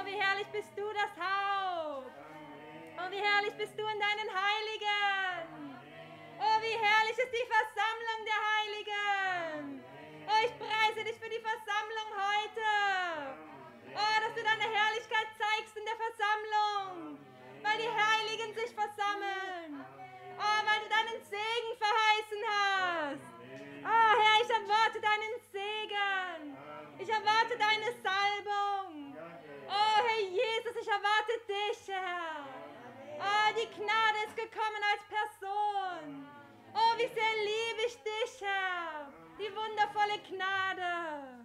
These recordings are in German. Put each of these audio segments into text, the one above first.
Oh, wie herrlich bist du das Haupt. Oh, wie herrlich bist du in deinen Heiligen. Oh, wie herrlich ist die Versammlung der Heiligen. Oh, ich preise dich für die Versammlung heute. Oh, dass du deine Herrlichkeit zeigst in der Versammlung. Weil die Heiligen sich versammeln. Oh, weil du deinen Segen verheißen hast. Oh, Herr, ich erwarte deinen Segen. Ich erwarte deine Salbung. Jesus, ich erwarte dich, Herr. Oh, die Gnade ist gekommen als Person. Oh, wie sehr liebe ich dich, Herr. Die wundervolle Gnade.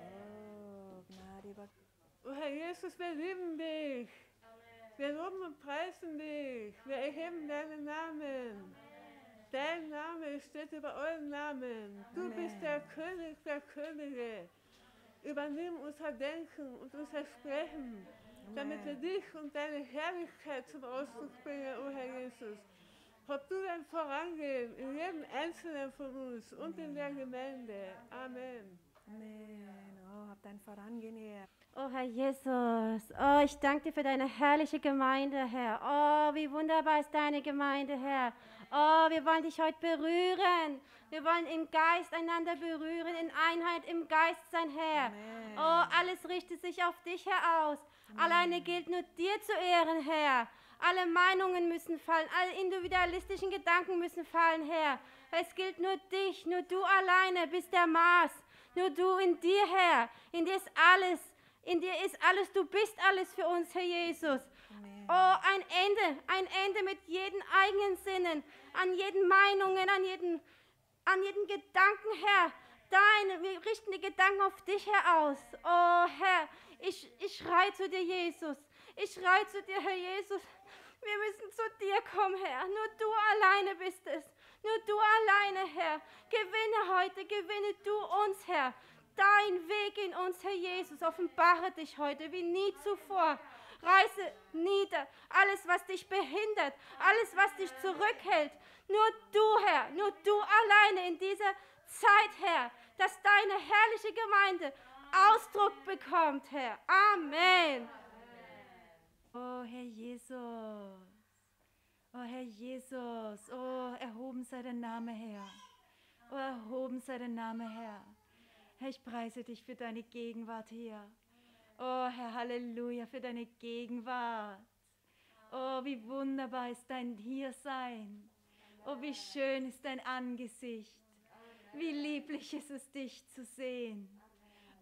Oh, Gnade über Oh Herr Jesus, wir lieben dich. Wir loben und preisen dich. Wir erheben deinen Namen. Dein Name steht über euren Namen. Du bist der König der Könige. Übernimm unser Denken und unser Sprechen, damit wir dich und deine Herrlichkeit zum Ausdruck bringen, o Herr Jesus. Hab du dein Vorangehen in jedem Einzelnen von uns und in der Gemeinde. Amen. Amen. Oh, hab dein Vorangehen, Herr. Oh Herr Jesus, oh ich danke dir für deine herrliche Gemeinde, Herr. Oh, wie wunderbar ist deine Gemeinde, Herr. Oh, wir wollen dich heute berühren. Wir wollen im Geist einander berühren, in Einheit im Geist sein, Herr. Amen. Oh, alles richtet sich auf dich, Herr, aus. Alleine gilt nur dir zu ehren, Herr. Alle Meinungen müssen fallen, alle individualistischen Gedanken müssen fallen, Herr. Es gilt nur dich, nur du alleine bist der Maß. Nur du in dir, Herr. In dir ist alles. In dir ist alles, du bist alles für uns, Herr Jesus. Oh, ein Ende, ein Ende mit jeden eigenen Sinnen, an jeden Meinungen, an jeden, an jeden Gedanken, Herr. Deine, wir richten die Gedanken auf dich, Herr, aus. Oh, Herr, ich, ich schreie zu dir, Jesus. Ich schreie zu dir, Herr Jesus. Wir müssen zu dir kommen, Herr. Nur du alleine bist es. Nur du alleine, Herr. Gewinne heute, gewinne du uns, Herr. Dein Weg in uns, Herr Jesus, offenbare dich heute wie nie zuvor. Reiße nieder alles, was dich behindert, alles, was dich zurückhält. Nur du, Herr, nur du alleine in dieser Zeit, Herr, dass deine herrliche Gemeinde Ausdruck bekommt, Herr. Amen. Oh, Herr Jesus. Oh, Herr Jesus. Oh, erhoben sei dein Name, Herr. Oh, erhoben sei dein Name, Herr. Ich preise dich für deine Gegenwart hier. Oh, Herr, Halleluja, für deine Gegenwart. Oh, wie wunderbar ist dein Hiersein. Oh, wie schön ist dein Angesicht. Wie lieblich ist es, dich zu sehen.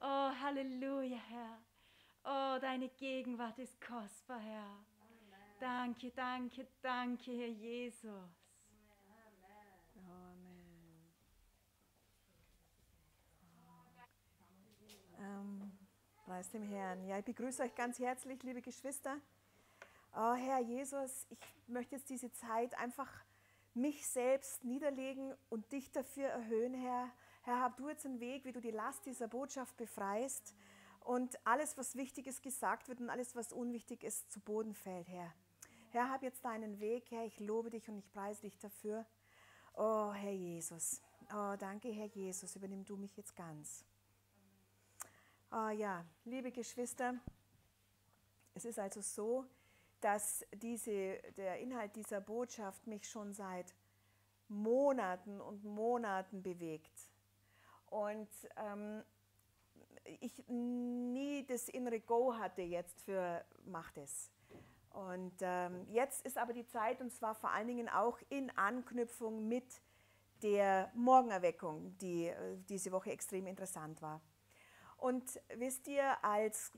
Oh, Halleluja, Herr. Oh, deine Gegenwart ist kostbar, Herr. Danke, danke, danke, Herr Jesus. Amen. Ähm, preis dem Herrn. Ja, ich begrüße euch ganz herzlich, liebe Geschwister. Oh, Herr Jesus, ich möchte jetzt diese Zeit einfach mich selbst niederlegen und dich dafür erhöhen, Herr. Herr, hab du jetzt einen Weg, wie du die Last dieser Botschaft befreist und alles, was Wichtiges gesagt wird und alles, was unwichtig ist, zu Boden fällt, Herr. Herr, hab jetzt deinen Weg, Herr. Ich lobe dich und ich preise dich dafür. Oh, Herr Jesus. Oh, danke, Herr Jesus. Übernimm du mich jetzt ganz. Oh ja, liebe Geschwister, es ist also so, dass diese, der Inhalt dieser Botschaft mich schon seit Monaten und Monaten bewegt. Und ähm, ich nie das innere Go hatte jetzt für mach das. Und ähm, jetzt ist aber die Zeit, und zwar vor allen Dingen auch in Anknüpfung mit der Morgenerweckung, die äh, diese Woche extrem interessant war. Und wisst ihr, als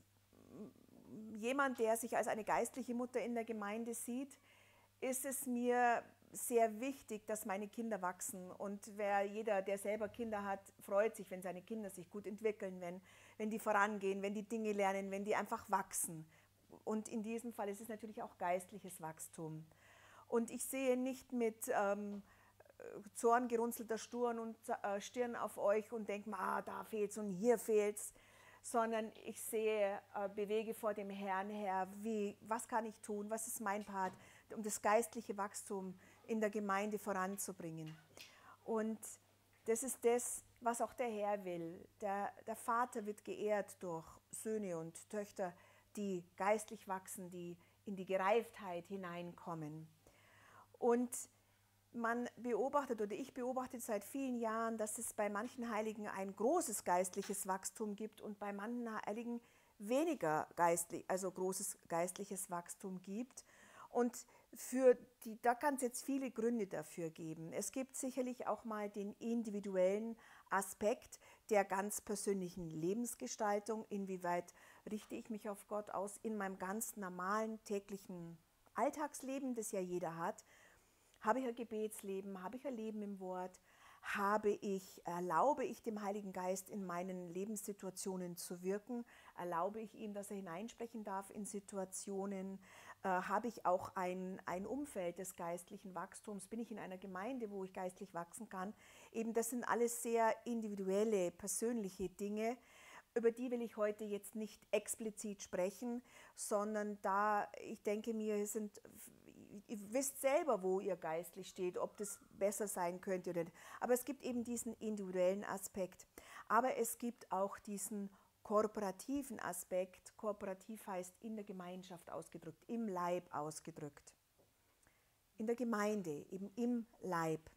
jemand, der sich als eine geistliche Mutter in der Gemeinde sieht, ist es mir sehr wichtig, dass meine Kinder wachsen. Und wer, jeder, der selber Kinder hat, freut sich, wenn seine Kinder sich gut entwickeln, wenn, wenn die vorangehen, wenn die Dinge lernen, wenn die einfach wachsen. Und in diesem Fall ist es natürlich auch geistliches Wachstum. Und ich sehe nicht mit ähm, zorngerunzelter Stirn und äh, Stirn auf euch und denke, ah, da fehlt's und hier fehlt's, sondern ich sehe, äh, bewege vor dem Herrn her, wie, was kann ich tun, was ist mein Part, um das geistliche Wachstum in der Gemeinde voranzubringen. Und das ist das, was auch der Herr will. Der, der Vater wird geehrt durch Söhne und Töchter, die geistlich wachsen, die in die Gereiftheit hineinkommen. Und man beobachtet oder ich beobachte seit vielen Jahren, dass es bei manchen Heiligen ein großes geistliches Wachstum gibt und bei manchen Heiligen weniger geistlich, also großes geistliches Wachstum gibt. Und für die, da kann es jetzt viele Gründe dafür geben. Es gibt sicherlich auch mal den individuellen Aspekt der ganz persönlichen Lebensgestaltung. Inwieweit richte ich mich auf Gott aus in meinem ganz normalen täglichen Alltagsleben, das ja jeder hat? Habe ich ein Gebetsleben? Habe ich ein Leben im Wort? Habe ich, erlaube ich dem Heiligen Geist in meinen Lebenssituationen zu wirken? Erlaube ich ihm, dass er hineinsprechen darf in Situationen? Äh, habe ich auch ein, ein Umfeld des geistlichen Wachstums? Bin ich in einer Gemeinde, wo ich geistlich wachsen kann? Eben, das sind alles sehr individuelle, persönliche Dinge. Über die will ich heute jetzt nicht explizit sprechen, sondern da, ich denke mir, sind ihr wisst selber, wo ihr geistlich steht, ob das besser sein könnte oder nicht. Aber es gibt eben diesen individuellen Aspekt. Aber es gibt auch diesen kooperativen Aspekt. Kooperativ heißt in der Gemeinschaft ausgedrückt, im Leib ausgedrückt. In der Gemeinde, eben im Leib.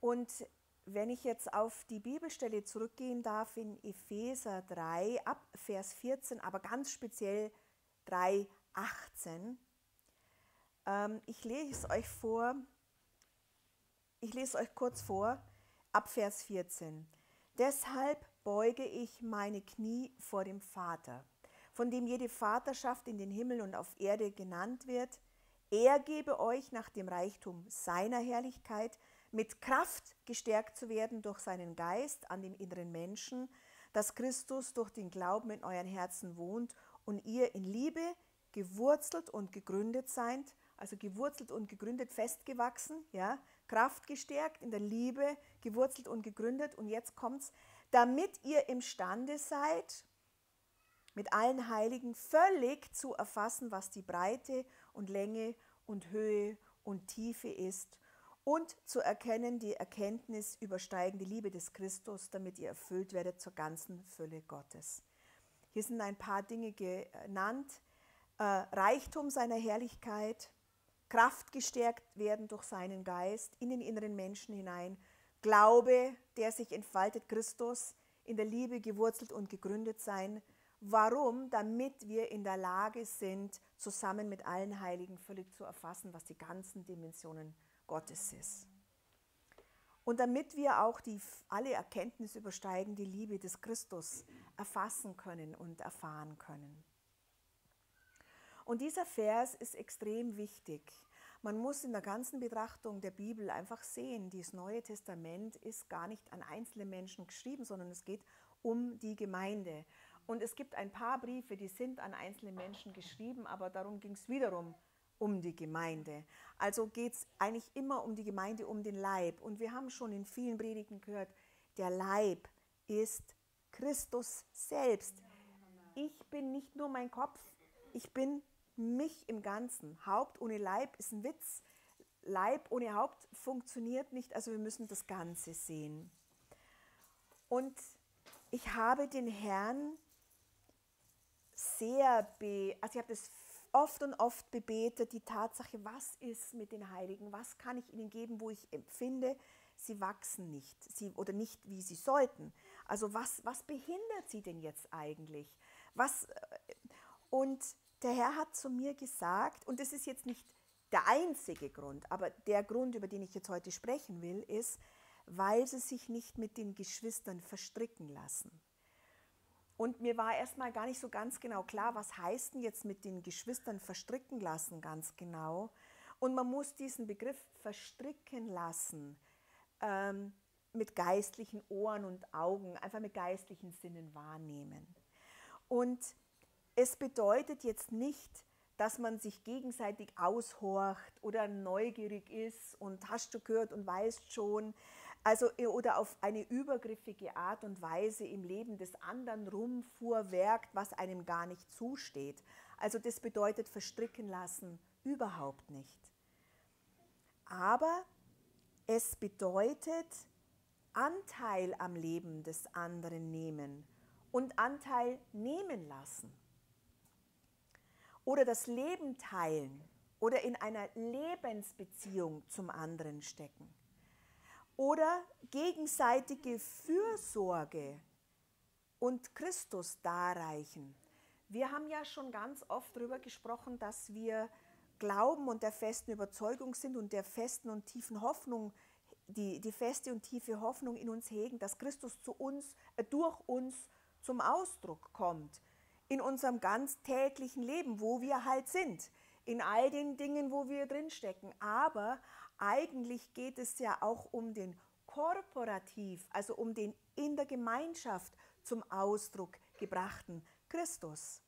Und wenn ich jetzt auf die Bibelstelle zurückgehen darf in Epheser 3 ab Vers 14, aber ganz speziell 3, 18, ähm, ich lese es euch vor. Ich lese euch kurz vor, ab Vers 14. Deshalb beuge ich meine Knie vor dem Vater, von dem jede Vaterschaft in den Himmel und auf Erde genannt wird. Er gebe euch nach dem Reichtum seiner Herrlichkeit mit Kraft gestärkt zu werden durch seinen Geist an dem inneren Menschen, dass Christus durch den Glauben in euren Herzen wohnt und ihr in Liebe gewurzelt und gegründet seid also gewurzelt und gegründet, festgewachsen, ja, Kraft gestärkt, in der Liebe gewurzelt und gegründet. Und jetzt kommt's, damit ihr imstande seid, mit allen Heiligen völlig zu erfassen, was die Breite und Länge und Höhe und Tiefe ist und zu erkennen die Erkenntnis übersteigende Liebe des Christus, damit ihr erfüllt werdet zur ganzen Fülle Gottes. Hier sind ein paar Dinge genannt. Äh, Reichtum seiner Herrlichkeit, Kraft gestärkt werden durch seinen Geist in den inneren Menschen hinein, Glaube, der sich entfaltet, Christus, in der Liebe gewurzelt und gegründet sein. Warum? Damit wir in der Lage sind, zusammen mit allen Heiligen völlig zu erfassen, was die ganzen Dimensionen Gottes ist. Und damit wir auch die alle Erkenntnis übersteigende Liebe des Christus erfassen können und erfahren können. Und dieser Vers ist extrem wichtig. Man muss in der ganzen Betrachtung der Bibel einfach sehen, dieses Neue Testament ist gar nicht an einzelne Menschen geschrieben, sondern es geht um die Gemeinde. Und es gibt ein paar Briefe, die sind an einzelne Menschen geschrieben, aber darum ging es wiederum um die Gemeinde. Also geht es eigentlich immer um die Gemeinde, um den Leib. Und wir haben schon in vielen Predigten gehört, der Leib ist Christus selbst. Ich bin nicht nur mein Kopf, ich bin mich im Ganzen. Haupt ohne Leib ist ein Witz. Leib ohne Haupt funktioniert nicht, also wir müssen das Ganze sehen. Und ich habe den Herrn sehr, be also ich habe das oft und oft bebetet, die Tatsache, was ist mit den Heiligen, was kann ich ihnen geben, wo ich empfinde, sie wachsen nicht sie, oder nicht, wie sie sollten. Also was, was behindert sie denn jetzt eigentlich? Was, äh, und der Herr hat zu mir gesagt, und das ist jetzt nicht der einzige Grund, aber der Grund, über den ich jetzt heute sprechen will, ist, weil sie sich nicht mit den Geschwistern verstricken lassen. Und mir war erstmal gar nicht so ganz genau klar, was heißt denn jetzt mit den Geschwistern verstricken lassen ganz genau. Und man muss diesen Begriff verstricken lassen ähm, mit geistlichen Ohren und Augen, einfach mit geistlichen Sinnen wahrnehmen. Und es bedeutet jetzt nicht, dass man sich gegenseitig aushorcht oder neugierig ist und hast du gehört und weißt schon, also äh, oder auf eine übergriffige Art und Weise im Leben des anderen rumfuhrwerkt, was einem gar nicht zusteht. Also das bedeutet verstricken lassen überhaupt nicht. Aber es bedeutet Anteil am Leben des anderen nehmen und Anteil nehmen lassen. Oder das Leben teilen oder in einer Lebensbeziehung zum anderen stecken. Oder gegenseitige Fürsorge und Christus darreichen. Wir haben ja schon ganz oft darüber gesprochen, dass wir glauben und der festen Überzeugung sind und der festen und tiefen Hoffnung, die, die feste und tiefe Hoffnung in uns hegen, dass Christus zu uns, äh, durch uns zum Ausdruck kommt. In unserem ganz täglichen Leben, wo wir halt sind. In all den Dingen, wo wir drinstecken. Aber eigentlich geht es ja auch um den korporativ, also um den in der Gemeinschaft zum Ausdruck gebrachten Christus.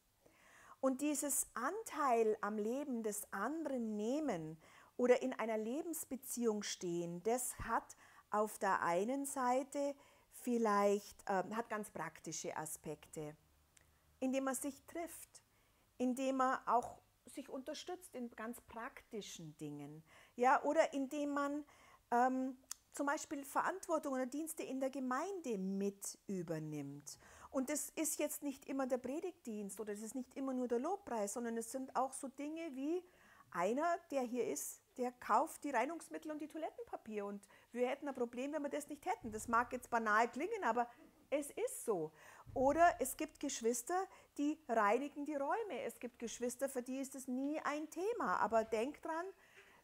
Und dieses Anteil am Leben des anderen nehmen oder in einer Lebensbeziehung stehen, das hat auf der einen Seite vielleicht, äh, hat ganz praktische Aspekte, indem man sich trifft, indem man auch sich unterstützt in ganz praktischen Dingen, ja, oder indem man ähm, zum Beispiel Verantwortung oder Dienste in der Gemeinde mit übernimmt. Und das ist jetzt nicht immer der Predigtdienst oder das ist nicht immer nur der Lobpreis, sondern es sind auch so Dinge wie einer, der hier ist, der kauft die Reinigungsmittel und die Toilettenpapier und wir hätten ein Problem, wenn wir das nicht hätten. Das mag jetzt banal klingen, aber es ist so. Oder es gibt Geschwister, die reinigen die Räume. Es gibt Geschwister, für die ist es nie ein Thema. Aber denk dran,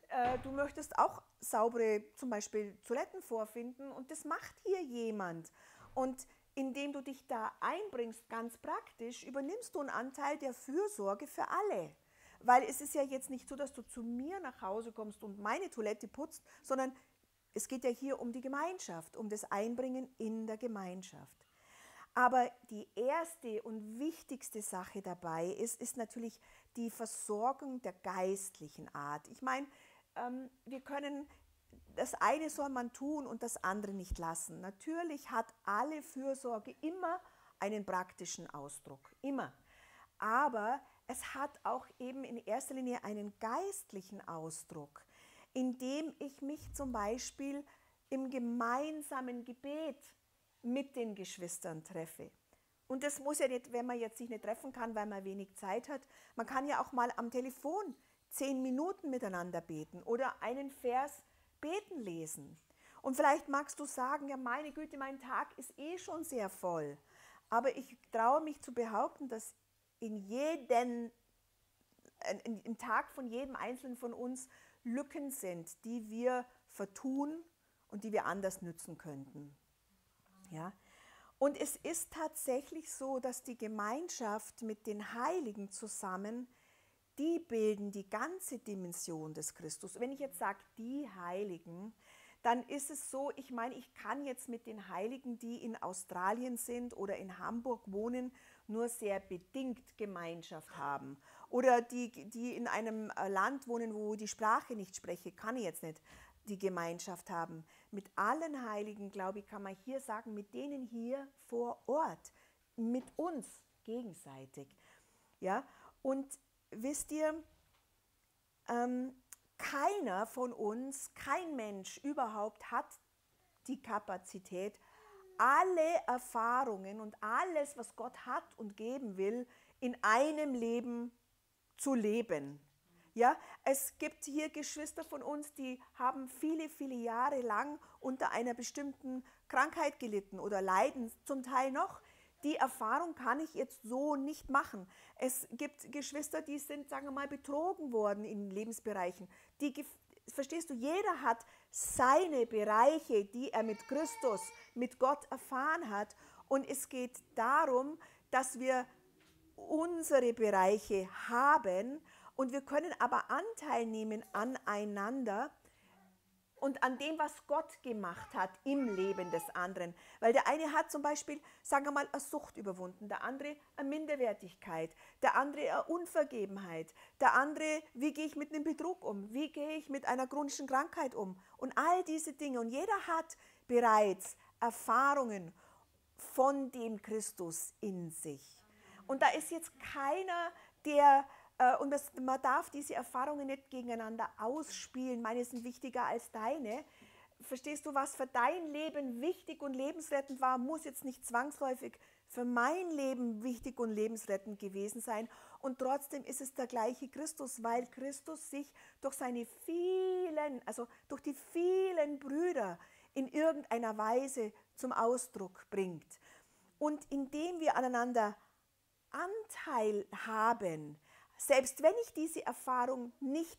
äh, du möchtest auch saubere zum Beispiel Toiletten vorfinden und das macht hier jemand. Und indem du dich da einbringst, ganz praktisch, übernimmst du einen Anteil der Fürsorge für alle. Weil es ist ja jetzt nicht so, dass du zu mir nach Hause kommst und meine Toilette putzt, sondern es geht ja hier um die Gemeinschaft, um das Einbringen in der Gemeinschaft. Aber die erste und wichtigste Sache dabei ist, ist natürlich die Versorgung der geistlichen Art. Ich meine, ähm, wir können, das eine soll man tun und das andere nicht lassen. Natürlich hat alle Fürsorge immer einen praktischen Ausdruck, immer. Aber es hat auch eben in erster Linie einen geistlichen Ausdruck, indem ich mich zum Beispiel im gemeinsamen Gebet mit den Geschwistern treffe. Und das muss ja nicht, wenn man jetzt sich nicht treffen kann, weil man wenig Zeit hat. Man kann ja auch mal am Telefon zehn Minuten miteinander beten oder einen Vers beten lesen. Und vielleicht magst du sagen, ja meine Güte, mein Tag ist eh schon sehr voll. Aber ich traue mich zu behaupten, dass in jeden, im Tag von jedem Einzelnen von uns Lücken sind, die wir vertun und die wir anders nützen könnten. Ja? Und es ist tatsächlich so, dass die Gemeinschaft mit den Heiligen zusammen, die bilden die ganze Dimension des Christus. Wenn ich jetzt sage, die Heiligen, dann ist es so, ich meine, ich kann jetzt mit den Heiligen, die in Australien sind oder in Hamburg wohnen, nur sehr bedingt Gemeinschaft haben. Oder die, die in einem äh, Land wohnen, wo die Sprache nicht spreche, kann ich jetzt nicht die Gemeinschaft haben. Mit allen Heiligen, glaube ich, kann man hier sagen, mit denen hier vor Ort, mit uns gegenseitig. Ja, und wisst ihr, ähm, keiner von uns, kein Mensch überhaupt hat die Kapazität, alle Erfahrungen und alles, was Gott hat und geben will, in einem Leben zu leben. Ja, es gibt hier Geschwister von uns, die haben viele, viele Jahre lang unter einer bestimmten Krankheit gelitten oder leiden zum Teil noch. Die Erfahrung kann ich jetzt so nicht machen. Es gibt Geschwister, die sind, sagen wir mal, betrogen worden in Lebensbereichen. Die, verstehst du, jeder hat seine Bereiche, die er mit Christus, mit Gott erfahren hat. Und es geht darum, dass wir unsere Bereiche haben und wir können aber Anteil nehmen aneinander und an dem, was Gott gemacht hat im Leben des anderen. Weil der eine hat zum Beispiel, sagen wir mal, eine Sucht überwunden, der andere eine Minderwertigkeit, der andere eine Unvergebenheit, der andere, wie gehe ich mit einem Betrug um, wie gehe ich mit einer chronischen Krankheit um und all diese Dinge. Und jeder hat bereits Erfahrungen von dem Christus in sich. Und da ist jetzt keiner, der und das, man darf diese Erfahrungen nicht gegeneinander ausspielen. Meine sind wichtiger als deine. verstehst du, was für dein Leben wichtig und lebensrettend war, muss jetzt nicht zwangsläufig für mein Leben wichtig und lebensrettend gewesen sein. Und trotzdem ist es der gleiche Christus, weil Christus sich durch seine vielen, also durch die vielen Brüder in irgendeiner Weise zum Ausdruck bringt. Und indem wir aneinander Anteil haben, selbst wenn ich diese Erfahrung nicht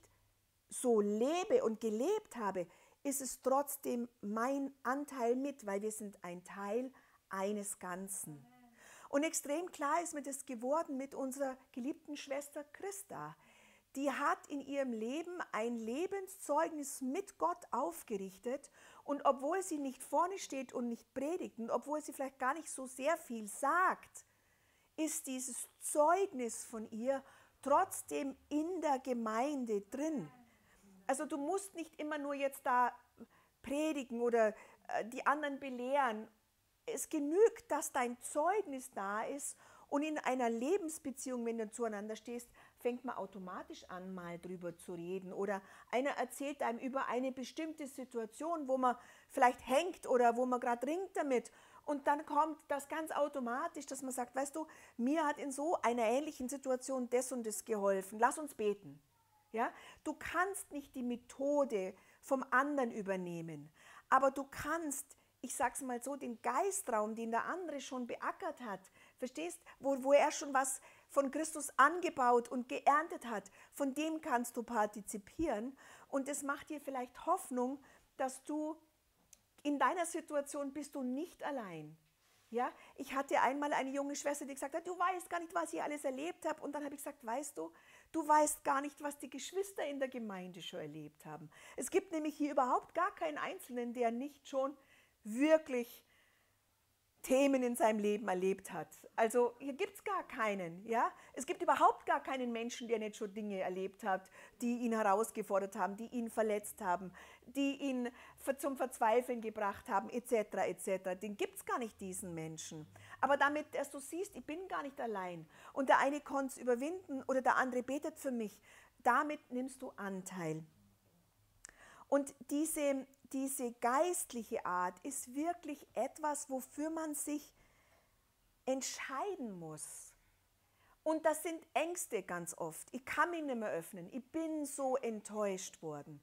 so lebe und gelebt habe, ist es trotzdem mein Anteil mit, weil wir sind ein Teil eines Ganzen. Und extrem klar ist mir das geworden mit unserer geliebten Schwester Christa. Die hat in ihrem Leben ein Lebenszeugnis mit Gott aufgerichtet und obwohl sie nicht vorne steht und nicht predigt und obwohl sie vielleicht gar nicht so sehr viel sagt, ist dieses Zeugnis von ihr trotzdem in der Gemeinde drin. Also du musst nicht immer nur jetzt da predigen oder äh, die anderen belehren. Es genügt, dass dein Zeugnis da ist und in einer Lebensbeziehung, wenn du zueinander stehst, fängt man automatisch an, mal drüber zu reden. Oder einer erzählt einem über eine bestimmte Situation, wo man vielleicht hängt oder wo man gerade ringt damit. Und dann kommt das ganz automatisch, dass man sagt, weißt du, mir hat in so einer ähnlichen Situation das und das geholfen. Lass uns beten. Ja? Du kannst nicht die Methode vom anderen übernehmen, aber du kannst, ich sag's mal so, den Geistraum, den der andere schon beackert hat, verstehst, wo, wo er schon was von Christus angebaut und geerntet hat, von dem kannst du partizipieren und es macht dir vielleicht Hoffnung, dass du in deiner Situation bist du nicht allein. Ja, ich hatte einmal eine junge Schwester, die gesagt hat, du weißt gar nicht, was ich alles erlebt habe. Und dann habe ich gesagt, weißt du, du weißt gar nicht, was die Geschwister in der Gemeinde schon erlebt haben. Es gibt nämlich hier überhaupt gar keinen Einzelnen, der nicht schon wirklich Themen in seinem Leben erlebt hat. Also hier gibt es gar keinen. Ja? Es gibt überhaupt gar keinen Menschen, der nicht schon Dinge erlebt hat, die ihn herausgefordert haben, die ihn verletzt haben, die ihn zum Verzweifeln gebracht haben, etc. etc. Den gibt es gar nicht, diesen Menschen. Aber damit, dass du siehst, ich bin gar nicht allein und der eine konnte es überwinden oder der andere betet für mich, damit nimmst du Anteil. Und diese, diese geistliche Art ist wirklich etwas, wofür man sich entscheiden muss. Und das sind Ängste ganz oft. Ich kann mich nicht mehr öffnen. Ich bin so enttäuscht worden.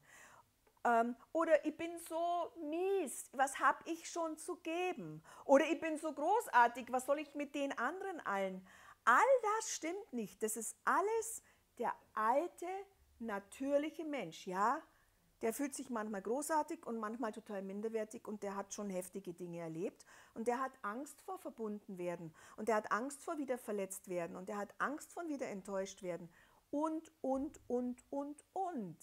Ähm, oder ich bin so mies. Was habe ich schon zu geben? Oder ich bin so großartig. Was soll ich mit den anderen allen? All das stimmt nicht. Das ist alles der alte, natürliche Mensch. Ja, der fühlt sich manchmal großartig und manchmal total minderwertig und der hat schon heftige Dinge erlebt und der hat Angst vor verbunden werden und der hat Angst vor wieder verletzt werden und der hat Angst vor wieder enttäuscht werden und, und, und, und, und.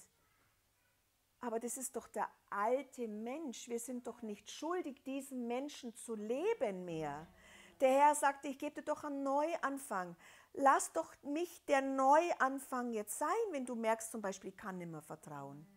Aber das ist doch der alte Mensch. Wir sind doch nicht schuldig, diesen Menschen zu leben mehr. Der Herr sagte, ich gebe dir doch einen Neuanfang. Lass doch mich der Neuanfang jetzt sein, wenn du merkst zum Beispiel, ich kann nicht mehr vertrauen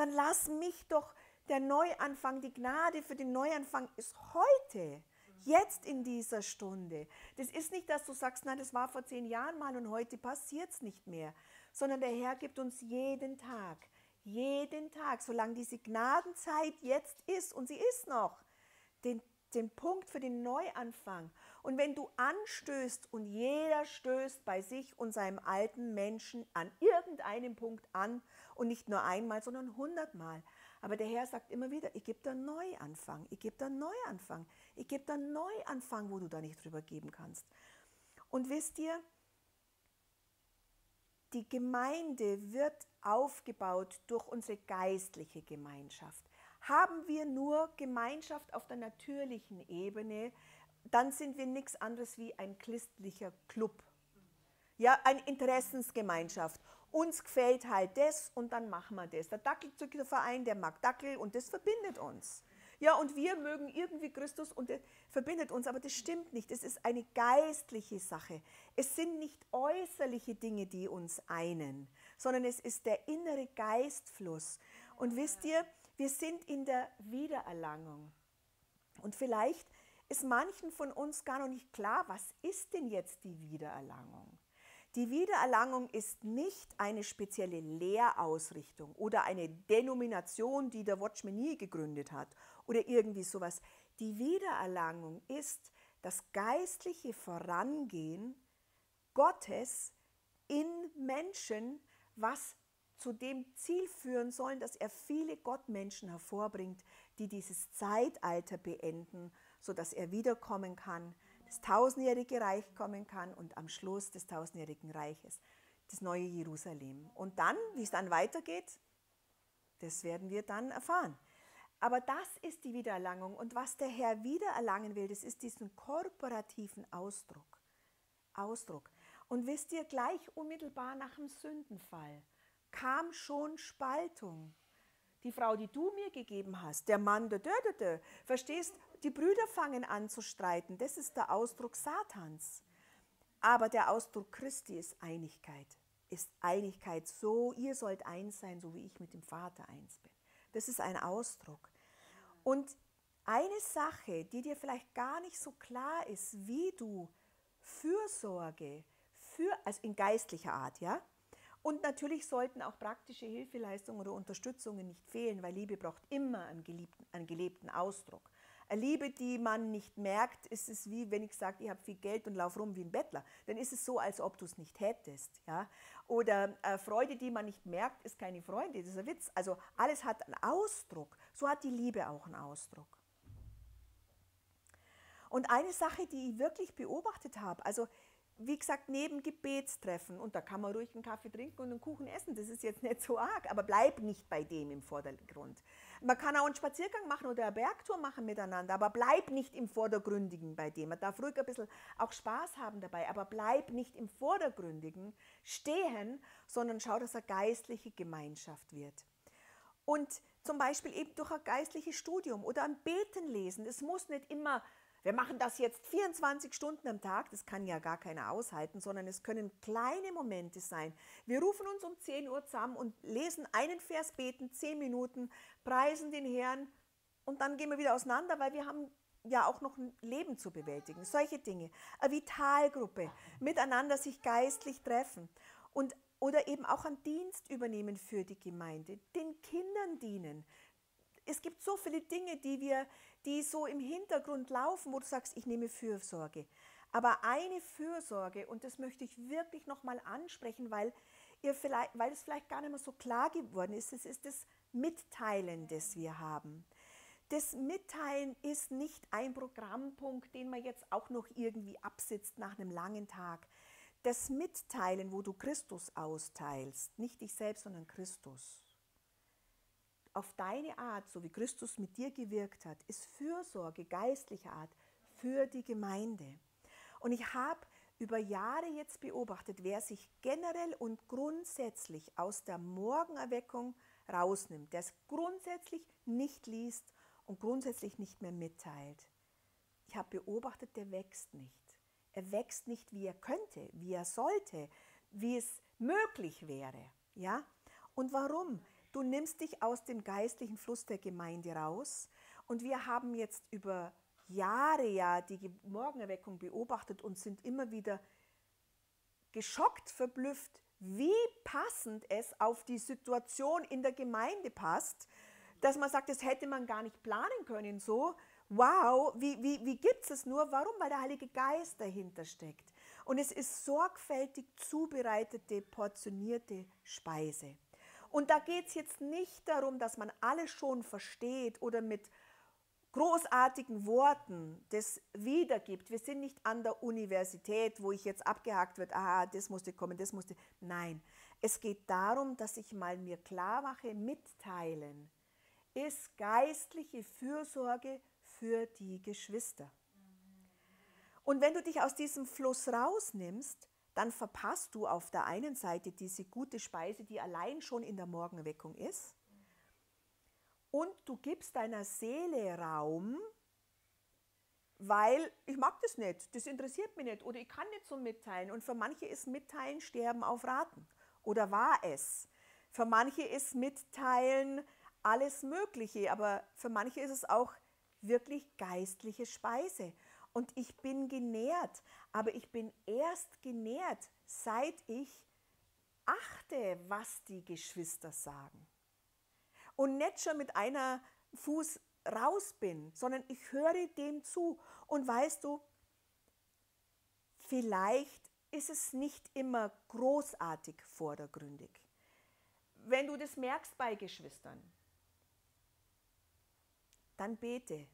dann lass mich doch der Neuanfang, die Gnade für den Neuanfang ist heute, jetzt in dieser Stunde. Das ist nicht, dass du sagst, nein, das war vor zehn Jahren mal und heute passiert es nicht mehr, sondern der Herr gibt uns jeden Tag, jeden Tag, solange diese Gnadenzeit jetzt ist und sie ist noch, den, den Punkt für den Neuanfang. Und wenn du anstößt und jeder stößt bei sich und seinem alten Menschen an irgendeinem Punkt an und nicht nur einmal, sondern hundertmal. Aber der Herr sagt immer wieder, ich gebe dir einen Neuanfang, ich gebe dir einen Neuanfang, ich gebe dir einen Neuanfang, wo du da nicht drüber geben kannst. Und wisst ihr, die Gemeinde wird aufgebaut durch unsere geistliche Gemeinschaft. Haben wir nur Gemeinschaft auf der natürlichen Ebene, dann sind wir nichts anderes wie ein christlicher Club. Ja, eine Interessensgemeinschaft. Uns gefällt halt das und dann machen wir das. Der Dackelzüchterverein, der mag Dackel und das verbindet uns. Ja, und wir mögen irgendwie Christus und das verbindet uns, aber das stimmt nicht. Es ist eine geistliche Sache. Es sind nicht äußerliche Dinge, die uns einen, sondern es ist der innere Geistfluss. Und wisst ihr, wir sind in der Wiedererlangung. Und vielleicht ist manchen von uns gar noch nicht klar, was ist denn jetzt die Wiedererlangung? Die Wiedererlangung ist nicht eine spezielle Lehrausrichtung oder eine Denomination, die der Watchman nie gegründet hat oder irgendwie sowas. Die Wiedererlangung ist das geistliche Vorangehen Gottes in Menschen, was zu dem Ziel führen soll, dass er viele Gottmenschen hervorbringt, die dieses Zeitalter beenden, sodass er wiederkommen kann, das tausendjährige Reich kommen kann und am Schluss des tausendjährigen Reiches das neue Jerusalem. Und dann, wie es dann weitergeht, das werden wir dann erfahren. Aber das ist die Wiedererlangung. Und was der Herr wiedererlangen will, das ist diesen korporativen Ausdruck. Ausdruck. Und wisst ihr, gleich unmittelbar nach dem Sündenfall kam schon Spaltung. Die Frau, die du mir gegeben hast, der Mann, der, der, der, der. Verstehst? Die Brüder fangen an zu streiten. Das ist der Ausdruck Satans. Aber der Ausdruck Christi ist Einigkeit. Ist Einigkeit so, ihr sollt eins sein, so wie ich mit dem Vater eins bin. Das ist ein Ausdruck. Und eine Sache, die dir vielleicht gar nicht so klar ist, wie du Fürsorge, für, also in geistlicher Art, ja, und natürlich sollten auch praktische Hilfeleistungen oder Unterstützungen nicht fehlen, weil Liebe braucht immer einen, gelebten Ausdruck. Eine Liebe, die man nicht merkt, ist es wie, wenn ich sage, ich habe viel Geld und laufe rum wie ein Bettler. Dann ist es so, als ob du es nicht hättest. Ja? Oder äh, Freude, die man nicht merkt, ist keine Freude. Das ist ein Witz. Also alles hat einen Ausdruck. So hat die Liebe auch einen Ausdruck. Und eine Sache, die ich wirklich beobachtet habe, also wie gesagt, neben Gebetstreffen und da kann man ruhig einen Kaffee trinken und einen Kuchen essen, das ist jetzt nicht so arg, aber bleib nicht bei dem im Vordergrund. Man kann auch einen Spaziergang machen oder eine Bergtour machen miteinander, aber bleib nicht im Vordergründigen bei dem. Man darf ruhig ein bisschen auch Spaß haben dabei, aber bleib nicht im Vordergründigen stehen, sondern schau, dass eine geistliche Gemeinschaft wird. Und zum Beispiel eben durch ein geistliches Studium oder ein Beten lesen. Es muss nicht immer wir machen das jetzt 24 Stunden am Tag, das kann ja gar keiner aushalten, sondern es können kleine Momente sein. Wir rufen uns um 10 Uhr zusammen und lesen einen Vers, beten 10 Minuten, preisen den Herrn und dann gehen wir wieder auseinander, weil wir haben ja auch noch ein Leben zu bewältigen. Solche Dinge. Eine Vitalgruppe, miteinander sich geistlich treffen und oder eben auch einen Dienst übernehmen für die Gemeinde, den Kindern dienen. Es gibt so viele Dinge, die wir die so im Hintergrund laufen, wo du sagst, ich nehme Fürsorge. Aber eine Fürsorge, und das möchte ich wirklich nochmal ansprechen, weil, ihr vielleicht, weil es vielleicht gar nicht mehr so klar geworden ist, es ist das Mitteilen, das wir haben. Das Mitteilen ist nicht ein Programmpunkt, den man jetzt auch noch irgendwie absitzt nach einem langen Tag. Das Mitteilen, wo du Christus austeilst, nicht dich selbst, sondern Christus auf deine Art, so wie Christus mit dir gewirkt hat, ist Fürsorge geistlicher Art für die Gemeinde. Und ich habe über Jahre jetzt beobachtet, wer sich generell und grundsätzlich aus der Morgenerweckung rausnimmt, der es grundsätzlich nicht liest und grundsätzlich nicht mehr mitteilt. Ich habe beobachtet, der wächst nicht. Er wächst nicht, wie er könnte, wie er sollte, wie es möglich wäre. Ja? Und warum? Du nimmst dich aus dem geistlichen Fluss der Gemeinde raus. Und wir haben jetzt über Jahre ja die Morgenerweckung beobachtet und sind immer wieder geschockt, verblüfft, wie passend es auf die Situation in der Gemeinde passt, dass man sagt, das hätte man gar nicht planen können so. Wow, wie, wie, wie gibt es es nur? Warum? Weil der Heilige Geist dahinter steckt. Und es ist sorgfältig zubereitete, portionierte Speise. Und da geht es jetzt nicht darum, dass man alles schon versteht oder mit großartigen Worten das wiedergibt. Wir sind nicht an der Universität, wo ich jetzt abgehakt wird, aha, das musste kommen, das musste. Nein, es geht darum, dass ich mal mir klar mache, mitteilen ist geistliche Fürsorge für die Geschwister. Und wenn du dich aus diesem Fluss rausnimmst, dann verpasst du auf der einen Seite diese gute Speise, die allein schon in der Morgenweckung ist. Und du gibst deiner Seele Raum, weil ich mag das nicht, das interessiert mich nicht oder ich kann nicht so mitteilen. Und für manche ist Mitteilen Sterben auf Raten oder war es. Für manche ist Mitteilen alles Mögliche, aber für manche ist es auch wirklich geistliche Speise. Und ich bin genährt, aber ich bin erst genährt, seit ich achte, was die Geschwister sagen. Und nicht schon mit einer Fuß raus bin, sondern ich höre dem zu. Und weißt du, vielleicht ist es nicht immer großartig vordergründig. Wenn du das merkst bei Geschwistern, dann bete.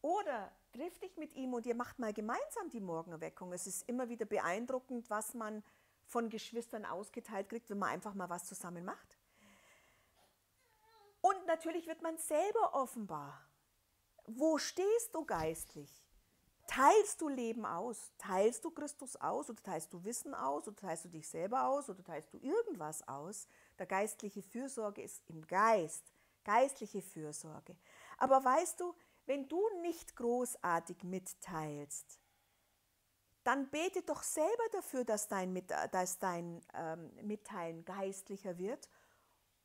Oder triff dich mit ihm und ihr macht mal gemeinsam die Morgenerweckung. Es ist immer wieder beeindruckend, was man von Geschwistern ausgeteilt kriegt, wenn man einfach mal was zusammen macht. Und natürlich wird man selber offenbar. Wo stehst du geistlich? Teilst du Leben aus? Teilst du Christus aus? Oder teilst du Wissen aus? Oder teilst du dich selber aus? Oder teilst du irgendwas aus? Der geistliche Fürsorge ist im Geist. Geistliche Fürsorge. Aber weißt du, wenn du nicht großartig mitteilst, dann bete doch selber dafür, dass dein, dass dein ähm, Mitteilen geistlicher wird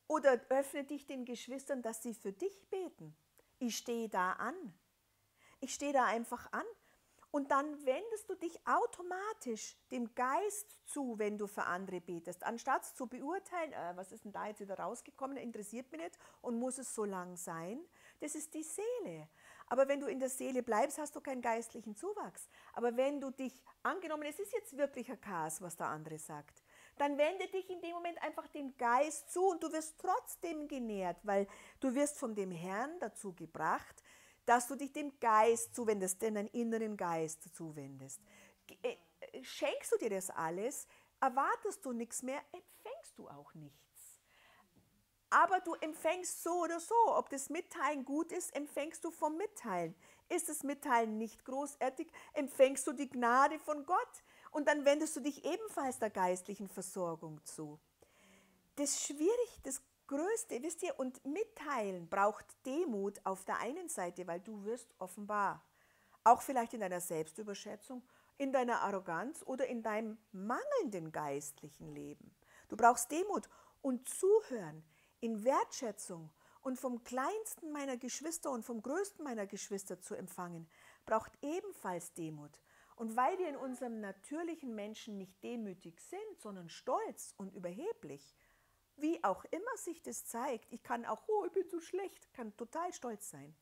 oder öffne dich den Geschwistern, dass sie für dich beten. Ich stehe da an. Ich stehe da einfach an. Und dann wendest du dich automatisch dem Geist zu, wenn du für andere betest. Anstatt zu beurteilen, äh, was ist denn da jetzt wieder rausgekommen, interessiert mich nicht und muss es so lang sein. Das ist die Seele. Aber wenn du in der Seele bleibst, hast du keinen geistlichen Zuwachs. Aber wenn du dich, angenommen, es ist jetzt wirklich ein Chaos, was der andere sagt, dann wende dich in dem Moment einfach dem Geist zu und du wirst trotzdem genährt, weil du wirst von dem Herrn dazu gebracht, dass du dich dem Geist zuwendest, denn deinen inneren Geist zuwendest. Äh, schenkst du dir das alles, erwartest du nichts mehr, empfängst du auch nichts. Aber du empfängst so oder so. Ob das Mitteilen gut ist, empfängst du vom Mitteilen. Ist das Mitteilen nicht großartig, empfängst du die Gnade von Gott. Und dann wendest du dich ebenfalls der geistlichen Versorgung zu. Das schwierig, das Größte, wisst ihr, und mitteilen braucht Demut auf der einen Seite, weil du wirst offenbar, auch vielleicht in deiner Selbstüberschätzung, in deiner Arroganz oder in deinem mangelnden geistlichen Leben. Du brauchst Demut und Zuhören in Wertschätzung und vom kleinsten meiner Geschwister und vom größten meiner Geschwister zu empfangen, braucht ebenfalls Demut. Und weil wir in unserem natürlichen Menschen nicht demütig sind, sondern stolz und überheblich, wie auch immer sich das zeigt, ich kann auch, oh, ich bin so schlecht, kann total stolz sein,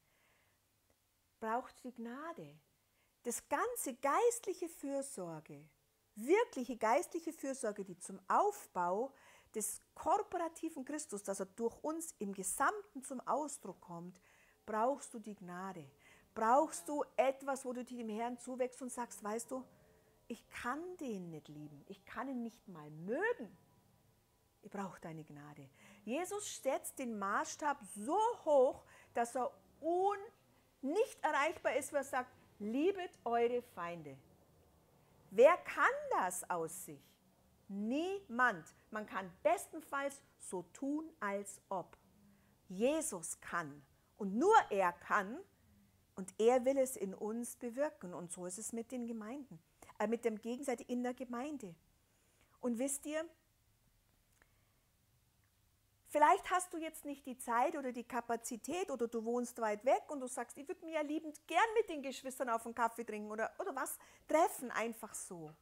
braucht die Gnade. Das ganze geistliche Fürsorge, wirkliche geistliche Fürsorge, die zum Aufbau des korporativen Christus, dass er durch uns im Gesamten zum Ausdruck kommt, brauchst du die Gnade brauchst du etwas, wo du dich dem Herrn zuwächst und sagst, weißt du, ich kann den nicht lieben, ich kann ihn nicht mal mögen. Ich brauche deine Gnade. Jesus setzt den Maßstab so hoch, dass er un nicht erreichbar ist, was sagt, liebet eure Feinde. Wer kann das aus sich? Niemand. Man kann bestenfalls so tun, als ob. Jesus kann. Und nur er kann, und er will es in uns bewirken. Und so ist es mit den Gemeinden, äh, mit dem gegenseitig in der Gemeinde. Und wisst ihr, vielleicht hast du jetzt nicht die Zeit oder die Kapazität oder du wohnst weit weg und du sagst, ich würde mir ja liebend gern mit den Geschwistern auf einen Kaffee trinken oder, oder was treffen, einfach so.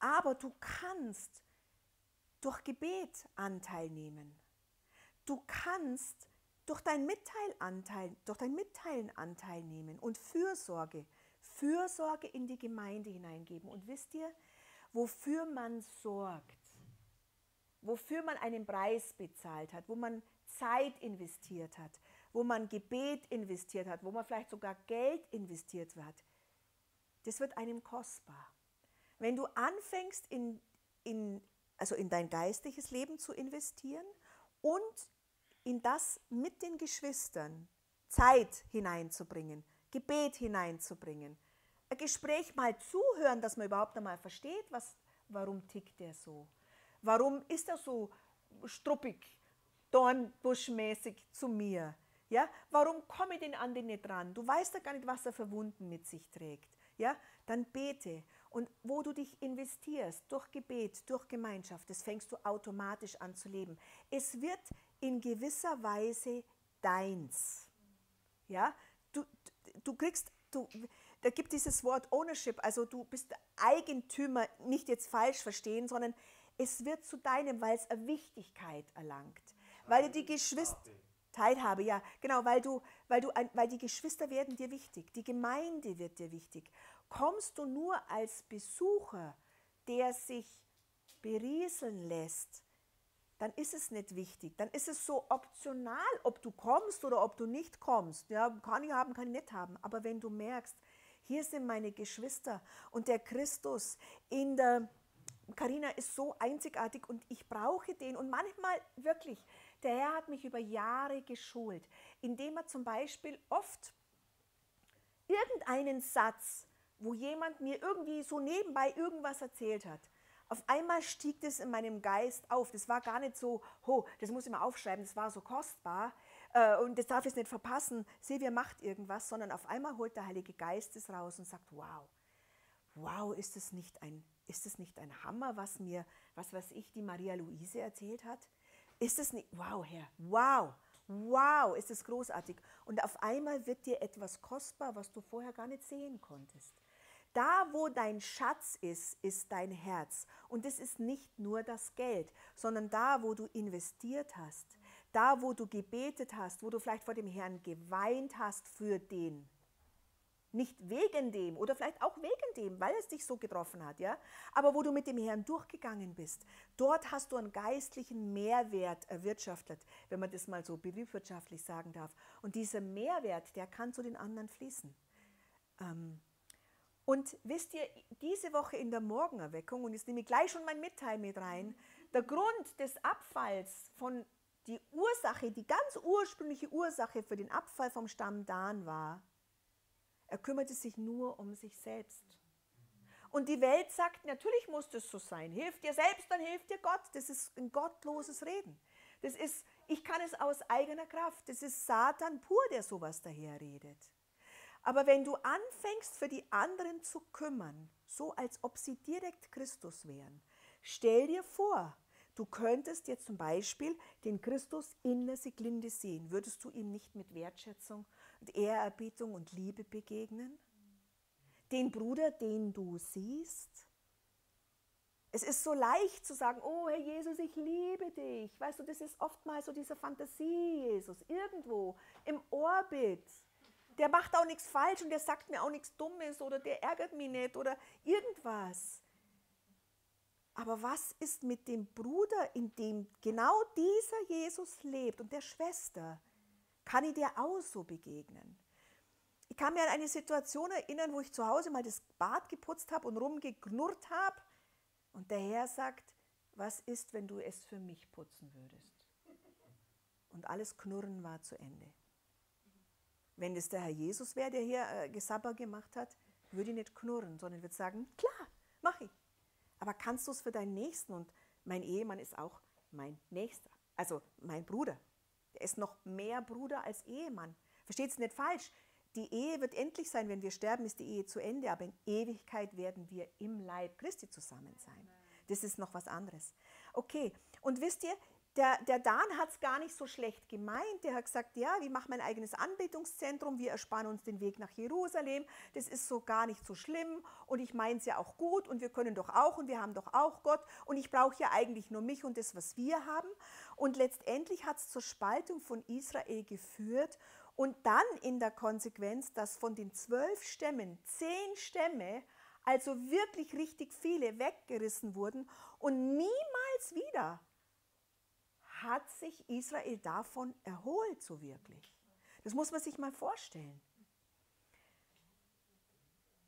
Aber du kannst durch Gebet Anteil nehmen. Du kannst durch dein Mitteilanteil, durch dein Mitteilen Anteil nehmen und Fürsorge, Fürsorge in die Gemeinde hineingeben. Und wisst ihr, wofür man sorgt, wofür man einen Preis bezahlt hat, wo man Zeit investiert hat, wo man Gebet investiert hat, wo man vielleicht sogar Geld investiert hat, das wird einem kostbar. Wenn du anfängst, in, in, also in dein geistliches Leben zu investieren und in das mit den Geschwistern Zeit hineinzubringen, Gebet hineinzubringen, ein Gespräch mal zuhören, dass man überhaupt einmal versteht, was, warum tickt der so, warum ist er so struppig, dornbuschmäßig zu mir, ja, warum komme ich den an den nicht dran? Du weißt ja gar nicht, was er für Wunden mit sich trägt, ja, dann bete und wo du dich investierst, durch Gebet, durch Gemeinschaft, das fängst du automatisch an zu leben. Es wird in gewisser Weise deins. Ja, du, du kriegst, du, da gibt dieses Wort Ownership, also du bist Eigentümer, nicht jetzt falsch verstehen, sondern es wird zu deinem, weil es eine Wichtigkeit erlangt. Weil die Geschwister, Teilhabe, ja, genau, weil, du, weil, du, weil die Geschwister werden dir wichtig, die Gemeinde wird dir wichtig. Kommst du nur als Besucher, der sich berieseln lässt, dann ist es nicht wichtig. Dann ist es so optional, ob du kommst oder ob du nicht kommst. Ja, kann ich haben, kann ich nicht haben. Aber wenn du merkst, hier sind meine Geschwister und der Christus in der Karina ist so einzigartig und ich brauche den. Und manchmal wirklich, der Herr hat mich über Jahre geschult, indem er zum Beispiel oft irgendeinen Satz, wo jemand mir irgendwie so nebenbei irgendwas erzählt hat, auf einmal stieg das in meinem Geist auf. Das war gar nicht so, ho, das muss ich mal aufschreiben, das war so kostbar äh, und das darf ich nicht verpassen. Silvia macht irgendwas, sondern auf einmal holt der Heilige Geist es raus und sagt, wow, wow, ist das nicht ein, ist das nicht ein Hammer, was mir, was weiß ich, die Maria Luise erzählt hat? Ist das nicht, wow, Herr, wow, wow, ist das großartig. Und auf einmal wird dir etwas kostbar, was du vorher gar nicht sehen konntest. Da, wo dein Schatz ist, ist dein Herz. Und es ist nicht nur das Geld, sondern da, wo du investiert hast, da, wo du gebetet hast, wo du vielleicht vor dem Herrn geweint hast für den. Nicht wegen dem oder vielleicht auch wegen dem, weil es dich so getroffen hat, ja. Aber wo du mit dem Herrn durchgegangen bist, dort hast du einen geistlichen Mehrwert erwirtschaftet, wenn man das mal so betriebswirtschaftlich sagen darf. Und dieser Mehrwert, der kann zu den anderen fließen. Ähm, und wisst ihr, diese Woche in der Morgenerweckung, und jetzt nehme ich gleich schon mein Mitteil mit rein, der Grund des Abfalls von die Ursache, die ganz ursprüngliche Ursache für den Abfall vom Stamm Dan war, er kümmerte sich nur um sich selbst. Und die Welt sagt, natürlich muss das so sein. Hilf dir selbst, dann hilft dir Gott. Das ist ein gottloses Reden. Das ist, ich kann es aus eigener Kraft. Das ist Satan pur, der sowas daherredet. Aber wenn du anfängst, für die anderen zu kümmern, so als ob sie direkt Christus wären, stell dir vor, du könntest jetzt zum Beispiel den Christus in der Siglinde sehen. Würdest du ihm nicht mit Wertschätzung und Ehrerbietung und Liebe begegnen? Den Bruder, den du siehst? Es ist so leicht zu sagen, oh Herr Jesus, ich liebe dich. Weißt du, das ist oftmals so dieser Fantasie-Jesus, irgendwo im Orbit der macht auch nichts falsch und der sagt mir auch nichts Dummes oder der ärgert mich nicht oder irgendwas. Aber was ist mit dem Bruder, in dem genau dieser Jesus lebt und der Schwester? Kann ich dir auch so begegnen? Ich kann mir an eine Situation erinnern, wo ich zu Hause mal das Bad geputzt habe und rumgeknurrt habe und der Herr sagt, was ist, wenn du es für mich putzen würdest? Und alles Knurren war zu Ende. Wenn es der Herr Jesus wäre, der hier äh, Gesabber gemacht hat, würde ich nicht knurren, sondern würde sagen, klar, mach ich. Aber kannst du es für deinen Nächsten? Und mein Ehemann ist auch mein Nächster, also mein Bruder. Der ist noch mehr Bruder als Ehemann. Versteht es nicht falsch. Die Ehe wird endlich sein, wenn wir sterben, ist die Ehe zu Ende, aber in Ewigkeit werden wir im Leib Christi zusammen sein. Das ist noch was anderes. Okay, und wisst ihr, der, der Dan hat es gar nicht so schlecht gemeint. Der hat gesagt, ja, wir machen mein eigenes Anbetungszentrum, wir ersparen uns den Weg nach Jerusalem. Das ist so gar nicht so schlimm und ich meine es ja auch gut und wir können doch auch und wir haben doch auch Gott und ich brauche ja eigentlich nur mich und das, was wir haben. Und letztendlich hat es zur Spaltung von Israel geführt und dann in der Konsequenz, dass von den zwölf Stämmen zehn Stämme, also wirklich richtig viele, weggerissen wurden und niemals wieder hat sich Israel davon erholt, so wirklich. Das muss man sich mal vorstellen.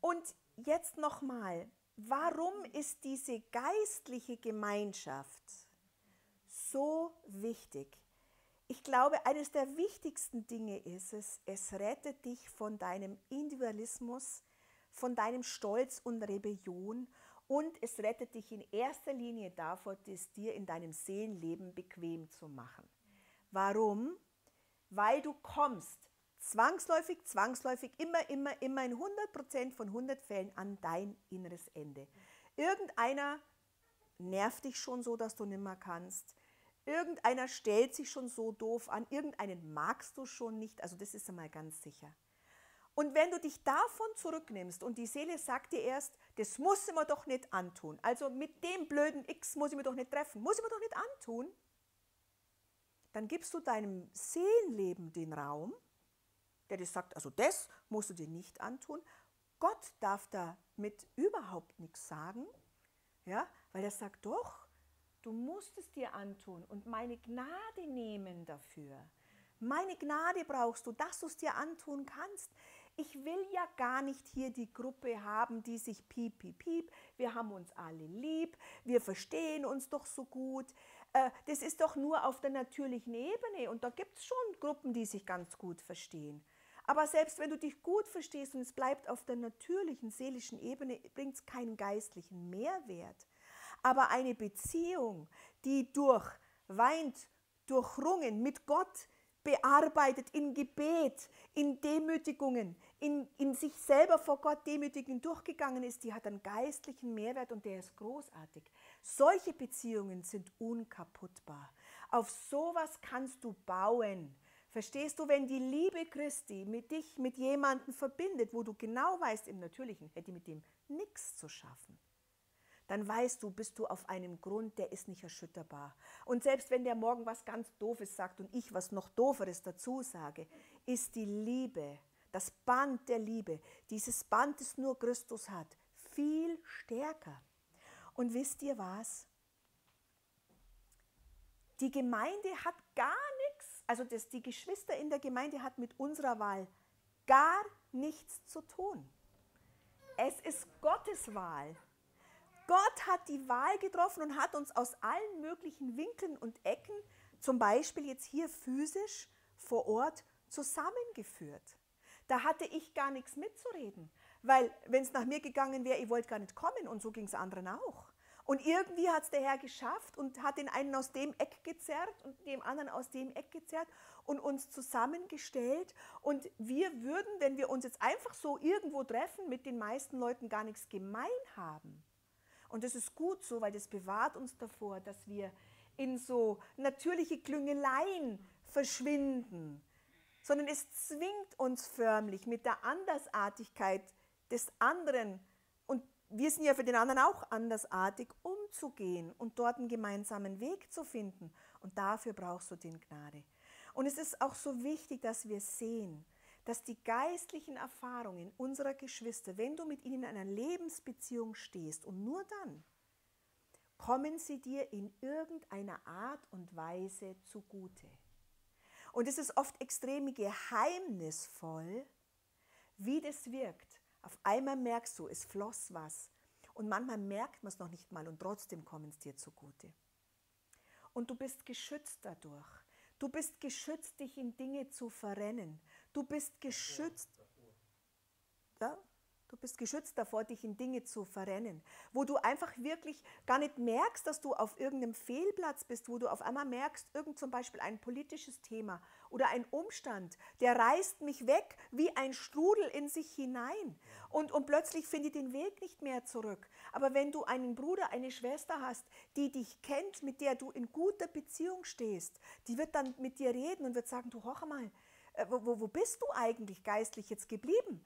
Und jetzt nochmal, warum ist diese geistliche Gemeinschaft so wichtig? Ich glaube, eines der wichtigsten Dinge ist es, es rettet dich von deinem Individualismus, von deinem Stolz und Rebellion und es rettet dich in erster Linie davor, es dir in deinem Seelenleben bequem zu machen. Warum? Weil du kommst zwangsläufig, zwangsläufig, immer, immer, immer in 100% von 100 Fällen an dein inneres Ende. Irgendeiner nervt dich schon so, dass du nimmer kannst. Irgendeiner stellt sich schon so doof an. Irgendeinen magst du schon nicht. Also das ist einmal ganz sicher. Und wenn du dich davon zurücknimmst und die Seele sagt dir erst, das muss ich mir doch nicht antun, also mit dem blöden X muss ich mir doch nicht treffen, muss ich mir doch nicht antun, dann gibst du deinem Seelenleben den Raum, der dir sagt, also das musst du dir nicht antun. Gott darf damit überhaupt nichts sagen, ja, weil er sagt, doch, du musst es dir antun und meine Gnade nehmen dafür. Meine Gnade brauchst du, dass du es dir antun kannst. Ich will ja gar nicht hier die Gruppe haben, die sich piep, piep, piep, wir haben uns alle lieb, wir verstehen uns doch so gut. Äh, das ist doch nur auf der natürlichen Ebene und da gibt es schon Gruppen, die sich ganz gut verstehen. Aber selbst wenn du dich gut verstehst und es bleibt auf der natürlichen, seelischen Ebene, bringt es keinen geistlichen Mehrwert. Aber eine Beziehung, die durch weint, durchrungen mit Gott, bearbeitet in Gebet, in Demütigungen, in, in sich selber vor Gott demütigen durchgegangen ist, die hat einen geistlichen Mehrwert und der ist großartig. Solche Beziehungen sind unkaputtbar. Auf sowas kannst du bauen. Verstehst du, wenn die Liebe Christi mit dich mit jemandem verbindet, wo du genau weißt, im Natürlichen hätte mit dem nichts zu schaffen, dann weißt du, bist du auf einem Grund, der ist nicht erschütterbar. Und selbst wenn der morgen was ganz Doofes sagt und ich was noch Dooferes dazu sage, ist die Liebe, das Band der Liebe, dieses Band, das nur Christus hat, viel stärker. Und wisst ihr was? Die Gemeinde hat gar also das, die Geschwister in der Gemeinde hat mit unserer Wahl gar nichts zu tun. Es ist Gottes Wahl. Gott hat die Wahl getroffen und hat uns aus allen möglichen Winkeln und Ecken, zum Beispiel jetzt hier physisch vor Ort, zusammengeführt. Da hatte ich gar nichts mitzureden, weil wenn es nach mir gegangen wäre, ich wollte gar nicht kommen und so ging es anderen auch. Und irgendwie hat es der Herr geschafft und hat den einen aus dem Eck gezerrt und dem anderen aus dem Eck gezerrt und uns zusammengestellt. Und wir würden, wenn wir uns jetzt einfach so irgendwo treffen, mit den meisten Leuten gar nichts gemein haben. Und das ist gut so, weil das bewahrt uns davor, dass wir in so natürliche Klüngeleien verschwinden, sondern es zwingt uns förmlich mit der Andersartigkeit des anderen wir sind ja für den anderen auch andersartig, umzugehen und dort einen gemeinsamen Weg zu finden. Und dafür brauchst du den Gnade. Und es ist auch so wichtig, dass wir sehen, dass die geistlichen Erfahrungen unserer Geschwister, wenn du mit ihnen in einer Lebensbeziehung stehst und nur dann, kommen sie dir in irgendeiner Art und Weise zugute. Und es ist oft extrem geheimnisvoll, wie das wirkt. Auf einmal merkst du, es floss was. Und manchmal merkt man es noch nicht mal und trotzdem kommen es dir zugute. Und du bist geschützt dadurch. Du bist geschützt, dich in Dinge zu verrennen. Du bist geschützt. Ja, Du bist geschützt davor, dich in Dinge zu verrennen, wo du einfach wirklich gar nicht merkst, dass du auf irgendeinem Fehlplatz bist, wo du auf einmal merkst, irgend zum Beispiel ein politisches Thema oder ein Umstand, der reißt mich weg wie ein Strudel in sich hinein und, und plötzlich finde ich den Weg nicht mehr zurück. Aber wenn du einen Bruder, eine Schwester hast, die dich kennt, mit der du in guter Beziehung stehst, die wird dann mit dir reden und wird sagen, du hoch mal, äh, wo, wo, bist du eigentlich geistlich jetzt geblieben?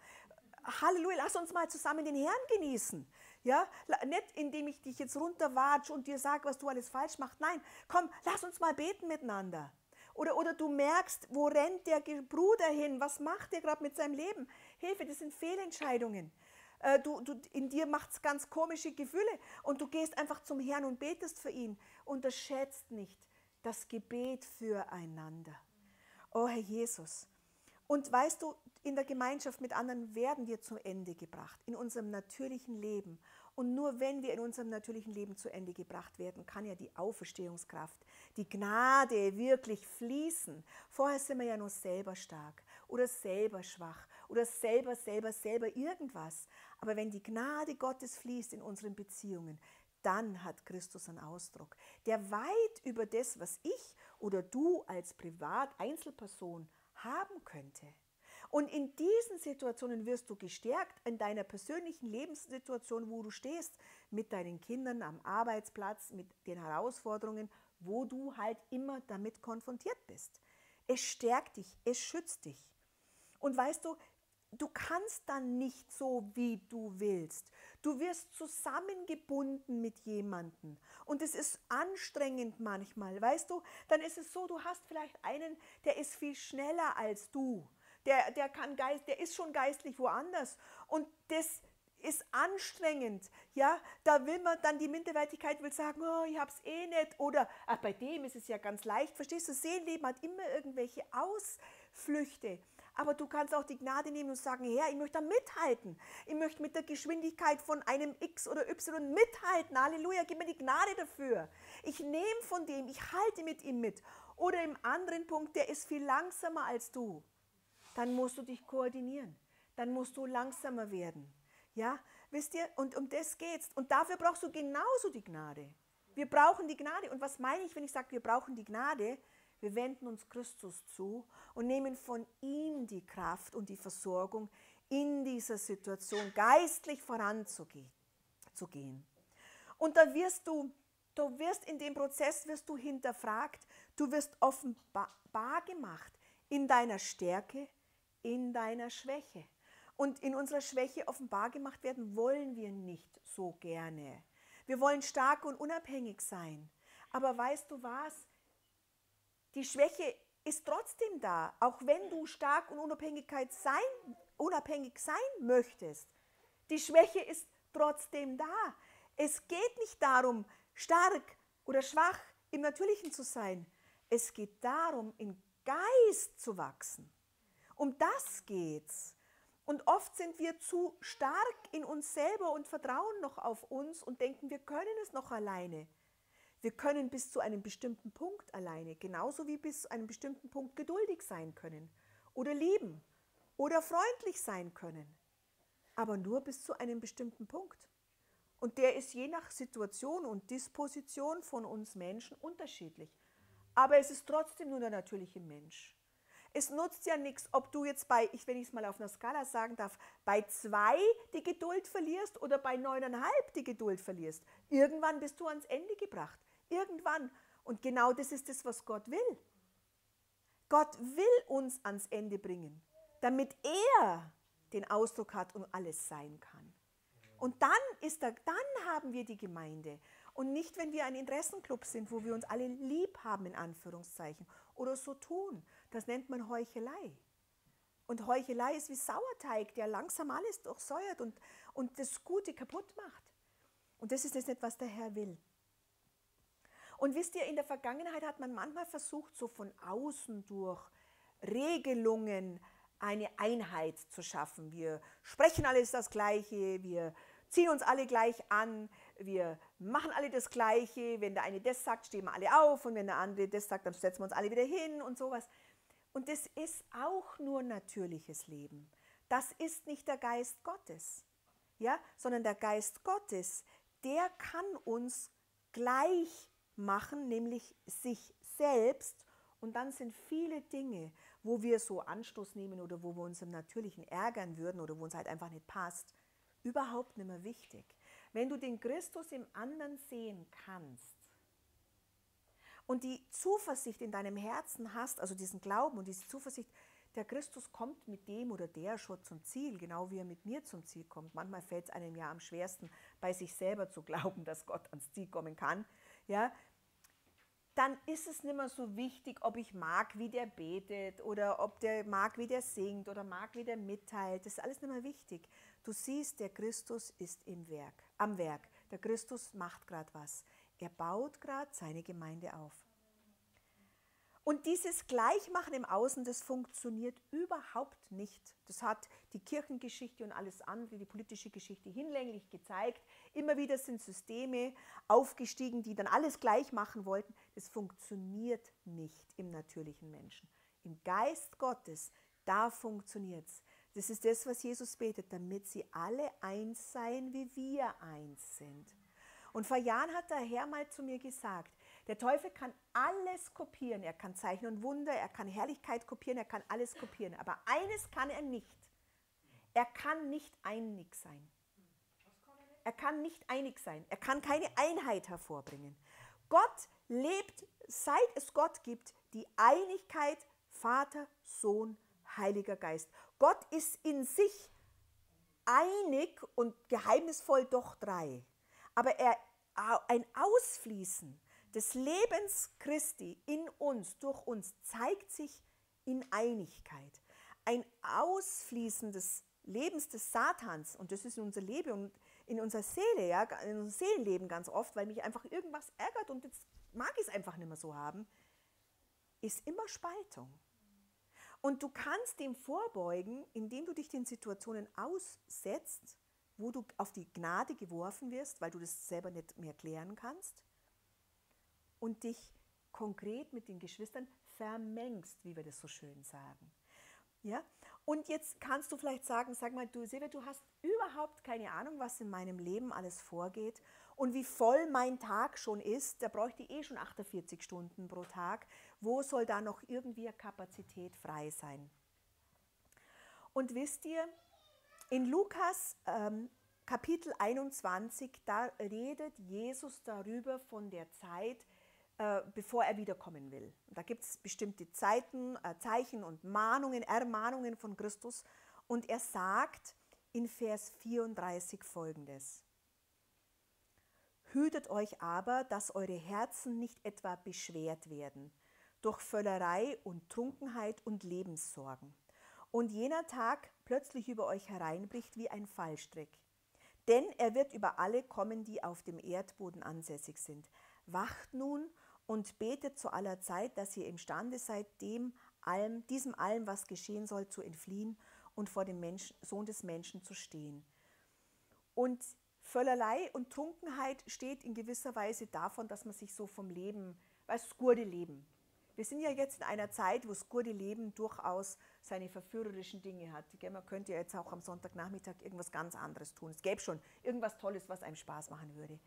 Halleluja, lass uns mal zusammen den Herrn genießen. Ja, nicht indem ich dich jetzt runterwatsch und dir sage, was du alles falsch machst. Nein, komm, lass uns mal beten miteinander. Oder, oder du merkst, wo rennt der Bruder hin? Was macht der gerade mit seinem Leben? Hilfe, das sind Fehlentscheidungen. Äh, du, du, in dir macht es ganz komische Gefühle und du gehst einfach zum Herrn und betest für ihn. Unterschätzt nicht das Gebet füreinander. Oh Herr Jesus. Und weißt du, in der Gemeinschaft mit anderen werden wir zum Ende gebracht, in unserem natürlichen Leben. Und nur wenn wir in unserem natürlichen Leben zu Ende gebracht werden, kann ja die Auferstehungskraft, die Gnade wirklich fließen. Vorher sind wir ja nur selber stark oder selber schwach oder selber, selber, selber irgendwas. Aber wenn die Gnade Gottes fließt in unseren Beziehungen, dann hat Christus einen Ausdruck, der weit über das, was ich oder du als Privat, Einzelperson haben könnte. Und in diesen Situationen wirst du gestärkt in deiner persönlichen Lebenssituation, wo du stehst, mit deinen Kindern am Arbeitsplatz, mit den Herausforderungen, wo du halt immer damit konfrontiert bist. Es stärkt dich, es schützt dich. Und weißt du, du kannst dann nicht so, wie du willst. Du wirst zusammengebunden mit jemandem und es ist anstrengend manchmal, weißt du? Dann ist es so, du hast vielleicht einen, der ist viel schneller als du. Der, der, kann geist, der ist schon geistlich woanders und das ist anstrengend. Ja, da will man dann die Minderwertigkeit will sagen, oh, ich hab's eh nicht oder ach, bei dem ist es ja ganz leicht. Verstehst du? Seelenleben hat immer irgendwelche Ausflüchte. Aber du kannst auch die Gnade nehmen und sagen, Herr, ich möchte da mithalten. Ich möchte mit der Geschwindigkeit von einem X oder Y mithalten. Halleluja, gib mir die Gnade dafür. Ich nehme von dem, ich halte mit ihm mit. Oder im anderen Punkt, der ist viel langsamer als du. Dann musst du dich koordinieren. Dann musst du langsamer werden. Ja, wisst ihr, und um das geht's. Und dafür brauchst du genauso die Gnade. Wir brauchen die Gnade. Und was meine ich, wenn ich sage, wir brauchen die Gnade? Wir wenden uns Christus zu und nehmen von ihm die Kraft und die Versorgung, in dieser Situation geistlich voranzugehen. Zu gehen. Und da wirst du, du wirst in dem Prozess wirst du hinterfragt, du wirst offenbar gemacht in deiner Stärke, in deiner Schwäche. Und in unserer Schwäche offenbar gemacht werden wollen wir nicht so gerne. Wir wollen stark und unabhängig sein. Aber weißt du was? Die Schwäche ist trotzdem da, auch wenn du stark und Unabhängigkeit sein, unabhängig sein möchtest. Die Schwäche ist trotzdem da. Es geht nicht darum, stark oder schwach im Natürlichen zu sein. Es geht darum, im Geist zu wachsen. Um das geht's. Und oft sind wir zu stark in uns selber und vertrauen noch auf uns und denken, wir können es noch alleine. Wir können bis zu einem bestimmten Punkt alleine, genauso wie bis zu einem bestimmten Punkt geduldig sein können oder lieben oder freundlich sein können. Aber nur bis zu einem bestimmten Punkt. Und der ist je nach Situation und Disposition von uns Menschen unterschiedlich. Aber es ist trotzdem nur der natürliche Mensch. Es nutzt ja nichts, ob du jetzt bei, ich, wenn ich es mal auf einer Skala sagen darf, bei zwei die Geduld verlierst oder bei neuneinhalb die Geduld verlierst. Irgendwann bist du ans Ende gebracht. Irgendwann. Und genau das ist das, was Gott will. Gott will uns ans Ende bringen, damit er den Ausdruck hat und alles sein kann. Und dann, ist er, dann haben wir die Gemeinde. Und nicht, wenn wir ein Interessenclub sind, wo wir uns alle lieb haben, in Anführungszeichen, oder so tun. Das nennt man Heuchelei. Und Heuchelei ist wie Sauerteig, der langsam alles durchsäuert und, und das Gute kaputt macht. Und das ist jetzt nicht, was der Herr will. Und wisst ihr, in der Vergangenheit hat man manchmal versucht, so von außen durch Regelungen eine Einheit zu schaffen. Wir sprechen alles das Gleiche, wir ziehen uns alle gleich an, wir machen alle das Gleiche. Wenn der eine das sagt, stehen wir alle auf und wenn der andere das sagt, dann setzen wir uns alle wieder hin und sowas. Und das ist auch nur natürliches Leben. Das ist nicht der Geist Gottes, ja, sondern der Geist Gottes, der kann uns gleich machen, nämlich sich selbst. Und dann sind viele Dinge, wo wir so Anstoß nehmen oder wo wir uns im Natürlichen ärgern würden oder wo uns halt einfach nicht passt, überhaupt nicht mehr wichtig. Wenn du den Christus im anderen sehen kannst und die Zuversicht in deinem Herzen hast, also diesen Glauben und diese Zuversicht, der Christus kommt mit dem oder der schon zum Ziel, genau wie er mit mir zum Ziel kommt. Manchmal fällt es einem ja am schwersten, bei sich selber zu glauben, dass Gott ans Ziel kommen kann. Ja, dann ist es nicht mehr so wichtig, ob ich mag, wie der betet oder ob der mag, wie der singt oder mag, wie der mitteilt. Das ist alles nicht mehr wichtig. Du siehst, der Christus ist im Werk, am Werk. Der Christus macht gerade was. Er baut gerade seine Gemeinde auf. Und dieses Gleichmachen im Außen, das funktioniert überhaupt nicht. Das hat die Kirchengeschichte und alles andere, die politische Geschichte hinlänglich gezeigt. Immer wieder sind Systeme aufgestiegen, die dann alles gleich machen wollten. Das funktioniert nicht im natürlichen Menschen. Im Geist Gottes, da funktioniert es. Das ist das, was Jesus betet, damit sie alle eins seien, wie wir eins sind. Und vor Jahren hat der Herr mal zu mir gesagt, der Teufel kann alles kopieren. Er kann Zeichen und Wunder, er kann Herrlichkeit kopieren, er kann alles kopieren. Aber eines kann er nicht. Er kann nicht einig sein. Er kann nicht einig sein. Er kann keine Einheit hervorbringen. Gott lebt, seit es Gott gibt, die Einigkeit Vater, Sohn, Heiliger Geist. Gott ist in sich einig und geheimnisvoll doch drei. Aber er, ein Ausfließen des Lebens Christi in uns, durch uns, zeigt sich in Einigkeit. Ein Ausfließen des Lebens des Satans, und das ist in unser Leben und in unserer Seele, ja, in unserem Seelenleben ganz oft, weil mich einfach irgendwas ärgert und jetzt mag ich es einfach nicht mehr so haben, ist immer Spaltung. Und du kannst dem vorbeugen, indem du dich den Situationen aussetzt, wo du auf die Gnade geworfen wirst, weil du das selber nicht mehr klären kannst und dich konkret mit den Geschwistern vermengst, wie wir das so schön sagen. Ja? Und jetzt kannst du vielleicht sagen, sag mal, du Silvia, du hast überhaupt keine Ahnung, was in meinem Leben alles vorgeht und wie voll mein Tag schon ist. Da bräuchte ich eh schon 48 Stunden pro Tag. Wo soll da noch irgendwie Kapazität frei sein? Und wisst ihr, in Lukas ähm, Kapitel 21, da redet Jesus darüber von der Zeit, äh, bevor er wiederkommen will. Da gibt es bestimmte Zeiten, äh, Zeichen und Mahnungen, Ermahnungen von Christus. Und er sagt in Vers 34 folgendes. Hütet euch aber, dass eure Herzen nicht etwa beschwert werden durch Völlerei und Trunkenheit und Lebenssorgen. Und jener Tag plötzlich über euch hereinbricht wie ein Fallstrick. Denn er wird über alle kommen, die auf dem Erdboden ansässig sind. Wacht nun und betet zu aller Zeit, dass ihr imstande seid, dem allem, diesem allem, was geschehen soll, zu entfliehen und vor dem Menschen, Sohn des Menschen zu stehen. Und Völlerlei und Trunkenheit steht in gewisser Weise davon, dass man sich so vom Leben, weißt du, gute Leben. Wir sind ja jetzt in einer Zeit, wo das gute Leben durchaus seine verführerischen Dinge hat. Man könnte ja jetzt auch am Sonntagnachmittag irgendwas ganz anderes tun. Es gäbe schon irgendwas Tolles, was einem Spaß machen würde.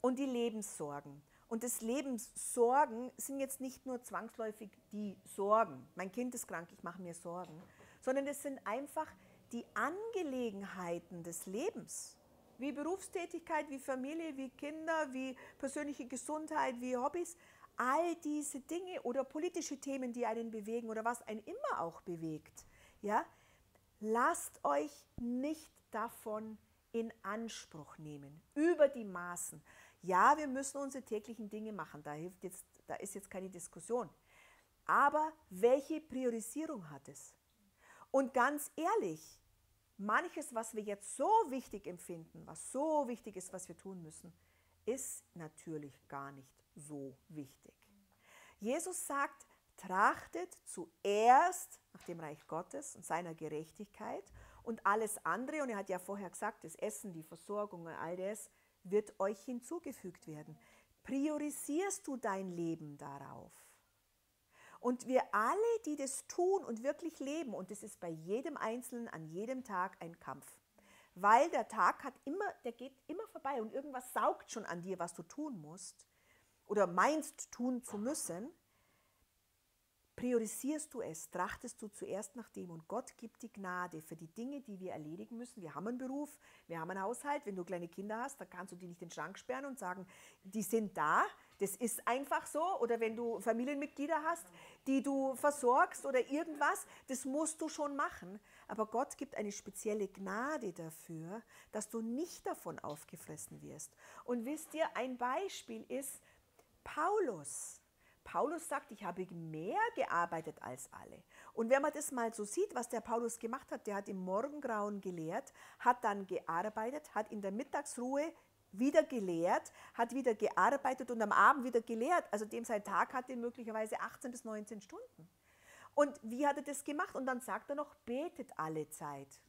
Und die Lebenssorgen. Und das Lebenssorgen sind jetzt nicht nur zwangsläufig die Sorgen. Mein Kind ist krank, ich mache mir Sorgen. Sondern es sind einfach die Angelegenheiten des Lebens. Wie Berufstätigkeit, wie Familie, wie Kinder, wie persönliche Gesundheit, wie Hobbys. All diese Dinge oder politische Themen, die einen bewegen oder was einen immer auch bewegt. Ja? Lasst euch nicht davon in Anspruch nehmen, über die Maßen. Ja, wir müssen unsere täglichen Dinge machen, da, hilft jetzt, da ist jetzt keine Diskussion. Aber welche Priorisierung hat es? Und ganz ehrlich, manches, was wir jetzt so wichtig empfinden, was so wichtig ist, was wir tun müssen, ist natürlich gar nicht so wichtig. Jesus sagt, trachtet zuerst nach dem Reich Gottes und seiner Gerechtigkeit und alles andere, und er hat ja vorher gesagt, das Essen, die Versorgung und all das, wird euch hinzugefügt werden. Priorisierst du dein Leben darauf? Und wir alle, die das tun und wirklich leben, und das ist bei jedem Einzelnen an jedem Tag ein Kampf, weil der Tag hat immer, der geht immer vorbei und irgendwas saugt schon an dir, was du tun musst oder meinst tun zu müssen priorisierst du es, trachtest du zuerst nach dem und Gott gibt die Gnade für die Dinge, die wir erledigen müssen. Wir haben einen Beruf, wir haben einen Haushalt. Wenn du kleine Kinder hast, dann kannst du die nicht in den Schrank sperren und sagen, die sind da. Das ist einfach so. Oder wenn du Familienmitglieder hast, die du versorgst oder irgendwas, das musst du schon machen. Aber Gott gibt eine spezielle Gnade dafür, dass du nicht davon aufgefressen wirst. Und wisst ihr, ein Beispiel ist Paulus. Paulus sagt, ich habe mehr gearbeitet als alle. Und wenn man das mal so sieht, was der Paulus gemacht hat, der hat im Morgengrauen gelehrt, hat dann gearbeitet, hat in der Mittagsruhe wieder gelehrt, hat wieder gearbeitet und am Abend wieder gelehrt. Also dem sein Tag hatte möglicherweise 18 bis 19 Stunden. Und wie hat er das gemacht? Und dann sagt er noch, betet alle Zeit.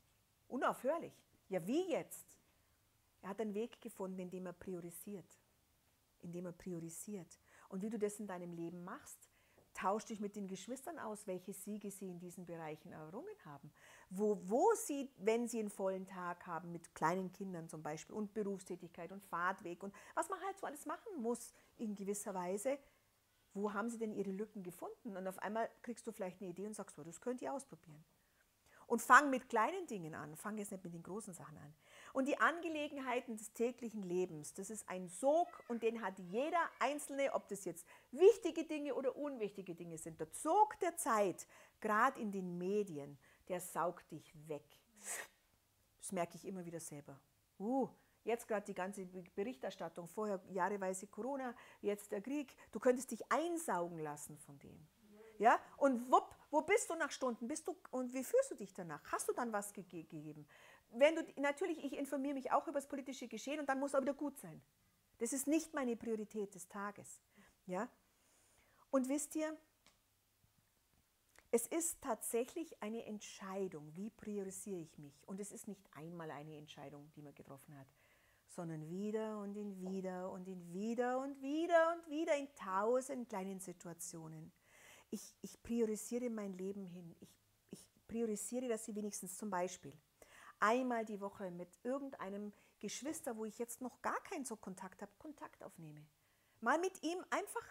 Unaufhörlich. Ja, wie jetzt? Er hat einen Weg gefunden, indem er priorisiert. Indem er priorisiert. Und wie du das in deinem Leben machst, tausch dich mit den Geschwistern aus, welche Siege sie in diesen Bereichen errungen haben. Wo, wo sie, wenn sie einen vollen Tag haben, mit kleinen Kindern zum Beispiel und Berufstätigkeit und Fahrtweg und was man halt so alles machen muss in gewisser Weise, wo haben sie denn ihre Lücken gefunden? Und auf einmal kriegst du vielleicht eine Idee und sagst, oh, das könnt ihr ausprobieren. Und fang mit kleinen Dingen an, fang jetzt nicht mit den großen Sachen an. Und die Angelegenheiten des täglichen Lebens, das ist ein Sog und den hat jeder Einzelne, ob das jetzt wichtige Dinge oder unwichtige Dinge sind. Der Sog der Zeit, gerade in den Medien, der saugt dich weg. Das merke ich immer wieder selber. Uh, jetzt gerade die ganze Berichterstattung, vorher jahreweise Corona, jetzt der Krieg. Du könntest dich einsaugen lassen von dem. Ja? Und wupp, wo bist du nach Stunden? Bist du und wie fühlst du dich danach? Hast du dann was ge gegeben? Wenn du natürlich, ich informiere mich auch über das politische Geschehen und dann muss es auch wieder gut sein. Das ist nicht meine Priorität des Tages. Ja? Und wisst ihr, es ist tatsächlich eine Entscheidung, wie priorisiere ich mich. Und es ist nicht einmal eine Entscheidung, die man getroffen hat, sondern wieder und in wieder und in wieder und wieder und wieder in tausend kleinen Situationen. Ich, ich priorisiere mein Leben hin. Ich, ich priorisiere, dass sie wenigstens zum Beispiel einmal die Woche mit irgendeinem Geschwister, wo ich jetzt noch gar keinen so Kontakt habe, Kontakt aufnehme. Mal mit ihm einfach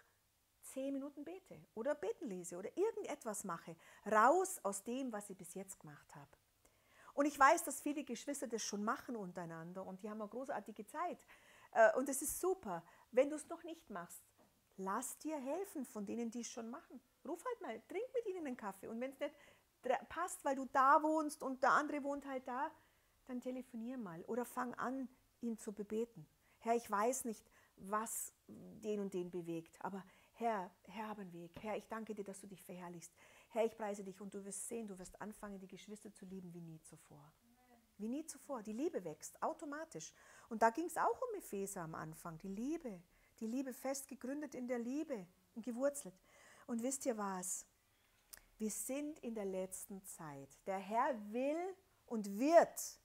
zehn Minuten bete oder beten lese oder irgendetwas mache, raus aus dem, was ich bis jetzt gemacht habe. Und ich weiß, dass viele Geschwister das schon machen untereinander und die haben eine großartige Zeit. Äh, und es ist super. Wenn du es noch nicht machst, lass dir helfen von denen, die es schon machen. Ruf halt mal, trink mit ihnen einen Kaffee. Und wenn es nicht passt, weil du da wohnst und der andere wohnt halt da, dann telefonier mal oder fang an, ihn zu bebeten. Herr, ich weiß nicht, was den und den bewegt, aber Herr, Herr, hab einen Weg. Herr, ich danke dir, dass du dich verherrlichst. Herr, ich preise dich und du wirst sehen, du wirst anfangen, die Geschwister zu lieben wie nie zuvor. Wie nie zuvor. Die Liebe wächst automatisch. Und da ging es auch um Epheser am Anfang. Die Liebe. Die Liebe fest gegründet in der Liebe und gewurzelt. Und wisst ihr was? Wir sind in der letzten Zeit. Der Herr will und wird,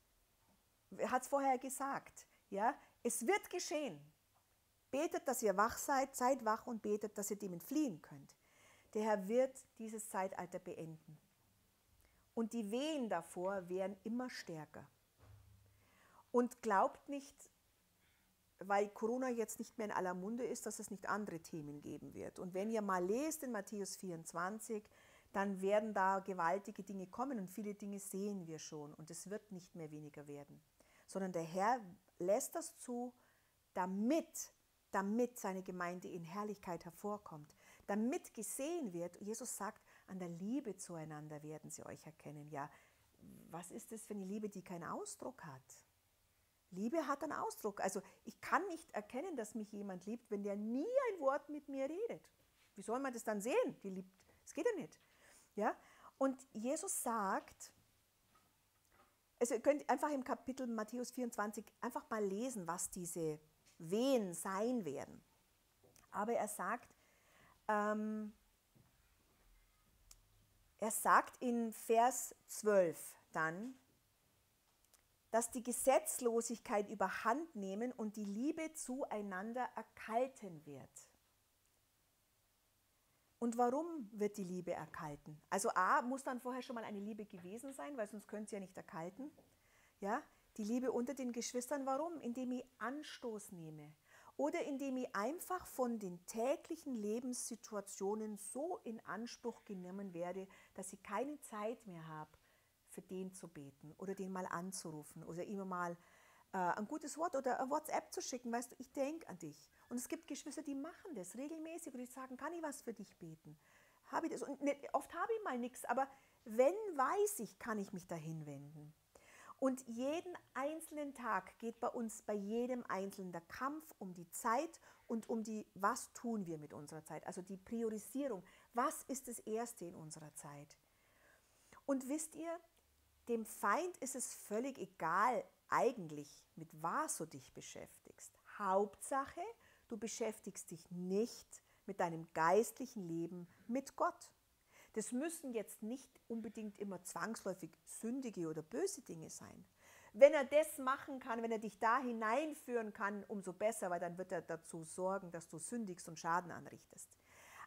er hat es vorher gesagt, ja, es wird geschehen. Betet, dass ihr wach seid, seid wach und betet, dass ihr dem entfliehen könnt. Der Herr wird dieses Zeitalter beenden. Und die Wehen davor werden immer stärker. Und glaubt nicht, weil Corona jetzt nicht mehr in aller Munde ist, dass es nicht andere Themen geben wird. Und wenn ihr mal lest in Matthäus 24, dann werden da gewaltige Dinge kommen und viele Dinge sehen wir schon und es wird nicht mehr weniger werden, sondern der Herr lässt das zu, damit damit seine Gemeinde in Herrlichkeit hervorkommt, damit gesehen wird, Jesus sagt, an der Liebe zueinander werden sie euch erkennen. Ja, was ist das für eine Liebe, die keinen Ausdruck hat? Liebe hat einen Ausdruck. Also ich kann nicht erkennen, dass mich jemand liebt, wenn der nie ein Wort mit mir redet. Wie soll man das dann sehen? Die liebt. Es geht ja nicht. Ja? Und Jesus sagt, also ihr könnt einfach im Kapitel Matthäus 24 einfach mal lesen, was diese Wehen sein werden. Aber er sagt, ähm, er sagt in Vers 12 dann, dass die Gesetzlosigkeit überhand nehmen und die Liebe zueinander erkalten wird. Und warum wird die Liebe erkalten? Also A muss dann vorher schon mal eine Liebe gewesen sein, weil sonst könnte sie ja nicht erkalten. Ja, die Liebe unter den Geschwistern, warum? Indem ich Anstoß nehme oder indem ich einfach von den täglichen Lebenssituationen so in Anspruch genommen werde, dass ich keine Zeit mehr habe, für den zu beten oder den mal anzurufen oder immer mal äh, ein gutes Wort oder ein WhatsApp zu schicken, weißt du, ich denke an dich. Und es gibt Geschwister, die machen das regelmäßig und die sagen, kann ich was für dich beten? Habe ich das? Und nicht, oft habe ich mal nichts, aber wenn weiß ich, kann ich mich dahin wenden. Und jeden einzelnen Tag geht bei uns, bei jedem Einzelnen der Kampf um die Zeit und um die, was tun wir mit unserer Zeit, also die Priorisierung. Was ist das Erste in unserer Zeit? Und wisst ihr, dem Feind ist es völlig egal eigentlich, mit was du dich beschäftigst. Hauptsache, du beschäftigst dich nicht mit deinem geistlichen Leben mit Gott. Das müssen jetzt nicht unbedingt immer zwangsläufig sündige oder böse Dinge sein. Wenn er das machen kann, wenn er dich da hineinführen kann, umso besser, weil dann wird er dazu sorgen, dass du sündigst und Schaden anrichtest.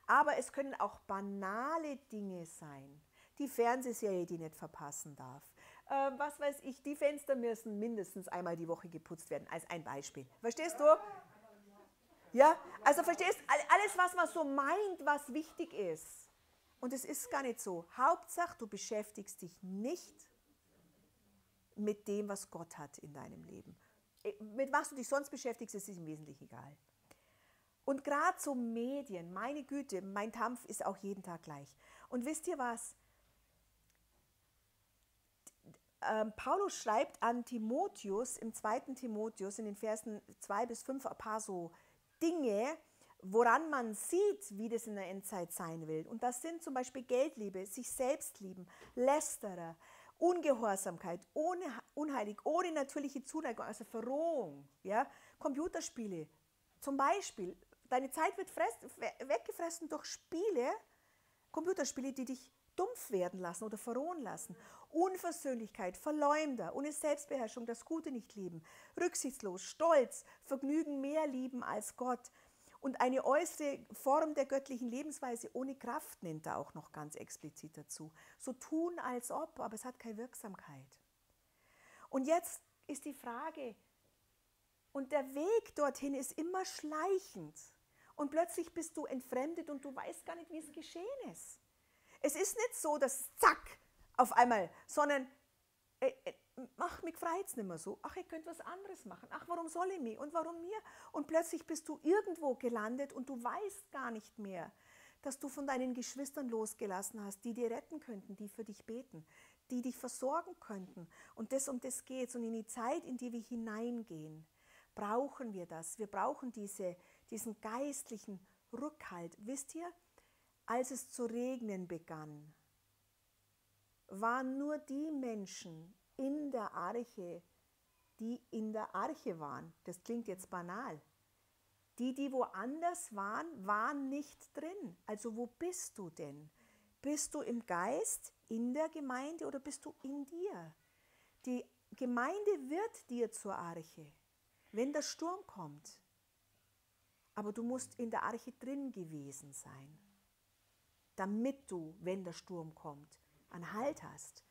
Aber es können auch banale Dinge sein. Die Fernsehserie, die nicht verpassen darf. Äh, was weiß ich, die Fenster müssen mindestens einmal die Woche geputzt werden, als ein Beispiel. Verstehst du? Ja, also verstehst alles, was man so meint, was wichtig ist und es ist gar nicht so. Hauptsache, du beschäftigst dich nicht mit dem, was Gott hat in deinem Leben. Äh, mit was du dich sonst beschäftigst, ist im Wesentlichen egal. Und gerade so Medien, meine Güte, mein Kampf ist auch jeden Tag gleich. Und wisst ihr was? ähm, Paulus schreibt an Timotheus im zweiten Timotheus in den Versen 2 bis 5 ein paar so Dinge, woran man sieht, wie das in der Endzeit sein will. Und das sind zum Beispiel Geldliebe, sich selbst lieben, Lästerer, Ungehorsamkeit, ohne, unheilig, ohne natürliche Zuneigung, also Verrohung, ja? Computerspiele. Zum Beispiel, deine Zeit wird fress, weggefressen durch Spiele, Computerspiele, die dich dumpf werden lassen oder verrohen lassen. Unversöhnlichkeit, Verleumder, ohne Selbstbeherrschung, das Gute nicht lieben, rücksichtslos, stolz, Vergnügen mehr lieben als Gott. Und eine äußere Form der göttlichen Lebensweise ohne Kraft nennt er auch noch ganz explizit dazu. So tun als ob, aber es hat keine Wirksamkeit. Und jetzt ist die Frage, und der Weg dorthin ist immer schleichend. Und plötzlich bist du entfremdet und du weißt gar nicht, wie es geschehen ist. Es ist nicht so, dass zack, auf einmal, sondern äh, äh, ach, mich freut es nicht mehr so. Ach, ich könnte was anderes machen. Ach, warum soll ich mich? Und warum mir? Und plötzlich bist du irgendwo gelandet und du weißt gar nicht mehr, dass du von deinen Geschwistern losgelassen hast, die dir retten könnten, die für dich beten, die dich versorgen könnten. Und das um das geht Und in die Zeit, in die wir hineingehen, brauchen wir das. Wir brauchen diese, diesen geistlichen Rückhalt. Wisst ihr, als es zu regnen begann, waren nur die Menschen in der Arche, die in der Arche waren. Das klingt jetzt banal. Die, die woanders waren, waren nicht drin. Also wo bist du denn? Bist du im Geist, in der Gemeinde oder bist du in dir? Die Gemeinde wird dir zur Arche, wenn der Sturm kommt. Aber du musst in der Arche drin gewesen sein damit du, wenn der Sturm kommt, einen Halt hast.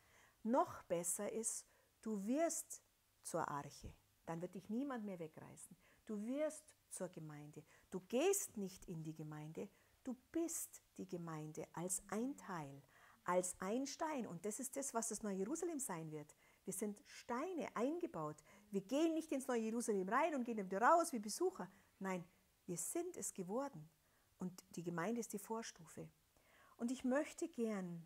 Noch besser ist, du wirst zur Arche. Dann wird dich niemand mehr wegreißen. Du wirst zur Gemeinde. Du gehst nicht in die Gemeinde, du bist die Gemeinde als ein Teil, als ein Stein. Und das ist das, was das neue Jerusalem sein wird. Wir sind Steine eingebaut. Wir gehen nicht ins neue Jerusalem rein und gehen wieder raus wie Besucher. Nein, wir sind es geworden. Und die Gemeinde ist die Vorstufe. Und ich möchte gern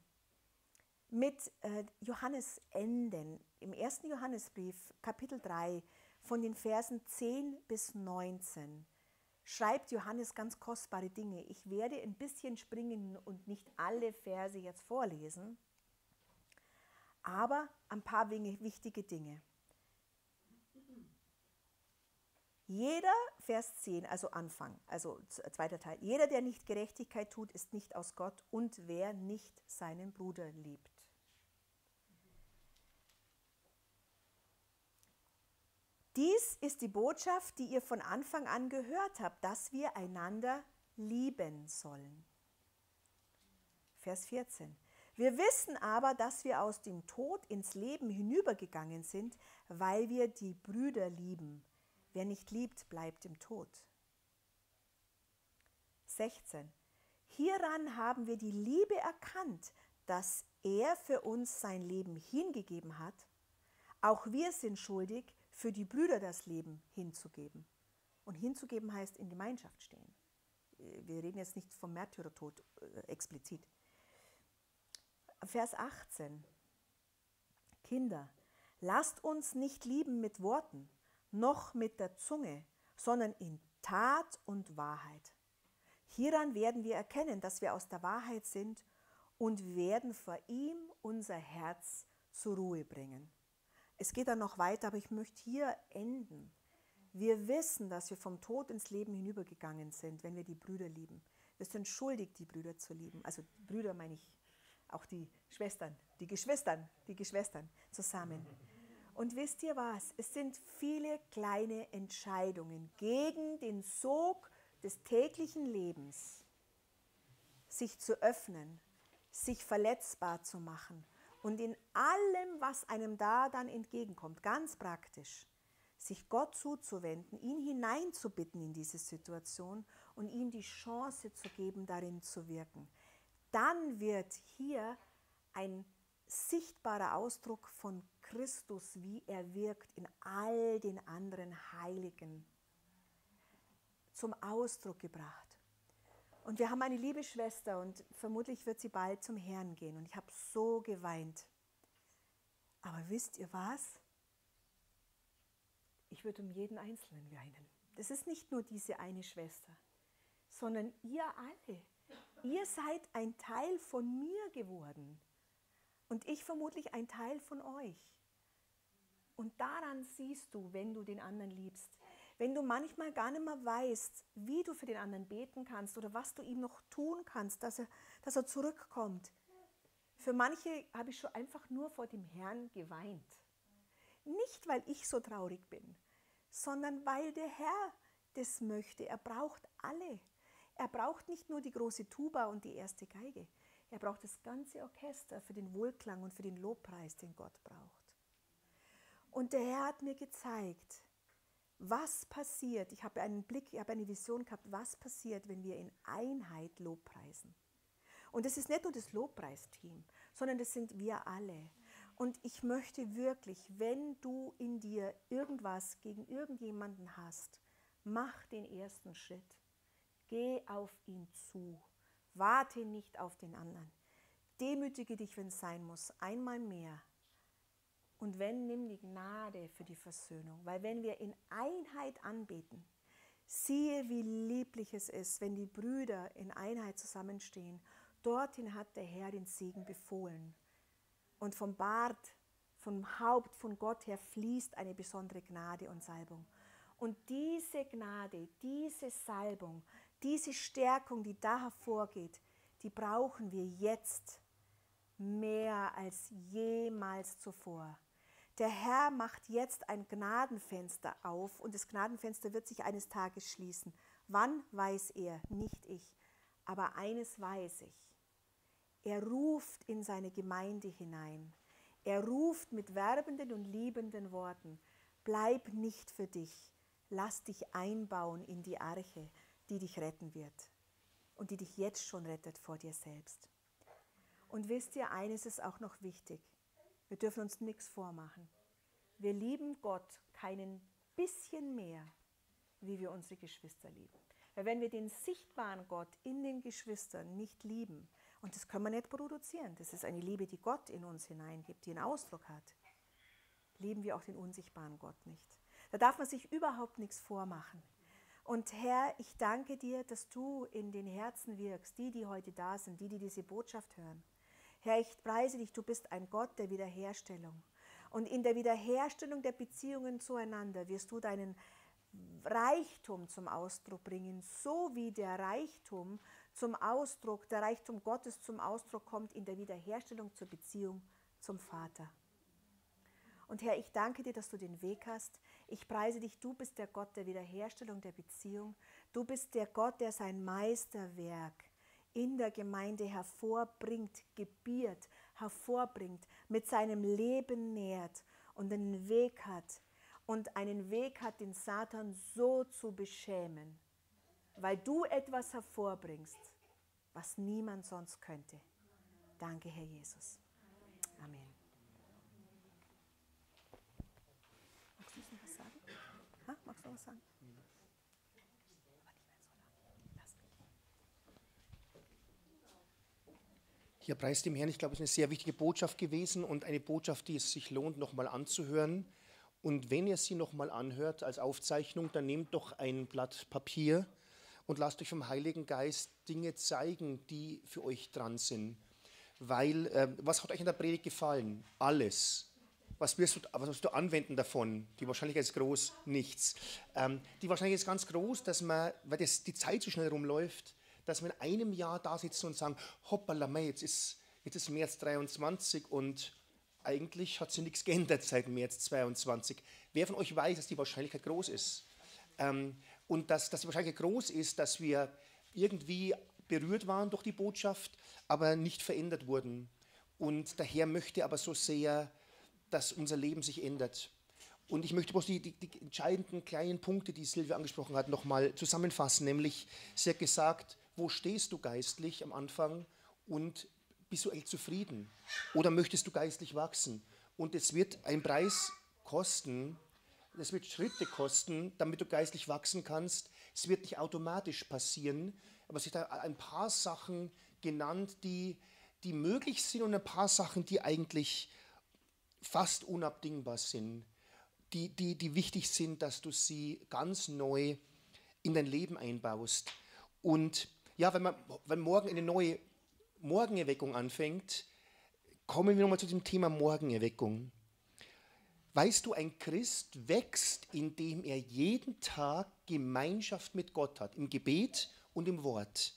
mit äh, Johannes enden, im ersten Johannesbrief, Kapitel 3, von den Versen 10 bis 19, schreibt Johannes ganz kostbare Dinge. Ich werde ein bisschen springen und nicht alle Verse jetzt vorlesen, aber ein paar wichtige Dinge. Jeder, Vers 10, also Anfang, also zweiter Teil, jeder, der nicht Gerechtigkeit tut, ist nicht aus Gott und wer nicht seinen Bruder liebt. Dies ist die Botschaft, die ihr von Anfang an gehört habt, dass wir einander lieben sollen. Vers 14. Wir wissen aber, dass wir aus dem Tod ins Leben hinübergegangen sind, weil wir die Brüder lieben. Wer nicht liebt, bleibt im Tod. 16. Hieran haben wir die Liebe erkannt, dass er für uns sein Leben hingegeben hat. Auch wir sind schuldig, für die Brüder das Leben hinzugeben. Und hinzugeben heißt in Gemeinschaft stehen. Wir reden jetzt nicht vom Märtyrertod äh, explizit. Vers 18. Kinder, lasst uns nicht lieben mit Worten, noch mit der Zunge, sondern in Tat und Wahrheit. Hieran werden wir erkennen, dass wir aus der Wahrheit sind und werden vor ihm unser Herz zur Ruhe bringen. Es geht dann noch weiter, aber ich möchte hier enden. Wir wissen, dass wir vom Tod ins Leben hinübergegangen sind, wenn wir die Brüder lieben. Wir sind schuldig, die Brüder zu lieben. Also Brüder meine ich auch die Schwestern, die Geschwistern, die Geschwistern zusammen. Und wisst ihr was? Es sind viele kleine Entscheidungen gegen den Sog des täglichen Lebens, sich zu öffnen, sich verletzbar zu machen und in allem, was einem da dann entgegenkommt, ganz praktisch, sich Gott zuzuwenden, ihn hineinzubitten in diese Situation und ihm die Chance zu geben, darin zu wirken. Dann wird hier ein sichtbarer Ausdruck von Christus, wie er wirkt in all den anderen Heiligen, zum Ausdruck gebracht. Und wir haben eine liebe Schwester und vermutlich wird sie bald zum Herrn gehen. Und ich habe so geweint Aber wisst ihr was? Ich würde um jeden Einzelnen weinen. Das ist nicht nur diese eine Schwester, sondern ihr alle. Ihr seid ein Teil von mir geworden und ich vermutlich ein Teil von euch. Und daran siehst du, wenn du den anderen liebst, wenn du manchmal gar nicht mehr weißt, wie du für den anderen beten kannst oder was du ihm noch tun kannst, dass er, dass er zurückkommt. Für manche habe ich schon einfach nur vor dem Herrn geweint. Nicht, weil ich so traurig bin, sondern weil der Herr das möchte. Er braucht alle. Er braucht nicht nur die große Tuba und die erste Geige. Er braucht das ganze Orchester für den Wohlklang und für den Lobpreis, den Gott braucht. Und der Herr hat mir gezeigt, was passiert. Ich habe einen Blick, ich habe eine Vision gehabt, was passiert, wenn wir in Einheit Lobpreisen. Und es ist nicht nur das Lobpreisteam, sondern das sind wir alle. Und ich möchte wirklich, wenn du in dir irgendwas gegen irgendjemanden hast, mach den ersten Schritt. Geh auf ihn zu. Warte nicht auf den anderen. Demütige dich, wenn es sein muss, einmal mehr. Und wenn, nimm die Gnade für die Versöhnung. Weil wenn wir in Einheit anbeten, siehe, wie lieblich es ist, wenn die Brüder in Einheit zusammenstehen. Dorthin hat der Herr den Segen befohlen. Und vom Bart, vom Haupt, von Gott her fließt eine besondere Gnade und Salbung. Und diese Gnade, diese Salbung, diese Stärkung, die da hervorgeht, die brauchen wir jetzt mehr als jemals zuvor. Der Herr macht jetzt ein Gnadenfenster auf und das Gnadenfenster wird sich eines Tages schließen. Wann weiß er, nicht ich. Aber eines weiß ich. Er ruft in seine Gemeinde hinein. Er ruft mit werbenden und liebenden Worten. Bleib nicht für dich. Lass dich einbauen in die Arche, die dich retten wird und die dich jetzt schon rettet vor dir selbst. Und wisst ihr, eines ist auch noch wichtig. Wir dürfen uns nichts vormachen. Wir lieben Gott keinen bisschen mehr, wie wir unsere Geschwister lieben. Weil wenn wir den sichtbaren Gott in den Geschwistern nicht lieben, und das können wir nicht produzieren, das ist eine Liebe, die Gott in uns hineingibt, die einen Ausdruck hat, lieben wir auch den unsichtbaren Gott nicht. Da darf man sich überhaupt nichts vormachen. Und Herr, ich danke dir, dass du in den Herzen wirkst, die, die heute da sind, die, die diese Botschaft hören. Herr, ich preise dich, du bist ein Gott der Wiederherstellung. Und in der Wiederherstellung der Beziehungen zueinander wirst du deinen Reichtum zum Ausdruck bringen, so wie der Reichtum zum Ausdruck, der Reichtum Gottes zum Ausdruck kommt in der Wiederherstellung zur Beziehung zum Vater. Und Herr, ich danke dir, dass du den Weg hast. Ich preise dich, du bist der Gott der Wiederherstellung der Beziehung. Du bist der Gott, der sein Meisterwerk in der Gemeinde hervorbringt, gebiert, hervorbringt, mit seinem Leben nährt und einen Weg hat und einen Weg hat, den Satan so zu beschämen, weil du etwas hervorbringst, was niemand sonst könnte. Danke, Herr Jesus. Amen. Magst du noch was sagen? Ha? Magst du noch was sagen? Ja, preis dem Herrn. Ich glaube, es ist eine sehr wichtige Botschaft gewesen und eine Botschaft, die es sich lohnt, nochmal anzuhören. Und wenn ihr sie nochmal anhört als Aufzeichnung, dann nehmt doch ein Blatt Papier und lasst euch vom Heiligen Geist Dinge zeigen, die für euch dran sind. Weil, äh, was hat euch in der Predigt gefallen? Alles. Was wirst du, was wirst du anwenden davon? Die Wahrscheinlichkeit ist groß, nichts. Ähm, die Wahrscheinlichkeit ist ganz groß, dass man, weil das, die Zeit so schnell rumläuft, dass wir in einem Jahr da sitzen und sagen, hoppala, jetzt ist, jetzt ist März 23 und eigentlich hat sich nichts geändert seit März 22. Wer von euch weiß, dass die Wahrscheinlichkeit groß ist? Ähm, und dass, dass die Wahrscheinlichkeit groß ist, dass wir irgendwie berührt waren durch die Botschaft, aber nicht verändert wurden. Und der Herr möchte aber so sehr, dass unser Leben sich ändert. Und ich möchte bloß die, die, die entscheidenden kleinen Punkte, die Silvia angesprochen hat, nochmal zusammenfassen. Nämlich, sie hat gesagt, wo stehst du geistlich am Anfang und bist du echt zufrieden? Oder möchtest du geistlich wachsen? Und es wird einen Preis kosten, es wird Schritte kosten, damit du geistlich wachsen kannst. Es wird nicht automatisch passieren, aber es sind ein paar Sachen genannt, die, die möglich sind und ein paar Sachen, die eigentlich fast unabdingbar sind, die, die, die wichtig sind, dass du sie ganz neu in dein Leben einbaust. Und ja, wenn, man, wenn morgen eine neue Morgenerweckung anfängt, kommen wir nochmal zu dem Thema Morgenerweckung. Weißt du, ein Christ wächst, indem er jeden Tag Gemeinschaft mit Gott hat, im Gebet und im Wort.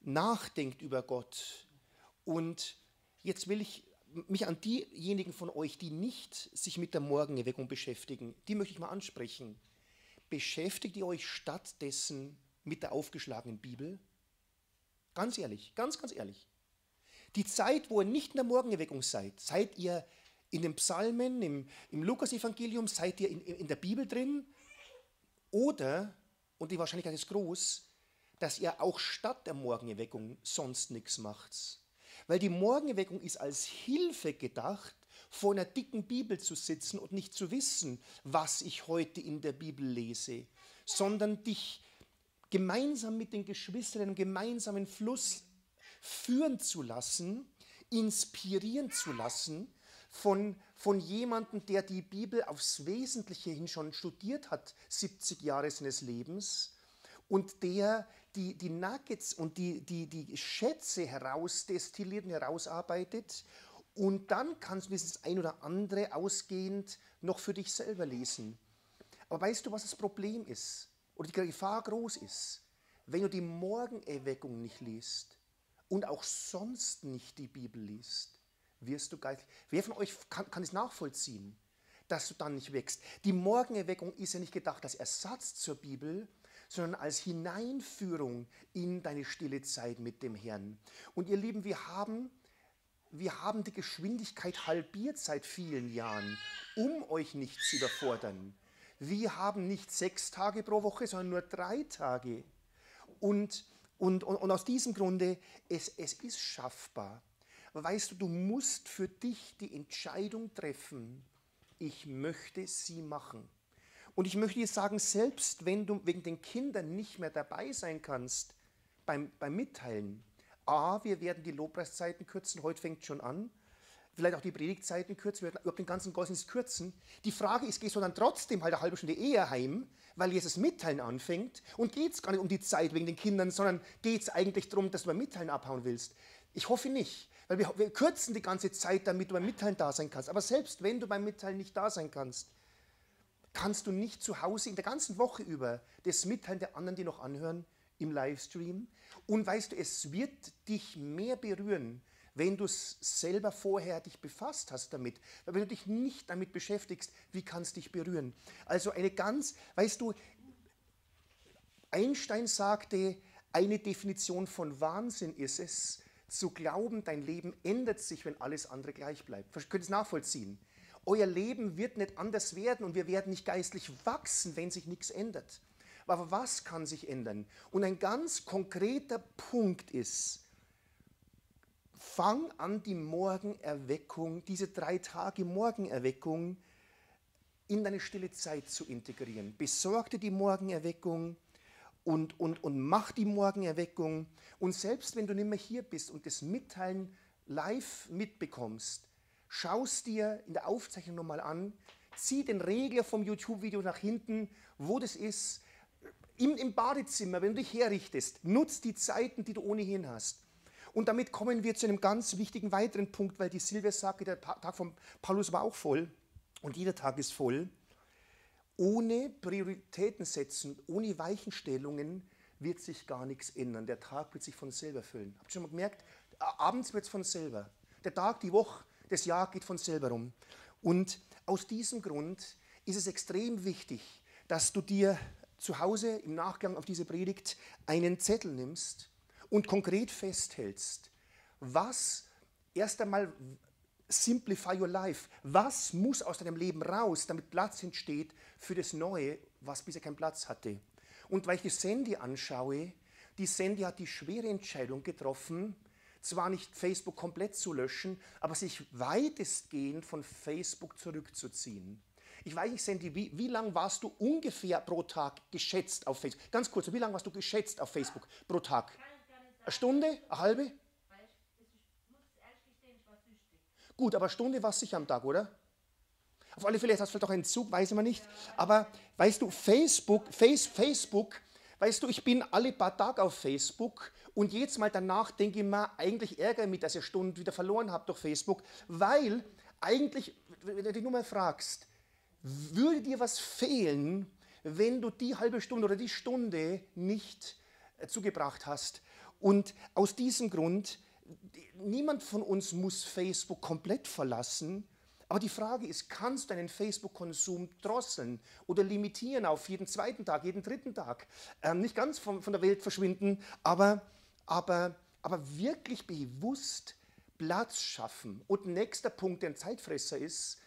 Nachdenkt über Gott. Und jetzt will ich mich an diejenigen von euch, die nicht sich mit der Morgenerweckung beschäftigen, die möchte ich mal ansprechen. Beschäftigt ihr euch stattdessen mit der aufgeschlagenen Bibel? Ganz ehrlich, ganz, ganz ehrlich. Die Zeit, wo ihr nicht in der Morgenerweckung seid, seid ihr in den Psalmen, im, im Lukas-Evangelium, seid ihr in, in der Bibel drin? Oder, und die Wahrscheinlichkeit ist groß, dass ihr auch statt der Morgenerweckung sonst nichts macht. Weil die Morgenerweckung ist als Hilfe gedacht, vor einer dicken Bibel zu sitzen und nicht zu wissen, was ich heute in der Bibel lese, sondern dich gemeinsam mit den Geschwistern einen gemeinsamen Fluss führen zu lassen, inspirieren zu lassen von, von jemandem, der die Bibel aufs Wesentliche hin schon studiert hat, 70 Jahre seines Lebens, und der die, die Nuggets und die, die, die Schätze herausdestilliert und herausarbeitet. Und dann kannst du das ein oder andere ausgehend noch für dich selber lesen. Aber weißt du, was das Problem ist? Oder die Gefahr groß ist? Wenn du die Morgenerweckung nicht liest und auch sonst nicht die Bibel liest, wirst du geistlich. Wer von euch kann, kann es nachvollziehen, dass du dann nicht wächst? Die Morgenerweckung ist ja nicht gedacht als Ersatz zur Bibel, sondern als Hineinführung in deine stille Zeit mit dem Herrn. Und ihr Lieben, wir haben, wir haben die Geschwindigkeit halbiert seit vielen Jahren, um euch nicht zu überfordern. Wir haben nicht sechs Tage pro Woche, sondern nur drei Tage. Und, und, und, und aus diesem Grunde, es, es ist schaffbar. Weißt du, du musst für dich die Entscheidung treffen, ich möchte sie machen. Und ich möchte dir sagen, selbst wenn du wegen den Kindern nicht mehr dabei sein kannst beim, beim Mitteilen, A, wir werden die Lobpreiszeiten kürzen, heute fängt schon an, vielleicht auch die Predigtzeiten kürzen, wir werden den ganzen Gottesdienst kürzen. Die Frage ist, gehst du dann trotzdem halt eine halbe Stunde eher heim, weil das Mitteilen anfängt und geht es gar nicht um die Zeit wegen den Kindern, sondern geht es eigentlich darum, dass du beim Mitteilen abhauen willst. Ich hoffe nicht, weil wir, wir kürzen die ganze Zeit, damit du beim Mitteilen da sein kannst. Aber selbst wenn du beim Mitteilen nicht da sein kannst, kannst du nicht zu Hause in der ganzen Woche über das mitteilen der anderen, die noch anhören, im Livestream. Und weißt du, es wird dich mehr berühren, wenn du es selber vorher dich befasst hast damit. Wenn du dich nicht damit beschäftigst, wie kann es dich berühren? Also eine ganz, weißt du, Einstein sagte, eine Definition von Wahnsinn ist es, zu glauben, dein Leben ändert sich, wenn alles andere gleich bleibt. Könnt ihr es nachvollziehen? Euer Leben wird nicht anders werden und wir werden nicht geistlich wachsen, wenn sich nichts ändert. Aber was kann sich ändern? Und ein ganz konkreter Punkt ist, fang an, die Morgenerweckung, diese drei Tage Morgenerweckung in deine stille Zeit zu integrieren. Besorg dir die Morgenerweckung und, und, und mach die Morgenerweckung. Und selbst wenn du nicht mehr hier bist und das Mitteilen live mitbekommst, schaust dir in der Aufzeichnung nochmal an, zieh den Regler vom YouTube-Video nach hinten, wo das ist. Im, Im Badezimmer, wenn du dich herrichtest, nutz die Zeiten, die du ohnehin hast. Und damit kommen wir zu einem ganz wichtigen weiteren Punkt, weil die Silvia sagte, der Tag von Paulus war auch voll und jeder Tag ist voll. Ohne Prioritäten setzen, ohne Weichenstellungen wird sich gar nichts ändern. Der Tag wird sich von selber füllen. Habt ihr schon mal gemerkt? Abends wird es von selber. Der Tag, die Woche, das Jahr geht von selber rum. Und aus diesem Grund ist es extrem wichtig, dass du dir zu Hause im Nachgang auf diese Predigt einen Zettel nimmst und konkret festhältst, was erst einmal simplify your life, was muss aus deinem Leben raus, damit Platz entsteht für das Neue, was bisher keinen Platz hatte. Und weil ich die Sandy anschaue, die Sandy hat die schwere Entscheidung getroffen, zwar nicht Facebook komplett zu löschen, aber sich weitestgehend von Facebook zurückzuziehen. Ich weiß nicht, Sandy, wie, wie lange warst du ungefähr pro Tag geschätzt auf Facebook? Ganz kurz, wie lange warst du geschätzt auf Facebook pro Tag? Eine Stunde? Eine halbe? Gut, aber Stunde war es sicher am Tag, oder? Auf alle Fälle hast du vielleicht auch einen Zug, weiß man nicht. Aber weißt du, Facebook, Face, Facebook, weißt du, ich bin alle paar Tage auf Facebook und jedes Mal danach denke ich mir, eigentlich ärgere ich mich, dass ich Stunden wieder verloren habe durch Facebook, weil eigentlich, wenn du dich nur mal fragst, würde dir was fehlen, wenn du die halbe Stunde oder die Stunde nicht äh, zugebracht hast? Und aus diesem Grund, niemand von uns muss Facebook komplett verlassen, aber die Frage ist, kannst du deinen Facebook-Konsum drosseln oder limitieren auf jeden zweiten Tag, jeden dritten Tag? Ähm, nicht ganz von, von der Welt verschwinden, aber, aber, aber wirklich bewusst Platz schaffen. Und nächster Punkt, der ein Zeitfresser ist,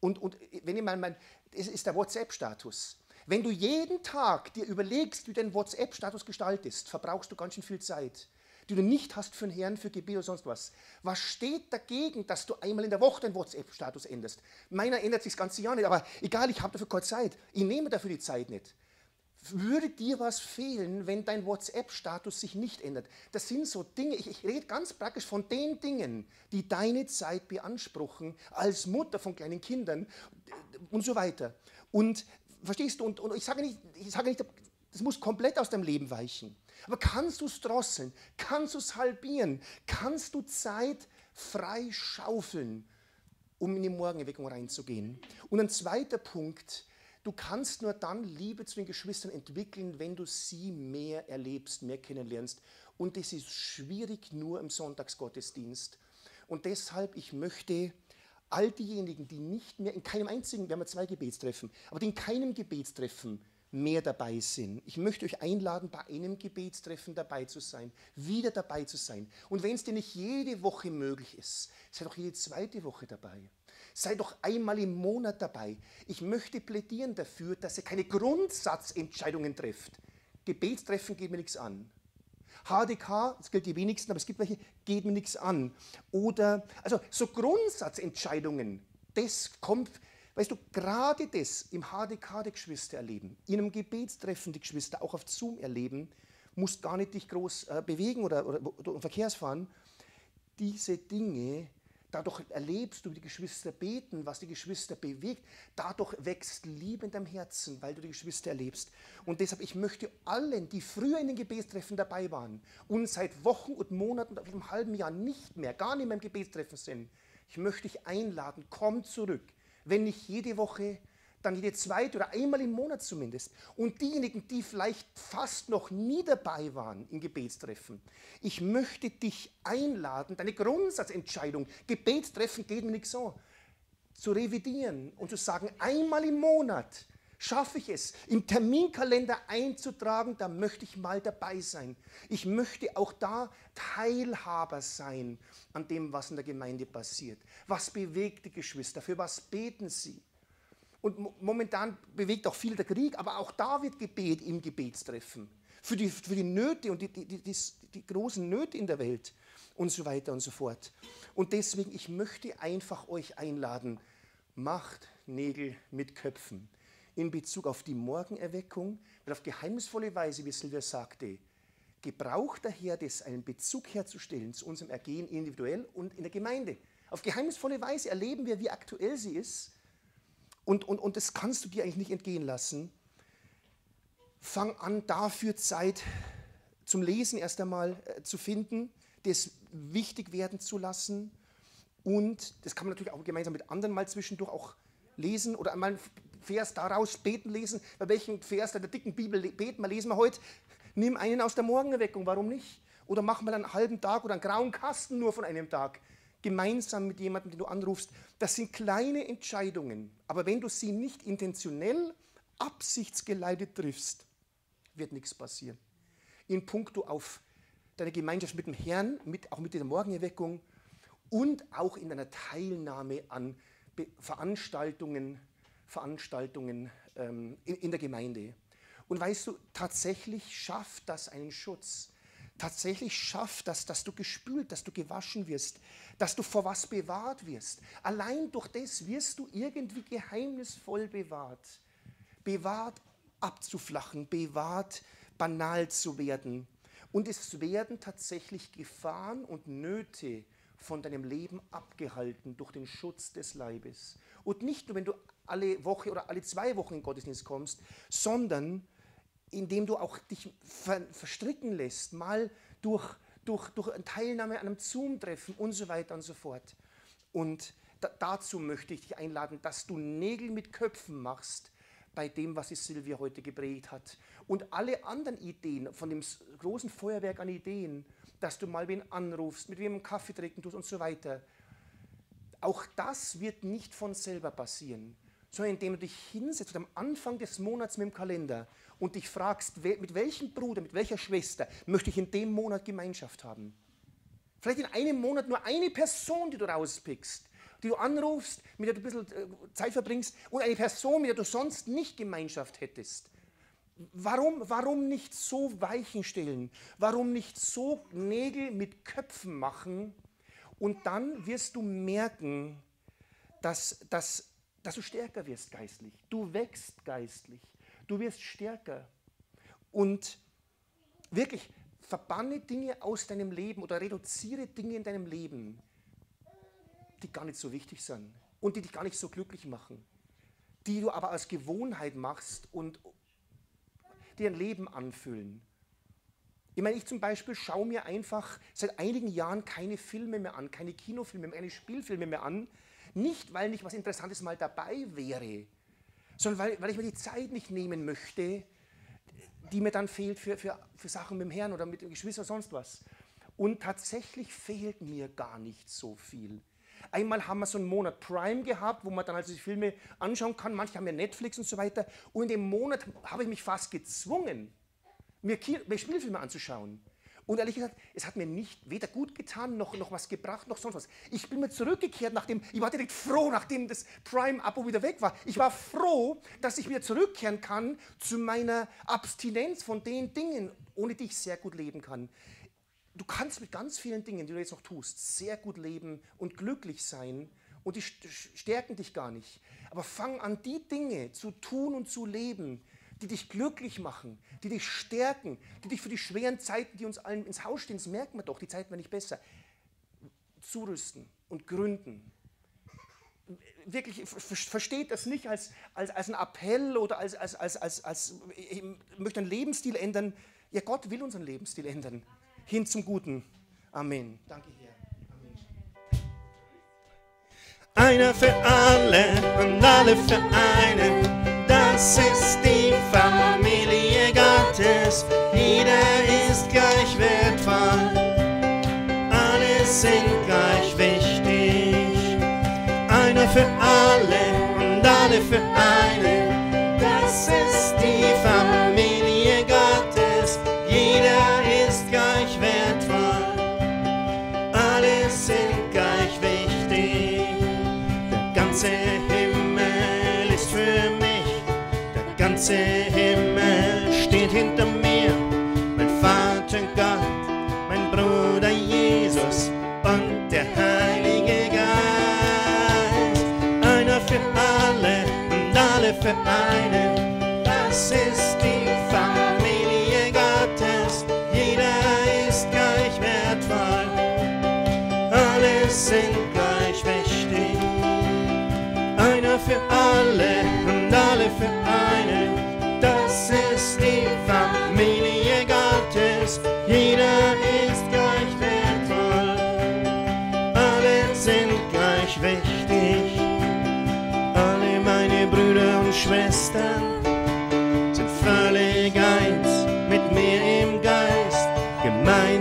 und, und wenn ich mal mein, ist, ist der WhatsApp-Status. Wenn du jeden Tag dir überlegst, wie du deinen WhatsApp-Status gestaltest, verbrauchst du ganz schön viel Zeit die du nicht hast für den Herrn, für Gebet oder sonst was. Was steht dagegen, dass du einmal in der Woche deinen WhatsApp-Status änderst? Meiner ändert sich das ganze Jahr nicht, aber egal, ich habe dafür keine Zeit. Ich nehme dafür die Zeit nicht. Würde dir was fehlen, wenn dein WhatsApp-Status sich nicht ändert? Das sind so Dinge, ich, ich rede ganz praktisch von den Dingen, die deine Zeit beanspruchen, als Mutter von kleinen Kindern und so weiter. Und verstehst du, und, und ich sage nicht, ich sage nicht, das muss komplett aus deinem Leben weichen. Aber kannst du es drosseln? Kannst du es halbieren? Kannst du Zeit frei schaufeln, um in die Morgenerweckung reinzugehen? Und ein zweiter Punkt, du kannst nur dann Liebe zu den Geschwistern entwickeln, wenn du sie mehr erlebst, mehr kennenlernst. Und das ist schwierig nur im Sonntagsgottesdienst. Und deshalb, ich möchte all diejenigen, die nicht mehr in keinem einzigen, wir haben ja zwei Gebetstreffen, aber die in keinem Gebetstreffen mehr dabei sind. Ich möchte euch einladen, bei einem Gebetstreffen dabei zu sein, wieder dabei zu sein. Und wenn es dir nicht jede Woche möglich ist, sei doch jede zweite Woche dabei. Sei doch einmal im Monat dabei. Ich möchte plädieren dafür, dass ihr keine Grundsatzentscheidungen trefft. Gebetstreffen geht mir nichts an. HDK, das gilt die wenigsten, aber es gibt welche, geht mir nichts an. Oder, also so Grundsatzentscheidungen, das kommt, Weißt du, gerade das im HDK die Geschwister erleben, in einem Gebetstreffen die Geschwister auch auf Zoom erleben, musst gar nicht dich groß äh, bewegen oder, oder, oder Verkehrsfahren. Diese Dinge, dadurch erlebst du, wie die Geschwister beten, was die Geschwister bewegt. Dadurch wächst Liebe in deinem Herzen, weil du die Geschwister erlebst. Und deshalb, ich möchte allen, die früher in den Gebetstreffen dabei waren und seit Wochen und Monaten, einem halben Jahr nicht mehr, gar nicht mehr im Gebetstreffen sind, ich möchte dich einladen, komm zurück wenn nicht jede Woche, dann jede zweite oder einmal im Monat zumindest. Und diejenigen, die vielleicht fast noch nie dabei waren im Gebetstreffen, ich möchte dich einladen, deine Grundsatzentscheidung, Gebetstreffen geht mir nicht so, zu revidieren und zu sagen, einmal im Monat schaffe ich es, im Terminkalender einzutragen, da möchte ich mal dabei sein. Ich möchte auch da Teilhaber sein an dem, was in der Gemeinde passiert. Was bewegt die Geschwister? Für was beten sie? Und momentan bewegt auch viel der Krieg, aber auch da wird Gebet im Gebetstreffen. Für die, für die Nöte und die, die, die, die großen Nöte in der Welt und so weiter und so fort. Und deswegen, ich möchte einfach euch einladen, macht Nägel mit Köpfen in Bezug auf die Morgenerweckung, weil auf geheimnisvolle Weise, wie Silvia sagte, gebraucht der Herr das, einen Bezug herzustellen zu unserem Ergehen individuell und in der Gemeinde. Auf geheimnisvolle Weise erleben wir, wie aktuell sie ist. Und, und, und das kannst du dir eigentlich nicht entgehen lassen. Fang an, dafür Zeit zum Lesen erst einmal äh, zu finden, das wichtig werden zu lassen. Und das kann man natürlich auch gemeinsam mit anderen mal zwischendurch auch lesen oder einmal Vers daraus beten lesen. Bei welchem Vers der dicken Bibel beten wir, lesen wir heute. Nimm einen aus der Morgenerweckung, warum nicht? Oder mach mal einen halben Tag oder einen grauen Kasten nur von einem Tag. Gemeinsam mit jemandem, den du anrufst. Das sind kleine Entscheidungen. Aber wenn du sie nicht intentionell, absichtsgeleitet triffst, wird nichts passieren. In puncto auf deine Gemeinschaft mit dem Herrn, mit, auch mit der Morgenerweckung und auch in deiner Teilnahme an Veranstaltungen, Veranstaltungen ähm, in, in der Gemeinde. Und weißt du, tatsächlich schafft das einen Schutz. Tatsächlich schafft das, dass du gespült, dass du gewaschen wirst, dass du vor was bewahrt wirst. Allein durch das wirst du irgendwie geheimnisvoll bewahrt. Bewahrt abzuflachen, bewahrt banal zu werden. Und es werden tatsächlich Gefahren und Nöte von deinem Leben abgehalten durch den Schutz des Leibes. Und nicht nur, wenn du alle Woche oder alle zwei Wochen in Gottesdienst kommst, sondern indem du auch dich ver verstricken lässt, mal durch, durch, durch Teilnahme an einem Zoom-Treffen und so weiter und so fort. Und da, dazu möchte ich dich einladen, dass du Nägel mit Köpfen machst bei dem, was die Silvia heute geprägt hat. Und alle anderen Ideen von dem großen Feuerwerk an Ideen, dass du mal wen anrufst, mit wem Kaffee trinken tust und so weiter. Auch das wird nicht von selber passieren, sondern indem du dich hinsetzt am Anfang des Monats mit dem Kalender und dich fragst, mit welchem Bruder, mit welcher Schwester möchte ich in dem Monat Gemeinschaft haben. Vielleicht in einem Monat nur eine Person, die du rauspickst, die du anrufst, mit der du ein bisschen äh, Zeit verbringst und eine Person, mit der du sonst nicht Gemeinschaft hättest. Warum, warum nicht so Weichen stellen? Warum nicht so Nägel mit Köpfen machen? Und dann wirst du merken, dass, dass, dass du stärker wirst geistlich. Du wächst geistlich. Du wirst stärker. Und wirklich, verbanne Dinge aus deinem Leben oder reduziere Dinge in deinem Leben, die gar nicht so wichtig sind und die dich gar nicht so glücklich machen, die du aber als Gewohnheit machst und dir ein Leben anfüllen. Ich meine, ich zum Beispiel schaue mir einfach seit einigen Jahren keine Filme mehr an, keine Kinofilme keine Spielfilme mehr an. Nicht, weil nicht was Interessantes mal dabei wäre, sondern weil, weil ich mir die Zeit nicht nehmen möchte, die mir dann fehlt für, für, für Sachen mit dem Herrn oder mit den Geschwistern oder sonst was. Und tatsächlich fehlt mir gar nicht so viel. Einmal haben wir so einen Monat Prime gehabt, wo man dann also die Filme anschauen kann. Manche haben ja Netflix und so weiter. Und in dem Monat habe ich mich fast gezwungen, mir, mir Spielfilme anzuschauen. Und ehrlich gesagt, es hat mir nicht weder gut getan, noch, noch was gebracht, noch sonst was. Ich bin mir zurückgekehrt, nachdem, ich war direkt froh, nachdem das Prime-Abo wieder weg war. Ich war froh, dass ich wieder zurückkehren kann zu meiner Abstinenz von den Dingen, ohne die ich sehr gut leben kann. Du kannst mit ganz vielen Dingen, die du jetzt noch tust, sehr gut leben und glücklich sein und die stärken dich gar nicht. Aber fang an, die Dinge zu tun und zu leben, die dich glücklich machen, die dich stärken, die dich für die schweren Zeiten, die uns allen ins Haus stehen, das merken wir doch, die Zeiten werden nicht besser, zurüsten und gründen. Wirklich, versteht das nicht als, als, als ein Appell oder als, als, als, als, als ich möchte einen Lebensstil ändern. Ja, Gott will unseren Lebensstil ändern. Hin zum Guten. Amen. Danke, Herr. Einer für alle und alle für einen. Das ist die Familie Gottes. Jeder ist gleich wertvoll. Alle sind gleich wichtig. Einer für alle und alle für einen. Der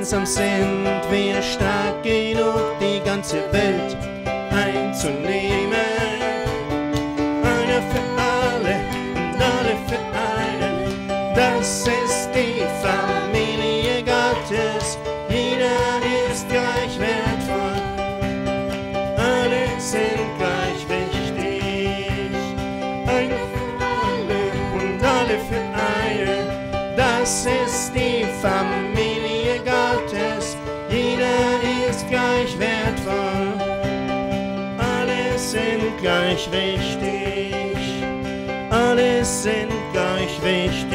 Gemeinsam sind wir stark genug, die ganze Welt wichtig. Alle sind gleich wichtig.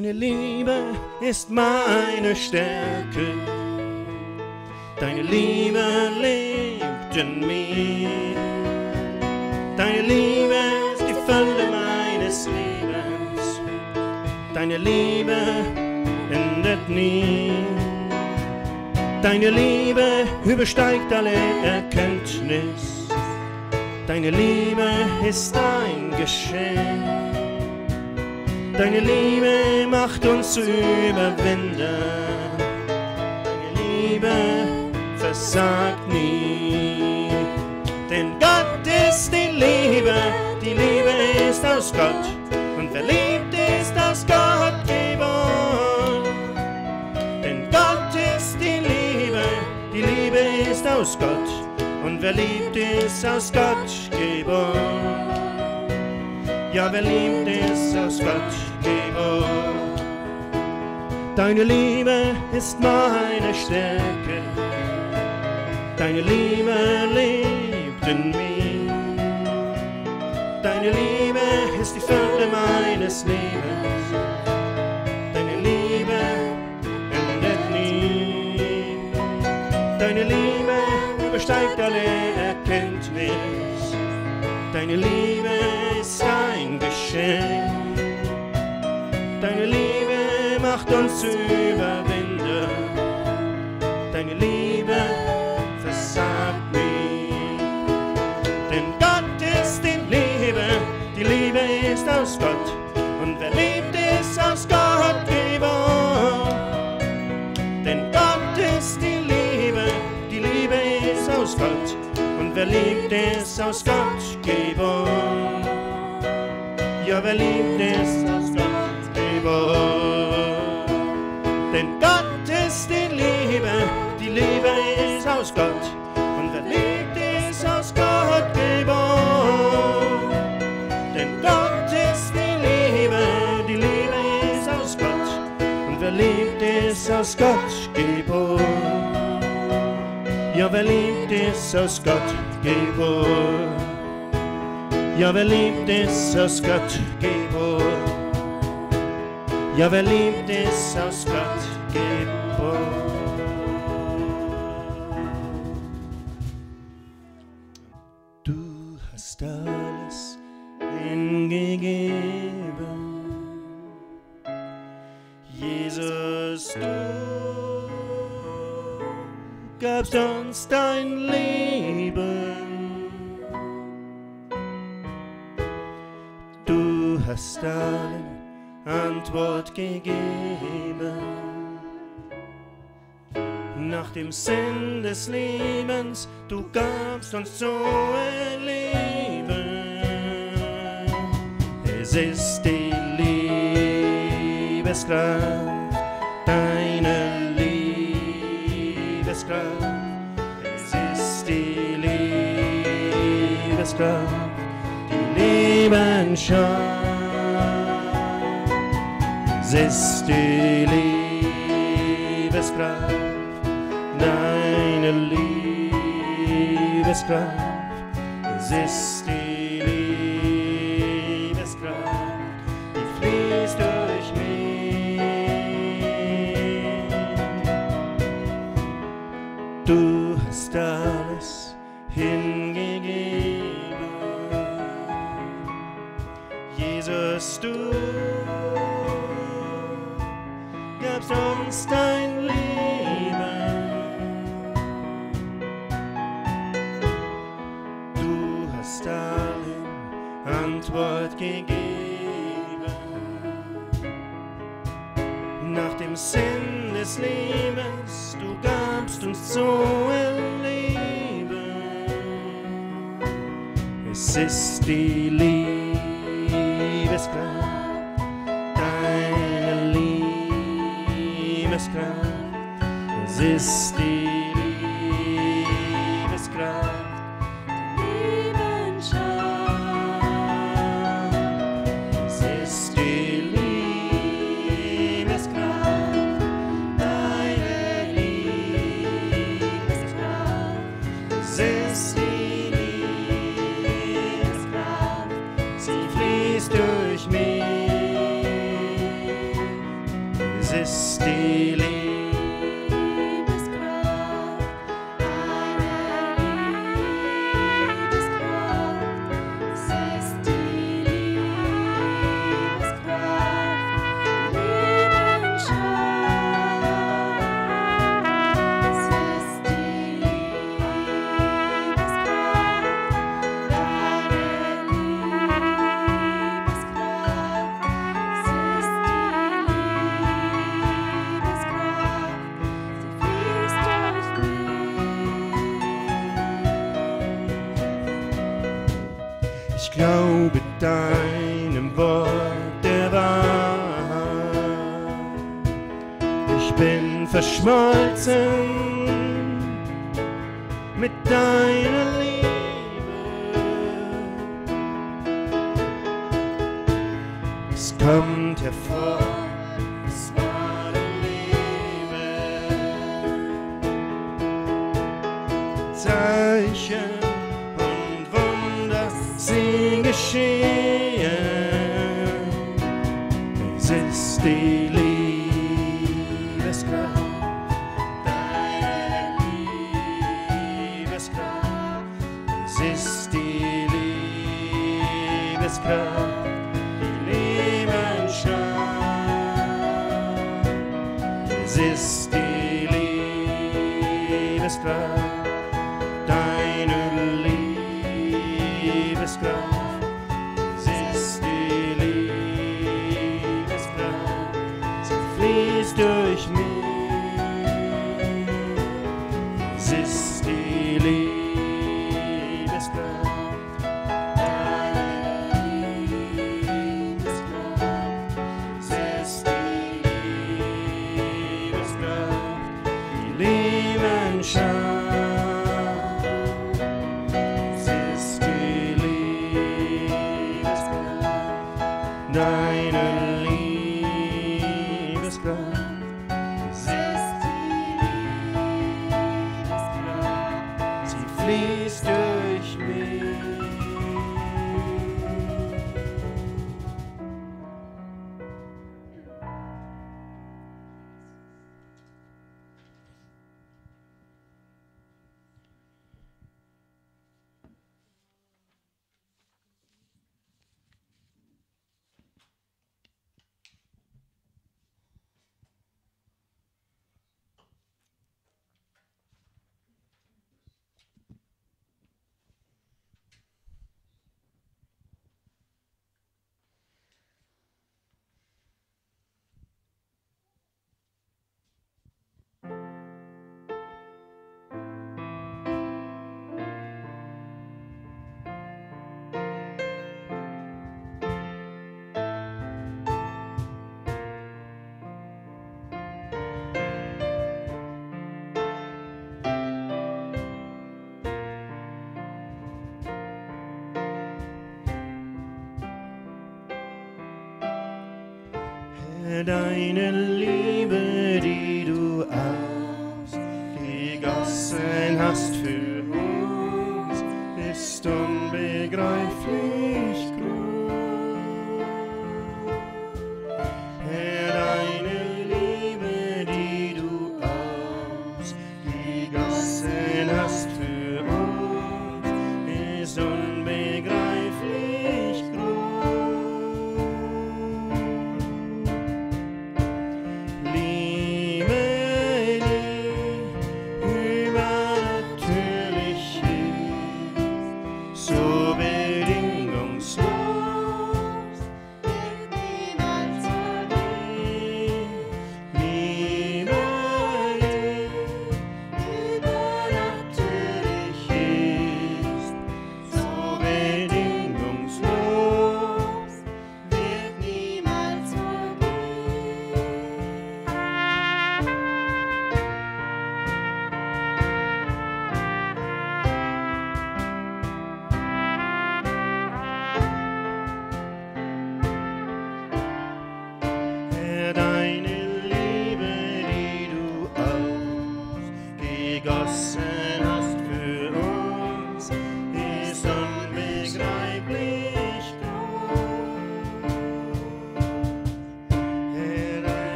Deine Liebe ist meine Stärke. Deine Liebe lebt in mir. Deine Liebe ist die Fülle meines Lebens. Deine Liebe endet nie. Deine Liebe übersteigt alle Erkenntnis. Deine Liebe ist ein Geschenk. Deine Liebe macht uns zu überwinden. Deine Liebe versagt nie. Denn Gott ist die Liebe, die Liebe ist aus Gott. Und verliebt ist aus Gott geboren. Denn Gott ist die Liebe, die Liebe ist aus Gott. Und wer liebt, ist aus Gott geboren. Ja, wer liebt, ist aus Gott. Deine Liebe ist meine Stärke. Deine Liebe lebt in mir. Deine Liebe ist die Fülle meines Lebens. Deine Liebe endet nie. Deine Liebe übersteigt alle Erkenntnis. Deine Liebe uns überwinden. Deine Liebe versagt nie. Denn Gott ist die Liebe, die Liebe ist aus Gott. Und wer liebt, ist aus Gott geboren. Denn Gott ist die Liebe, die Liebe ist aus Gott. Und wer liebt, ist aus Gott geboren. Ja, wer liebt, ist aus Gott geboren. Ist aus Gott geboren. Ja, wer liebt, ist aus Gott geboren. Ja, wer liebt, ist aus Gott geboren. Ja, wer gabst uns dein Leben. Du hast allen Antwort gegeben. Nach dem Sinn des Lebens, du gabst uns zu erleben. Es ist die Liebeskraft, Liebeskraft, die Leben schafft. Es ist die Liebeskraft, deine Liebeskraft. Es deine Liebe, die du ausgegossen hast für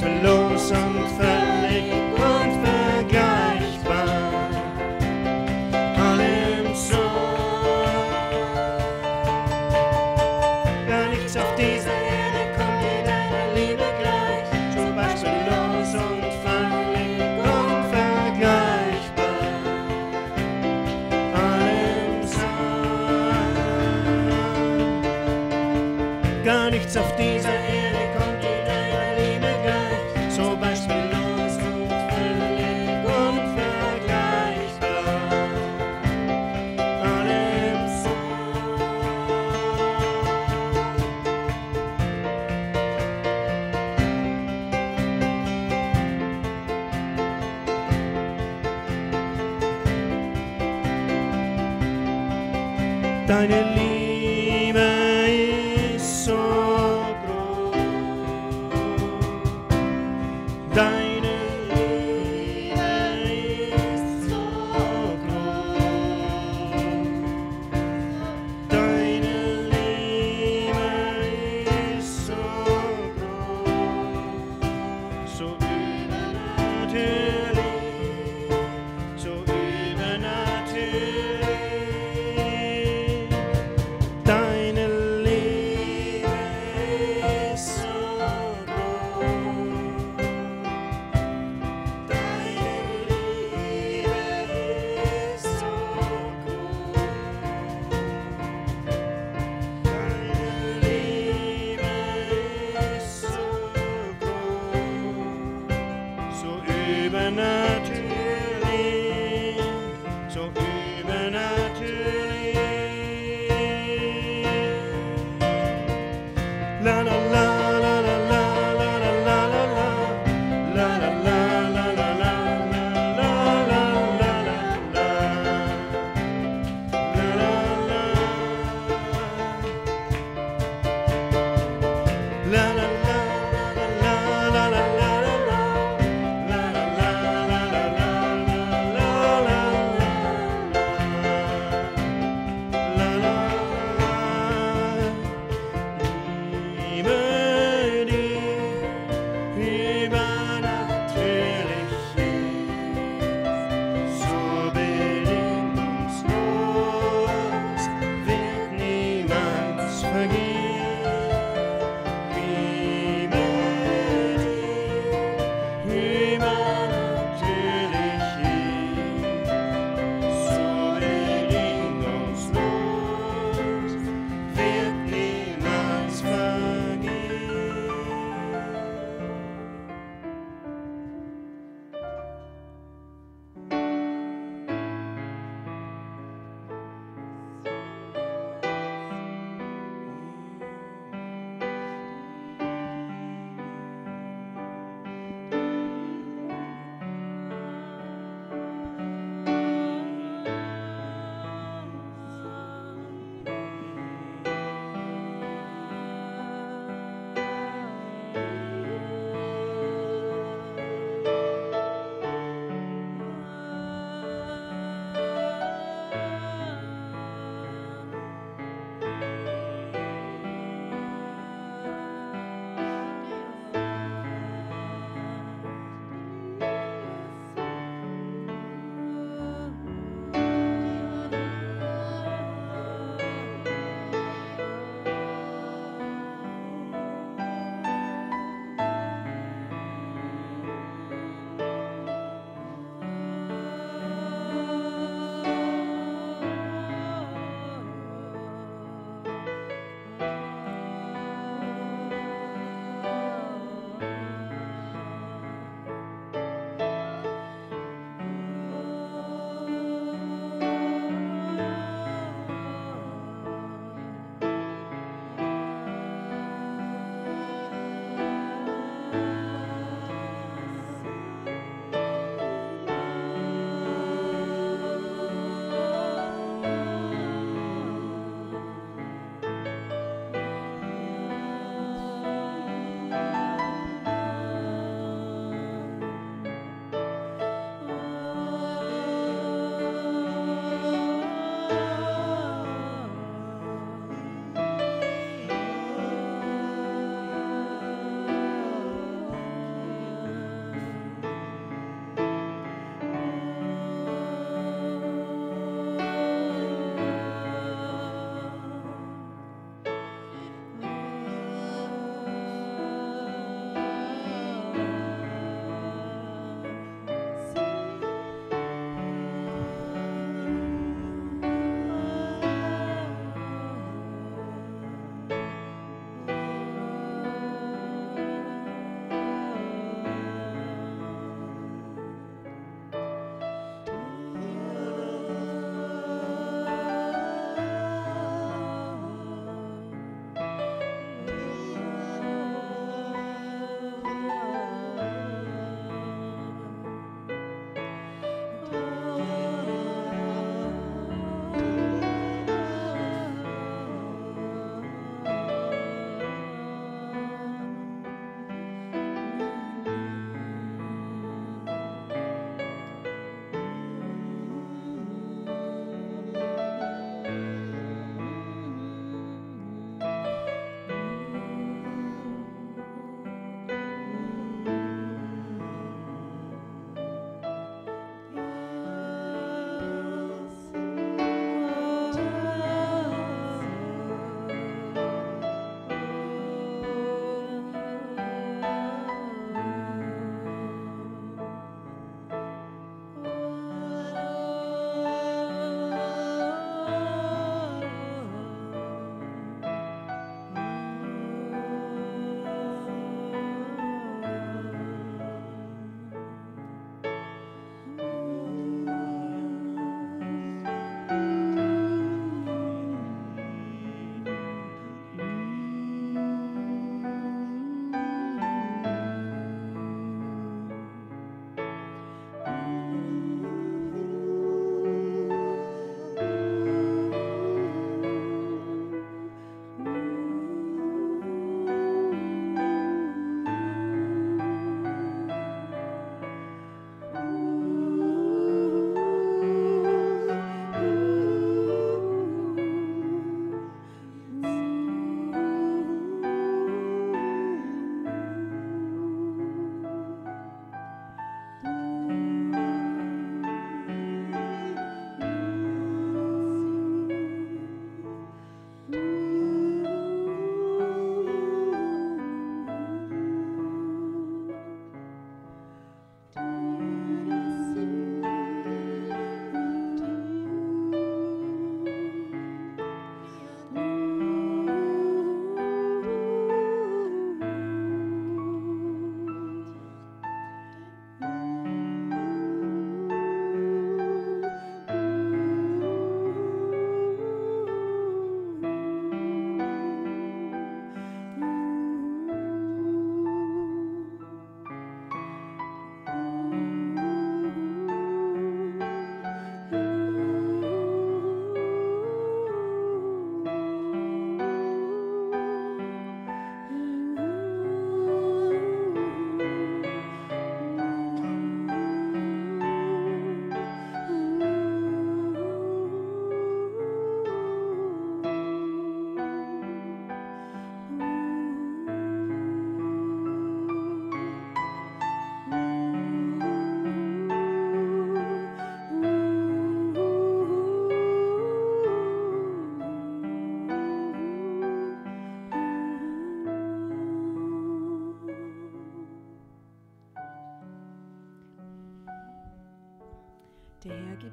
there's a lonesome thing.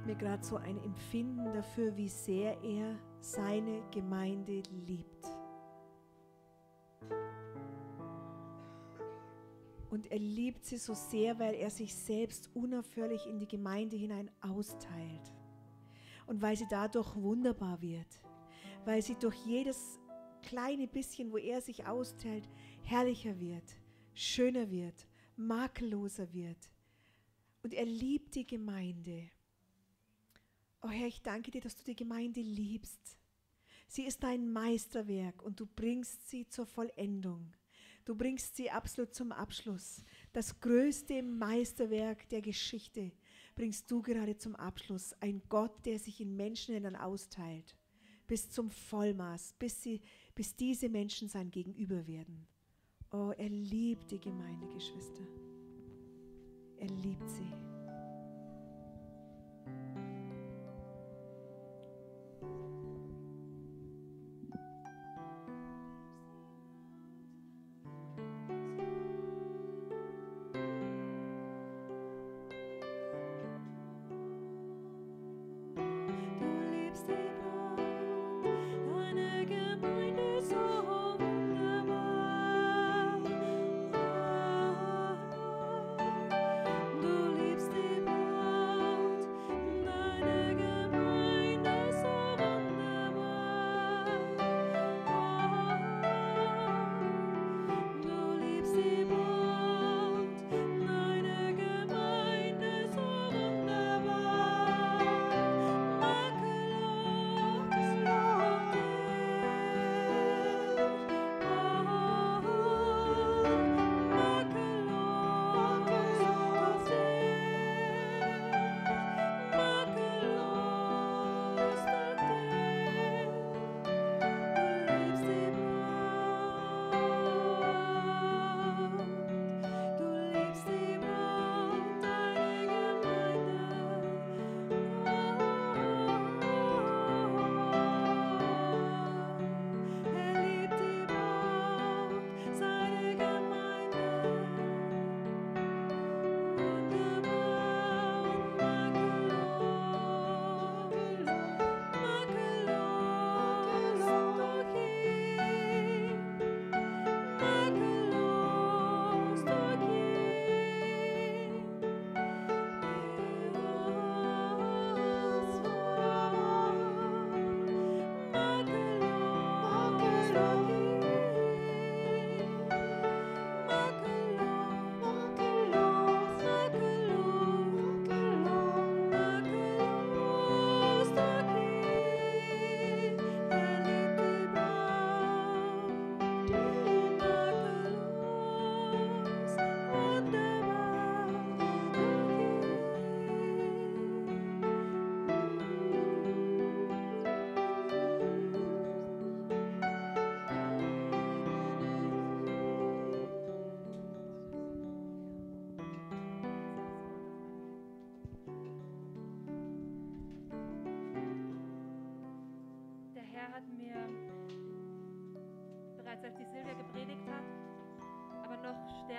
Mir gerade so ein Empfinden dafür, wie sehr er seine Gemeinde liebt. Und er liebt sie so sehr, weil er sich selbst unaufhörlich in die Gemeinde hinein austeilt. Und weil sie dadurch wunderbar wird. Weil sie durch jedes kleine bisschen, wo er sich austeilt, herrlicher wird, schöner wird, makelloser wird. Und er liebt die Gemeinde. Oh Herr, ich danke dir, dass du die Gemeinde liebst. Sie ist dein Meisterwerk und du bringst sie zur Vollendung. Du bringst sie absolut zum Abschluss. Das größte Meisterwerk der Geschichte bringst du gerade zum Abschluss. Ein Gott, der sich in Menschenländern austeilt, bis zum Vollmaß, bis, sie, bis diese Menschen sein Gegenüber werden. Oh, er liebt die Gemeinde, Geschwister. Er liebt sie.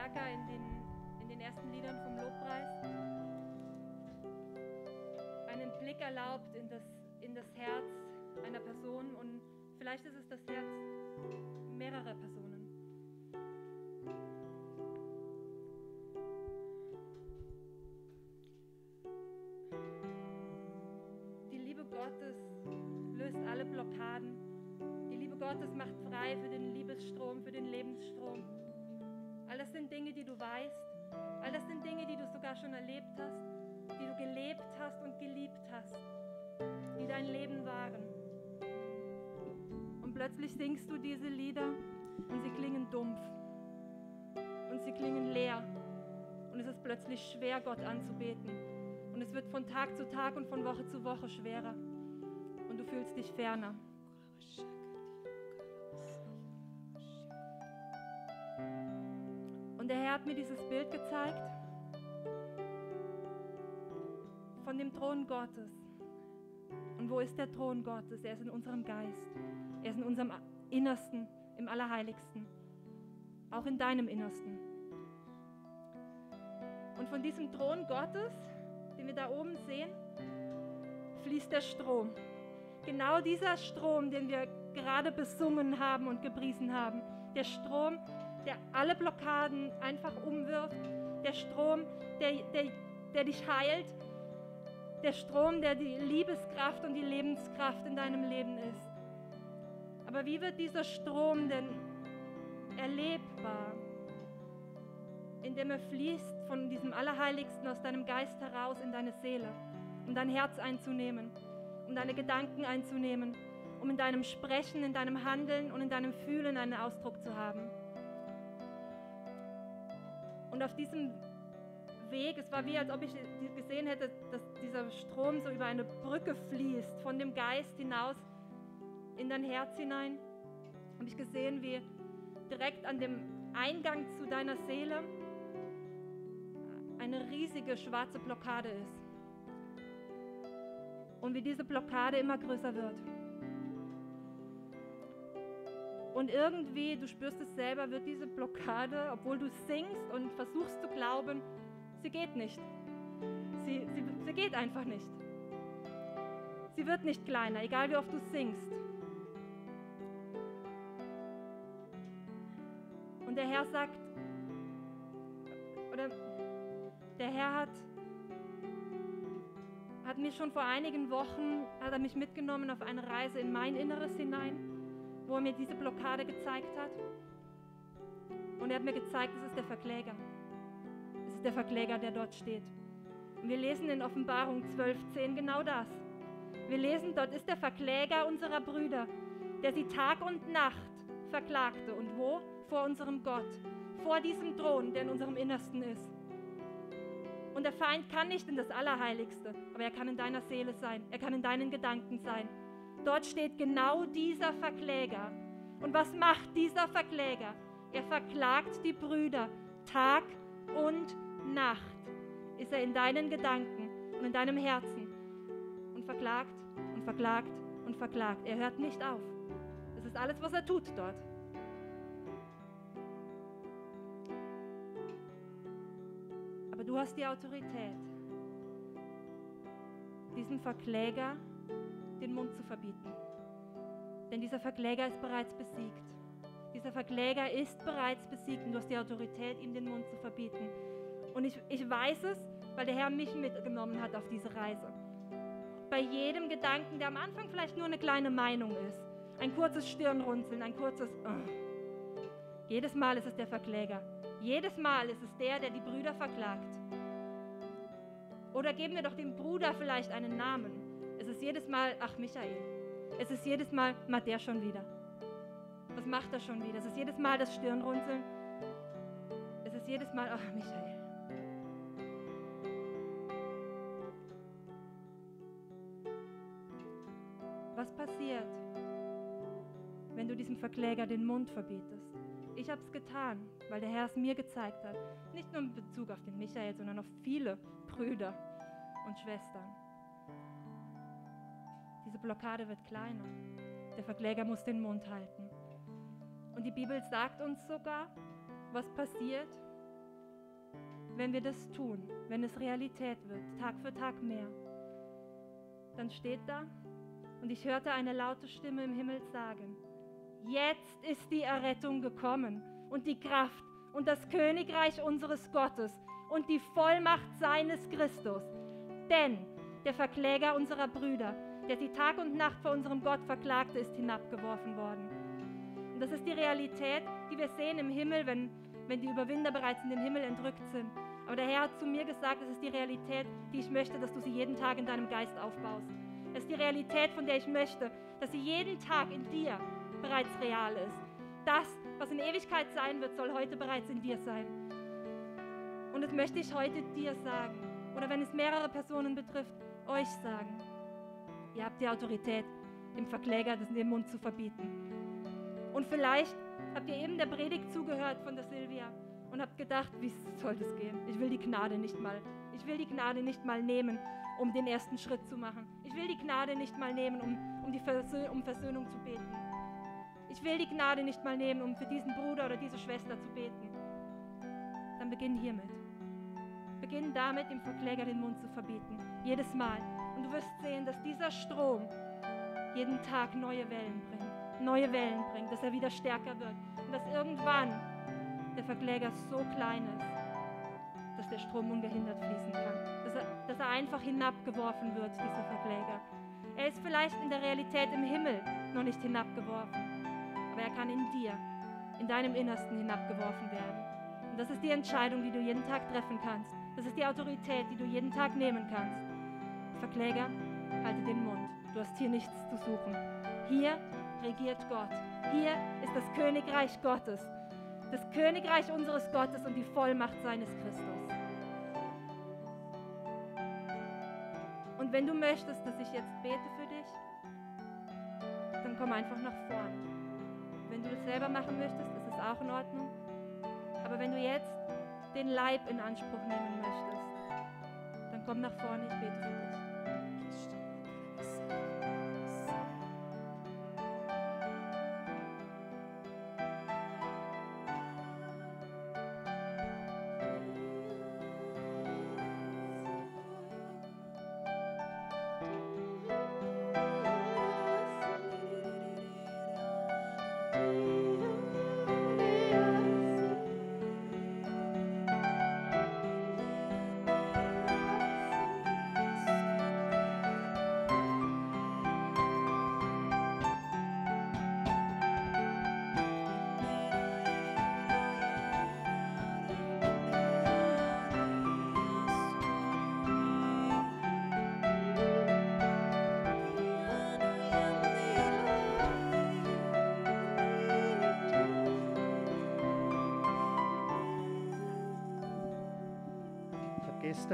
Stärker in den, in den ersten Liedern vom Lobpreis einen Blick erlaubt in das, in das Herz einer Person und vielleicht ist es das Herz mehrerer Personen. Die Liebe Gottes löst alle Blockaden. Die Liebe Gottes macht frei für den Liebesstrom, sind Dinge, die du weißt. All das sind Dinge, die du sogar schon erlebt hast, die du gelebt hast und geliebt hast, die dein Leben waren. Und plötzlich singst du diese Lieder und sie klingen dumpf und sie klingen leer. Und es ist plötzlich schwer, Gott anzubeten. Und es wird von Tag zu Tag und von Woche zu Woche schwerer. Und du fühlst dich ferner. Hat mir dieses Bild gezeigt von dem Thron Gottes. Und wo ist der Thron Gottes? Er ist in unserem Geist. Er ist in unserem Innersten, im Allerheiligsten. Auch in deinem Innersten. Und von diesem Thron Gottes, den wir da oben sehen, fließt der Strom. Genau dieser Strom, den wir gerade besungen haben und gepriesen haben. Der Strom, der alle Blockaden einfach umwirft. Der Strom, der, der, der dich heilt. Der Strom, der die Liebeskraft und die Lebenskraft in deinem Leben ist. Aber wie wird dieser Strom denn erlebbar? Indem er fließt von diesem Allerheiligsten aus deinem Geist heraus in deine Seele, um dein Herz einzunehmen, um deine Gedanken einzunehmen, um in deinem Sprechen, in deinem Handeln und in deinem Fühlen einen Ausdruck zu haben. Und auf diesem Weg, es war wie, als ob ich gesehen hätte, dass dieser Strom so über eine Brücke fließt, von dem Geist hinaus in dein Herz hinein. Habe ich gesehen, wie direkt an dem Eingang zu deiner Seele eine riesige schwarze Blockade ist. Und wie diese Blockade immer größer wird. Und irgendwie, du spürst es selber, wird diese Blockade, obwohl du singst und versuchst zu glauben, sie geht nicht. Sie, sie, sie geht einfach nicht. Sie wird nicht kleiner, egal wie oft du singst. Und der Herr sagt, oder der Herr hat, hat mir schon vor einigen Wochen, hat er mich mitgenommen auf eine Reise in mein Inneres hinein, wo er mir diese Blockade gezeigt hat. Und er hat mir gezeigt, es ist der Verkläger. Es ist der Verkläger, der dort steht. Und wir lesen in Offenbarung 12.10 genau das. Wir lesen, dort ist der Verkläger unserer Brüder, der sie Tag und Nacht verklagte. Und wo? Vor unserem Gott, vor diesem Thron, der in unserem Innersten ist. Und der Feind kann nicht in das Allerheiligste, aber er kann in deiner Seele sein, er kann in deinen Gedanken sein. Dort steht genau dieser Verkläger. Und was macht dieser Verkläger? Er verklagt die Brüder Tag und Nacht. Ist er in deinen Gedanken und in deinem Herzen und verklagt und verklagt und verklagt. Er hört nicht auf. Das ist alles, was er tut dort. Aber du hast die Autorität, diesem Verkläger den Mund zu verbieten. Denn dieser Verkläger ist bereits besiegt. Dieser Verkläger ist bereits besiegt und du hast die Autorität, ihm den Mund zu verbieten. Und ich, ich weiß es, weil der Herr mich mitgenommen hat auf diese Reise. Bei jedem Gedanken, der am Anfang vielleicht nur eine kleine Meinung ist, ein kurzes Stirnrunzeln, ein kurzes... Uh, jedes Mal ist es der Verkläger. Jedes Mal ist es der, der die Brüder verklagt. Oder geben wir doch dem Bruder vielleicht einen Namen. Es ist jedes Mal, ach Michael. Es ist jedes Mal, macht der schon wieder. Was macht er schon wieder? Es ist jedes Mal das Stirnrunzeln. Es ist jedes Mal, ach Michael. Was passiert, wenn du diesem Verkläger den Mund verbietest? Ich habe es getan, weil der Herr es mir gezeigt hat. Nicht nur in Bezug auf den Michael, sondern auf viele Brüder und Schwestern. Diese Blockade wird kleiner. Der Verkläger muss den Mund halten. Und die Bibel sagt uns sogar, was passiert, wenn wir das tun, wenn es Realität wird, Tag für Tag mehr. Dann steht da, und ich hörte eine laute Stimme im Himmel sagen, Jetzt ist die Errettung gekommen und die Kraft und das Königreich unseres Gottes und die Vollmacht seines Christus. Denn der Verkläger unserer Brüder, der sie Tag und Nacht vor unserem Gott verklagte, ist hinabgeworfen worden. Und das ist die Realität, die wir sehen im Himmel, wenn, wenn die Überwinder bereits in den Himmel entrückt sind. Aber der Herr hat zu mir gesagt, es ist die Realität, die ich möchte, dass du sie jeden Tag in deinem Geist aufbaust. Es ist die Realität, von der ich möchte, dass sie jeden Tag in dir bereits real ist. Das, was in Ewigkeit sein wird, soll heute bereits in dir sein. Und das möchte ich heute dir sagen. Oder wenn es mehrere Personen betrifft, euch sagen. Ihr habt die Autorität, dem Verkläger den Mund zu verbieten. Und vielleicht habt ihr eben der Predigt zugehört von der Silvia und habt gedacht, wie soll das gehen? Ich will die Gnade nicht mal. Ich will die Gnade nicht mal nehmen, um den ersten Schritt zu machen. Ich will die Gnade nicht mal nehmen, um, um, die Versö um Versöhnung zu beten. Ich will die Gnade nicht mal nehmen, um für diesen Bruder oder diese Schwester zu beten. Dann beginn hiermit. Beginn damit, dem Verkläger den Mund zu verbieten. Jedes Mal. Und du wirst sehen, dass dieser Strom jeden Tag neue Wellen bringt. Neue Wellen bringt, dass er wieder stärker wird. Und dass irgendwann der Verkläger so klein ist, dass der Strom ungehindert fließen kann. Dass er, dass er einfach hinabgeworfen wird, dieser Verkläger. Er ist vielleicht in der Realität im Himmel noch nicht hinabgeworfen, aber er kann in dir, in deinem Innersten hinabgeworfen werden. Und das ist die Entscheidung, die du jeden Tag treffen kannst. Das ist die Autorität, die du jeden Tag nehmen kannst. Verkläger, halte den Mund. Du hast hier nichts zu suchen. Hier regiert Gott. Hier ist das Königreich Gottes. Das Königreich unseres Gottes und die Vollmacht seines Christus. Und wenn du möchtest, dass ich jetzt bete für dich, dann komm einfach nach vorn. Wenn du das selber machen möchtest, ist es auch in Ordnung. Aber wenn du jetzt den Leib in Anspruch nehmen möchtest, dann komm nach vorne, ich bete für dich.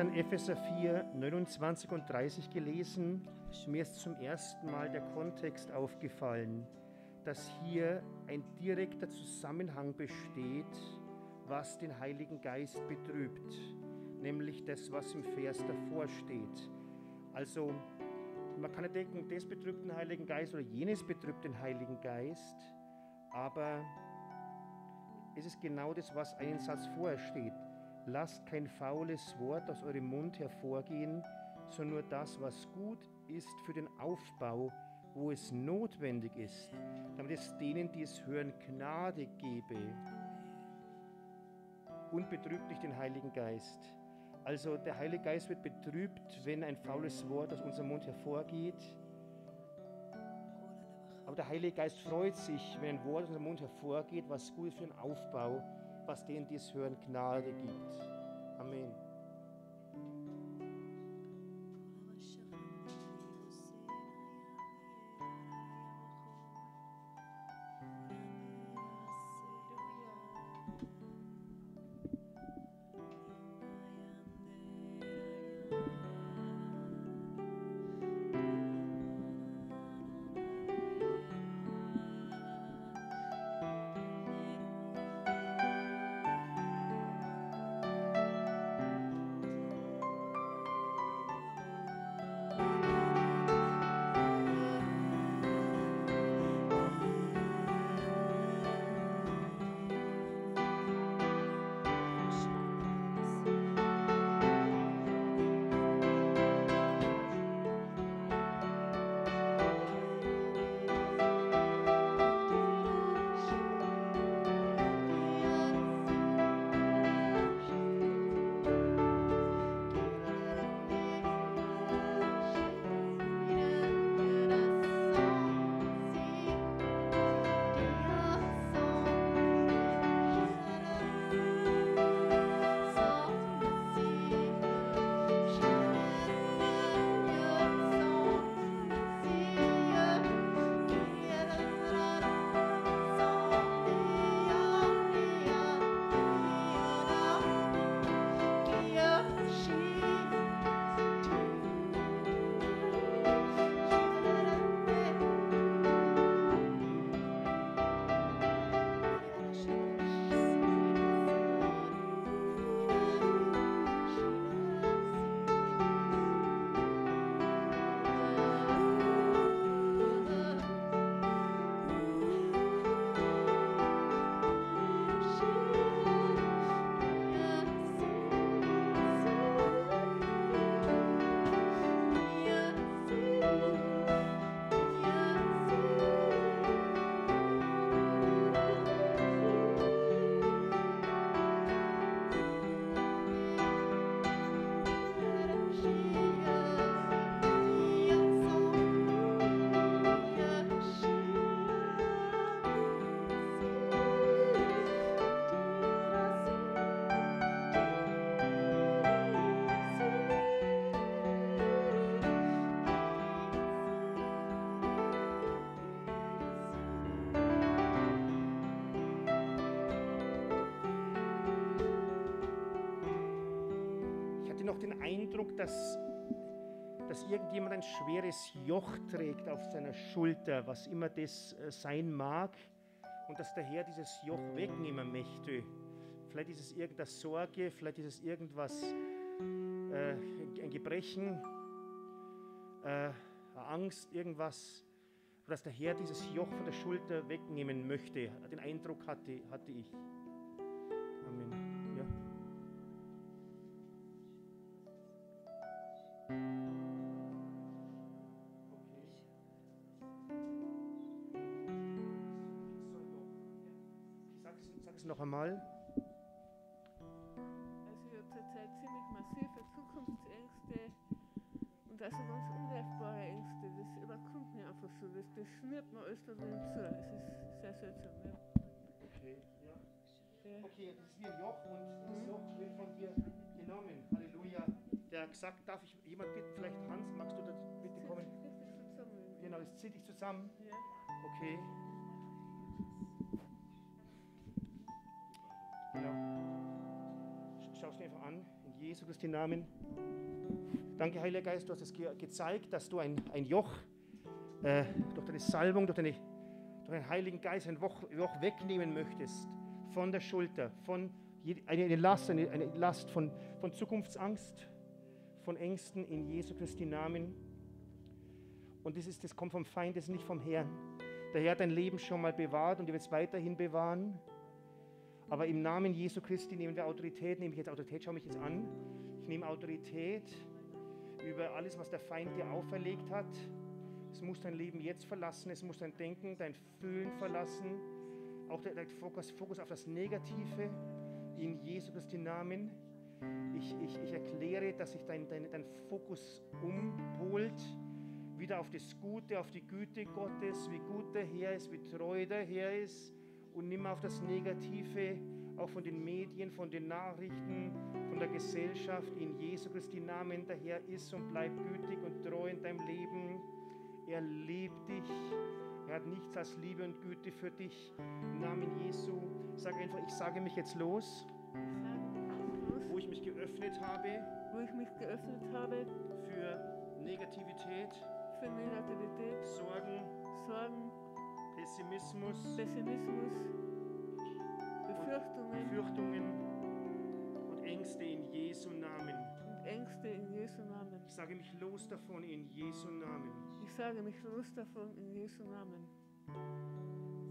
Gestern Epheser 4, 29 und 30 gelesen. Mir ist zum ersten Mal der Kontext aufgefallen, dass hier ein direkter Zusammenhang besteht, was den Heiligen Geist betrübt, nämlich das, was im Vers davor steht. Also, man kann nicht denken, das betrübt den Heiligen Geist oder jenes betrübt den Heiligen Geist, aber es ist genau das, was einen Satz vorher steht. Lasst kein faules Wort aus eurem Mund hervorgehen, sondern nur das, was gut ist für den Aufbau, wo es notwendig ist, damit es denen, die es hören, Gnade gebe. Und betrübt nicht den Heiligen Geist. Also der Heilige Geist wird betrübt, wenn ein faules Wort aus unserem Mund hervorgeht. Aber der Heilige Geist freut sich, wenn ein Wort aus unserem Mund hervorgeht, was gut ist für den Aufbau, was denen, die es hören, Gnade gibt. Amen. Noch den Eindruck, dass, dass irgendjemand ein schweres Joch trägt auf seiner Schulter, was immer das äh, sein mag, und dass der Herr dieses Joch wegnehmen möchte. Vielleicht ist es irgendeine Sorge, vielleicht ist es irgendwas, äh, ein Gebrechen, äh, Angst, irgendwas, dass der Herr dieses Joch von der Schulter wegnehmen möchte. Den Eindruck hatte, hatte ich. Okay, ja. Ja. Okay, das ist wie ein Joch und das Joch wird von dir genommen. Halleluja. Der hat gesagt, darf ich jemand bitten, vielleicht Hans, magst du da bitte kommen? Genau, das zieht dich zusammen. Okay. Genau. Schau es dir einfach an, in Jesu Christi Namen. Danke, Heiliger Geist, du hast es ge gezeigt, dass du ein, ein Joch äh, durch deine Salbung, durch, deine, den Heiligen Geist ein Joch, wegnehmen möchtest von der Schulter, von eine, Last, eine Last von, von Zukunftsangst, von Ängsten in Jesu Christi Namen. Und das, ist, das kommt vom Feind, das ist nicht vom Herrn. Der Herr hat dein Leben schon mal bewahrt und er wird es weiterhin bewahren. Aber im Namen Jesu Christi nehmen wir Autorität, nehme ich jetzt Autorität, schau mich jetzt an. Ich nehme Autorität über alles, was der Feind dir auferlegt hat. Es muss dein Leben jetzt verlassen, es muss dein Denken, dein Fühlen verlassen. Auch der, der Fokus, Fokus auf das Negative in Jesu Christi Namen. Ich, ich, ich erkläre, dass sich dein, dein, dein Fokus umpolt, wieder auf das Gute, auf die Güte Gottes, wie gut der Herr ist, wie treu der Herr ist und nimm auf das Negative, auch von den Medien, von den Nachrichten, von der Gesellschaft, in Jesu Christi Namen. Der Herr ist und bleibt gütig und treu in deinem Leben. Er liebt dich. Er hat nichts als Liebe und Güte für dich. Im Namen Jesu. Sag einfach, ich sage mich jetzt los, wo ich mich geöffnet habe. Wo ich mich geöffnet habe. Für Negativität, für Negativität, Sorgen, Sorgen, Pessimismus, Pessimismus, Befürchtungen. Befürchtungen. Und Ängste in Jesu Namen. Ängste in Jesu Namen. Ich sage mich los davon in Jesu Namen. Ich sage mich los davon in Jesu Namen.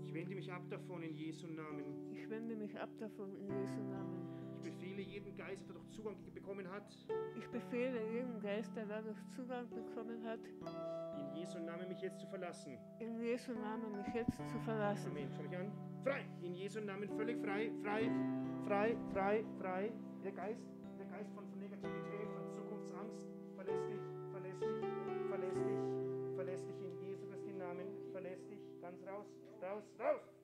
Ich wende mich ab davon in Jesu Namen. Ich wende mich ab davon in Jesu Namen. Ich befehle jedem Geist, der doch Zugang bekommen hat, Ich befehle jedem Geist, der dadurch Zugang bekommen hat, in Jesu Namen mich jetzt zu verlassen. in Jesu Namen mich jetzt zu verlassen. Amen. Schau mich an. Frei. In Jesu Namen völlig frei. Frei. Frei. Frei. Frei. Der Geist Verlässt dich, verlässt dich in Jesu Christi Namen, verlässt dich. Ganz raus, raus, raus,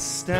Du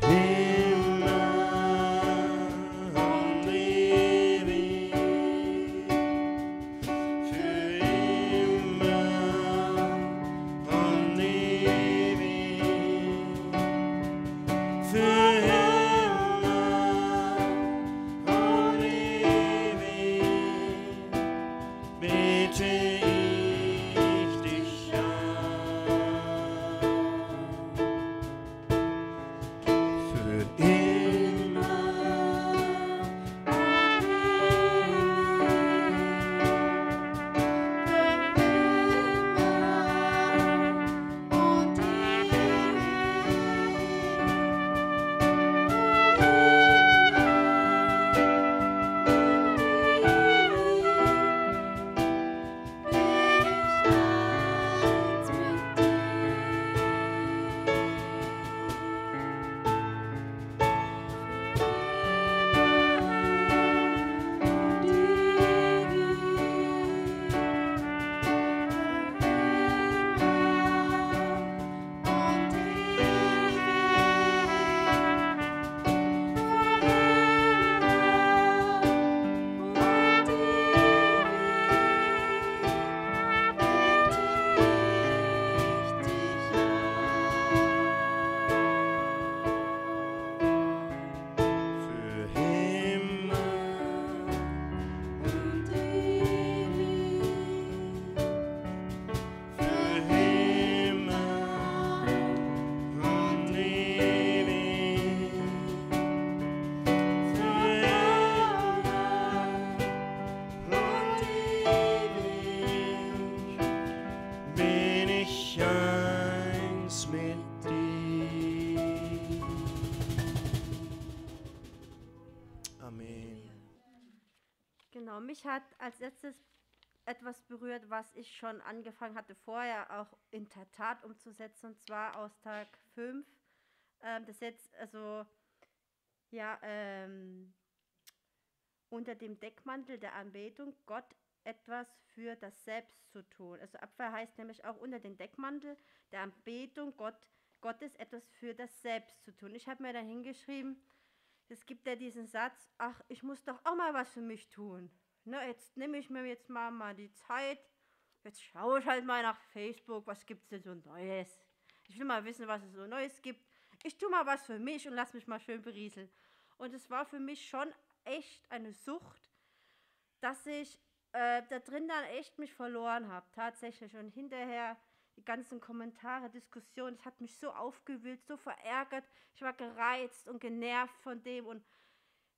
Für hat als letztes etwas berührt, was ich schon angefangen hatte vorher auch in der Tat umzusetzen, und zwar aus Tag 5. Ähm, das jetzt, also, ja, ähm, unter dem Deckmantel der Anbetung Gott etwas für das Selbst zu tun. Also Abwehr heißt nämlich auch unter dem Deckmantel der Anbetung Gott, Gottes etwas für das Selbst zu tun. Ich habe mir da hingeschrieben, es gibt ja diesen Satz, ach, ich muss doch auch mal was für mich tun. Ne, jetzt nehme ich mir jetzt mal, mal die Zeit, jetzt schaue ich halt mal nach Facebook, was gibt es denn so Neues. Ich will mal wissen, was es so Neues gibt. Ich tue mal was für mich und lass mich mal schön berieseln. Und es war für mich schon echt eine Sucht, dass ich äh, da drin dann echt mich verloren habe, tatsächlich. Und hinterher die ganzen Kommentare, Diskussionen, das hat mich so aufgewühlt, so verärgert. Ich war gereizt und genervt von dem. Und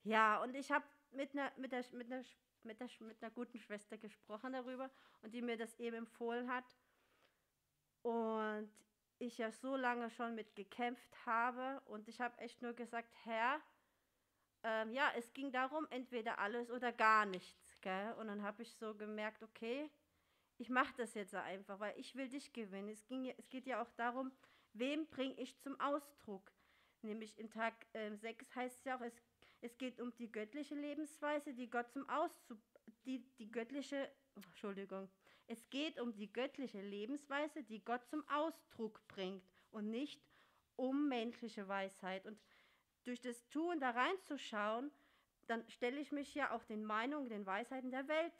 ja, und ich habe mit einer, mit, der, mit, einer, mit, der, mit einer guten Schwester gesprochen darüber und die mir das eben empfohlen hat. Und ich ja so lange schon mit gekämpft habe und ich habe echt nur gesagt, Herr, ähm, ja, es ging darum, entweder alles oder gar nichts. Gell? Und dann habe ich so gemerkt, okay, ich mache das jetzt einfach, weil ich will dich gewinnen. Es, ging, es geht ja auch darum, wem bringe ich zum Ausdruck. Nämlich in Tag äh, 6 heißt es ja auch, es, es geht um die göttliche Lebensweise, die Gott zum Ausdruck, die, die göttliche, oh, Entschuldigung, es geht um die göttliche Lebensweise, die Gott zum Ausdruck bringt und nicht um menschliche Weisheit. Und durch das Tun da reinzuschauen, dann stelle ich mich ja auch den Meinungen, den Weisheiten der Welt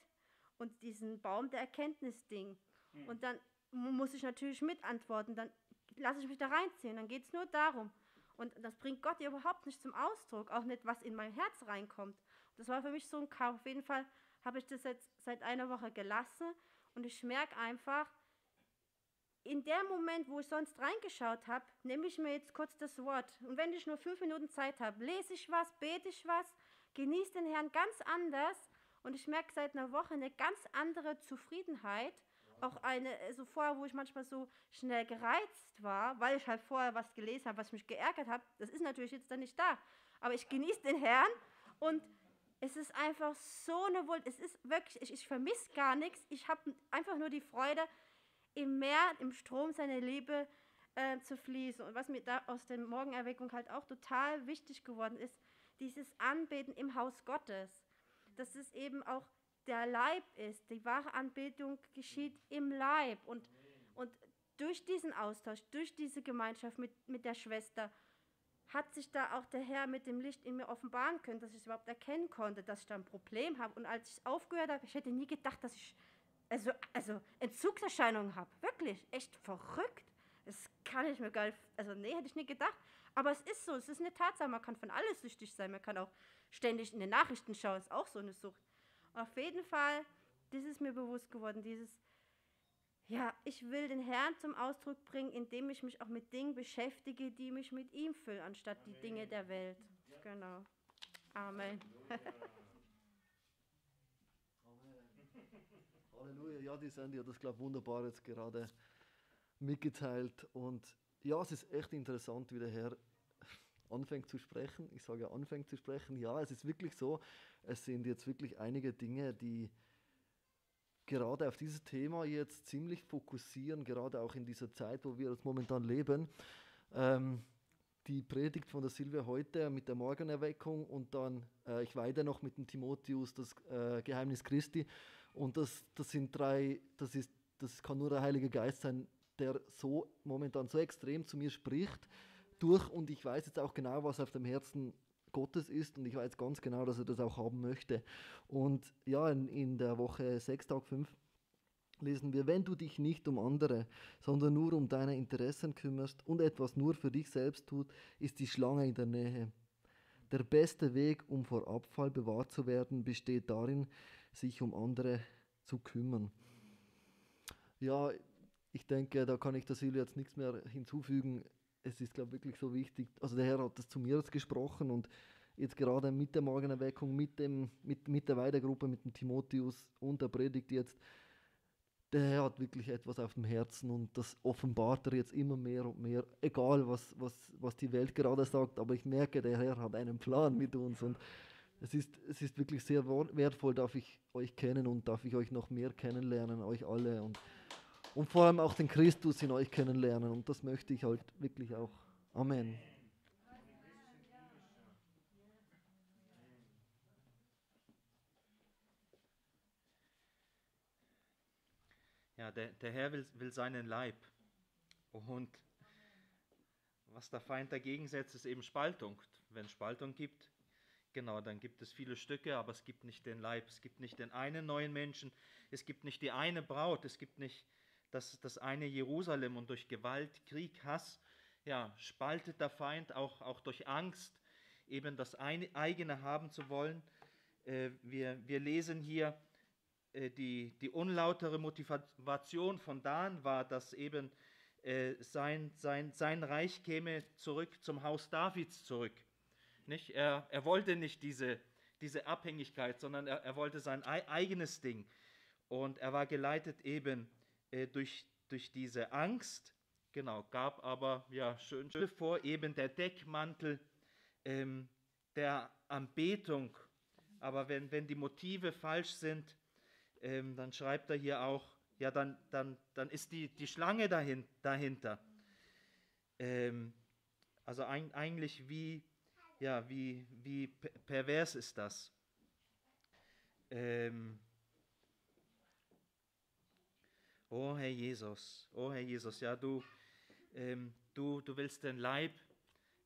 und diesen Baum der Erkenntnis-Ding. Mhm. Und dann muss ich natürlich mitantworten, dann lasse ich mich da reinziehen, dann geht es nur darum. Und das bringt Gott ja überhaupt nicht zum Ausdruck, auch nicht, was in mein Herz reinkommt. Das war für mich so ein Kauf. Auf jeden Fall habe ich das jetzt seit einer Woche gelassen und ich merke einfach, in dem Moment, wo ich sonst reingeschaut habe, nehme ich mir jetzt kurz das Wort. Und wenn ich nur fünf Minuten Zeit habe, lese ich was, bete ich was, genieße den Herrn ganz anders. Und ich merke seit einer Woche eine ganz andere Zufriedenheit. Auch eine, so also vorher, wo ich manchmal so schnell gereizt war, weil ich halt vorher was gelesen habe, was mich geärgert hat. Das ist natürlich jetzt dann nicht da. Aber ich genieße den Herrn und es ist einfach so eine Wohl. Es ist wirklich, ich, ich vermisse gar nichts. Ich habe einfach nur die Freude, im Meer, im Strom seiner Liebe äh, zu fließen. Und was mir da aus der Morgenerweckung halt auch total wichtig geworden ist, dieses Anbeten im Haus Gottes. Dass es eben auch der Leib ist. Die wahre Anbetung geschieht im Leib. Und, und durch diesen Austausch, durch diese Gemeinschaft mit, mit der Schwester, hat sich da auch der Herr mit dem Licht in mir offenbaren können, dass ich es überhaupt erkennen konnte, dass ich da ein Problem habe. Und als ich aufgehört habe, ich hätte nie gedacht, dass ich also, also Entzugserscheinungen habe. Wirklich, echt verrückt. Das kann ich mir gar nicht, also nee, hätte ich nie gedacht. Aber es ist so, es ist eine Tatsache, man kann von alles süchtig sein. Man kann auch ständig in den Nachrichten schauen, ist auch so eine Sucht. Auf jeden Fall, das ist mir bewusst geworden, dieses, ja, ich will den Herrn zum Ausdruck bringen, indem ich mich auch mit Dingen beschäftige, die mich mit ihm füllen, anstatt Amen. die Dinge der Welt. Genau. Amen. Halleluja, ja, die Sandy hat das, glaube ich, wunderbar jetzt gerade mitgeteilt. Und ja, es ist echt interessant, wie der Herr anfängt zu sprechen. Ich sage ja, anfängt zu sprechen. Ja, es ist wirklich so, es sind jetzt wirklich einige Dinge, die gerade auf dieses Thema jetzt ziemlich fokussieren, gerade auch in dieser Zeit, wo wir jetzt momentan leben. Ähm, die Predigt von der Silvia heute mit der Morgenerweckung und dann, äh, ich weide noch mit dem Timotheus das äh, Geheimnis Christi. Und das, das sind drei, das, ist, das kann nur der Heilige Geist sein, der so momentan so extrem zu mir spricht durch und ich weiß jetzt auch genau, was auf dem Herzen Gottes ist und ich weiß ganz genau, dass er das auch haben möchte. Und ja, in, in der Woche 6, Tag 5 lesen wir, wenn du dich nicht um andere, sondern nur um deine Interessen kümmerst und etwas nur für dich selbst tut, ist die Schlange in der Nähe. Der beste Weg, um vor Abfall bewahrt zu werden, besteht darin, sich um andere zu kümmern. Ja, ich denke, da kann ich der Silvia jetzt nichts mehr hinzufügen. Es ist, glaube ich, wirklich so wichtig. Also der Herr hat das zu mir jetzt gesprochen und jetzt gerade mit der Morgenerweckung, mit, dem, mit, mit der Weidegruppe, mit dem Timotheus und der Predigt jetzt, der Herr hat wirklich etwas auf dem Herzen und das offenbart er jetzt immer mehr und mehr, egal was, was, was die Welt gerade sagt, aber ich merke, der Herr hat einen Plan mit uns und es ist, es ist wirklich sehr wertvoll, darf ich euch kennen und darf ich euch noch mehr kennenlernen, euch alle und, und vor allem auch den Christus in euch kennenlernen. Und das möchte ich halt wirklich auch. Amen. Ja, der, der Herr will, will seinen Leib. Und was der Feind dagegen setzt, ist eben Spaltung. Wenn Spaltung gibt, genau, dann gibt es viele Stücke, aber es gibt nicht den Leib. Es gibt nicht den einen neuen Menschen. Es gibt nicht die eine Braut. Es gibt nicht das, das eine Jerusalem. Und durch Gewalt, Krieg, Hass, ja, spaltet der Feind auch, auch durch Angst, eben das eine, eigene haben zu wollen. Äh, wir, wir lesen hier, äh, die, die unlautere Motivation von Dan war, dass eben äh, sein, sein, sein Reich käme zurück zum Haus Davids zurück. Nicht? Er, er wollte nicht diese, diese Abhängigkeit, sondern er, er wollte sein ei- eigenes Ding. Und er war geleitet eben äh, durch, durch diese Angst, genau, gab aber ja schön, schön vor, eben der Deckmantel ähm, der Anbetung. Aber wenn, wenn die Motive falsch sind, ähm, dann schreibt er hier auch, ja, dann, dann, dann ist die, die Schlange dahin, dahinter. Ähm, also ein, eigentlich wie, ja, wie, wie per- pervers ist das? Ähm, oh Herr Jesus, oh Herr Jesus, ja, du, ähm, du, du willst den Leib.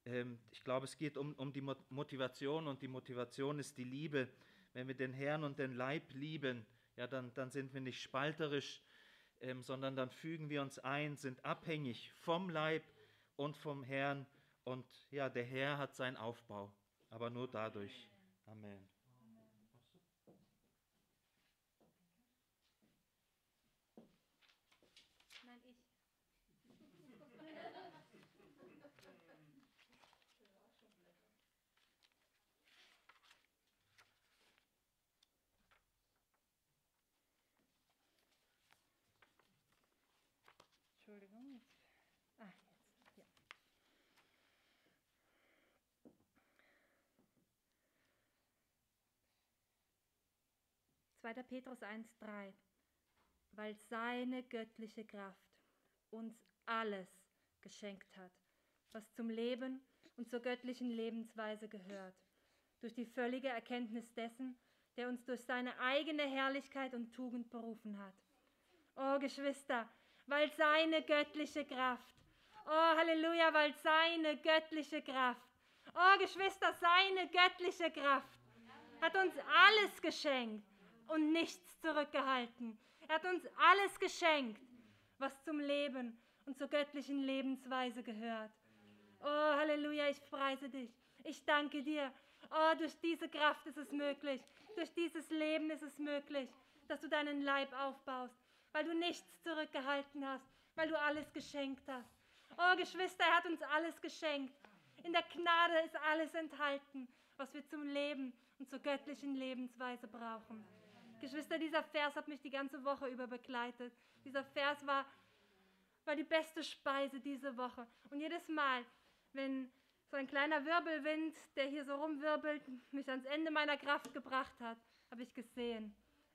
Ähm, ich glaube, es geht um, um die Mo- Motivation und die Motivation ist die Liebe. Wenn wir den Herrn und den Leib lieben, ja, dann, dann sind wir nicht spalterisch, ähm, sondern dann fügen wir uns ein, sind abhängig vom Leib und vom Herrn. Und ja, der Herr hat seinen Aufbau, aber nur dadurch. Amen. Nein, ich. Entschuldigung. Ah, jetzt. Ja. Zweiter Petrus 1,3 Weil seine göttliche Kraft uns alles geschenkt hat, was zum Leben und zur göttlichen Lebensweise gehört, durch die völlige Erkenntnis dessen, der uns durch seine eigene Herrlichkeit und Tugend berufen hat. Oh Geschwister, weil seine göttliche Kraft, oh Halleluja, weil seine göttliche Kraft, oh Geschwister, seine göttliche Kraft hat uns alles geschenkt und nichts zurückgehalten. Er hat uns alles geschenkt, was zum Leben und zur göttlichen Lebensweise gehört. Oh, Halleluja, ich preise dich. Ich danke dir. Oh, durch diese Kraft ist es möglich. Durch dieses Leben ist es möglich, dass du deinen Leib aufbaust, weil du nichts zurückgehalten hast, weil du alles geschenkt hast. Oh, Geschwister, er hat uns alles geschenkt. In der Gnade ist alles enthalten, was wir zum Leben und zur göttlichen Lebensweise brauchen. Geschwister, dieser Vers hat mich die ganze Woche über begleitet. Dieser Vers war, war die beste Speise diese Woche. Und jedes Mal, wenn so ein kleiner Wirbelwind, der hier so rumwirbelt, mich ans Ende meiner Kraft gebracht hat, habe ich gesehen,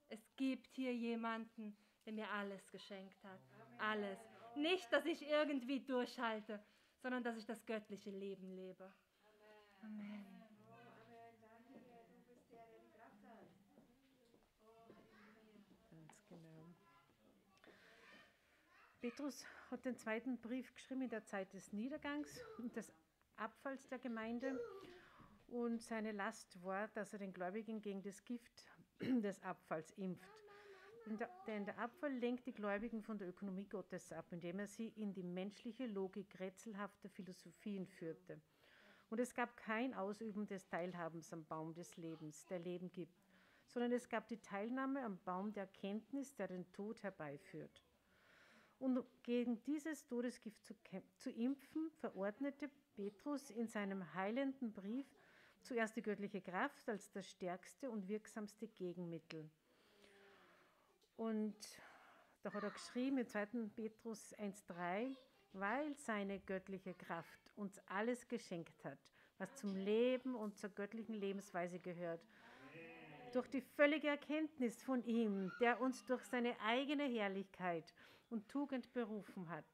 es gibt hier jemanden, der mir alles geschenkt hat. Alles. Nicht, dass ich irgendwie durchhalte, sondern dass ich das göttliche Leben lebe. Amen. Ganz genau. Petrus hat den zweiten Brief geschrieben in der Zeit des Niedergangs und des Abfalls der Gemeinde. Und seine Last war, dass er den Gläubigen gegen das Gift des Abfalls impft. Denn der, Abfall lenkt die Gläubigen von der Ökonomie Gottes ab, indem er sie in die menschliche Logik rätselhafter Philosophien führte. Und es gab kein Ausüben des Teilhabens am Baum des Lebens, der Leben gibt, sondern es gab die Teilnahme am Baum der Erkenntnis, der den Tod herbeiführt. Und gegen dieses Todesgift zu, zu impfen, verordnete Petrus in seinem heilenden Brief zuerst die göttliche Kraft als das stärkste und wirksamste Gegenmittel. Und da hat er geschrieben in 2. Petrus 1,3, weil seine göttliche Kraft uns alles geschenkt hat, was zum Leben und zur göttlichen Lebensweise gehört. Durch die völlige Erkenntnis von ihm, der uns durch seine eigene Herrlichkeit und Tugend berufen hat.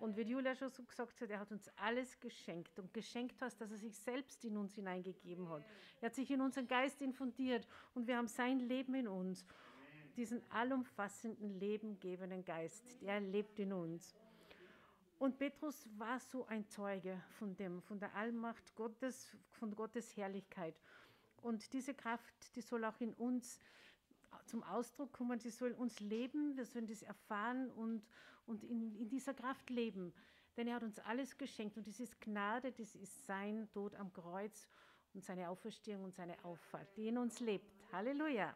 Und wie Julia schon so gesagt hat, er hat uns alles geschenkt und geschenkt hast, dass er sich selbst in uns hineingegeben hat. Er hat sich in unseren Geist infundiert und wir haben sein Leben in uns. Diesen allumfassenden, lebengebenden Geist, der lebt in uns. Und Petrus war so ein Zeuge von dem, von der Allmacht Gottes, von Gottes Herrlichkeit. Und diese Kraft, die soll auch in uns zum Ausdruck kommen, sie soll uns leben, wir sollen das erfahren und, und in, in dieser Kraft leben. Denn er hat uns alles geschenkt und das ist Gnade, das ist sein Tod am Kreuz und seine Auferstehung und seine Auffahrt, die in uns lebt. Halleluja.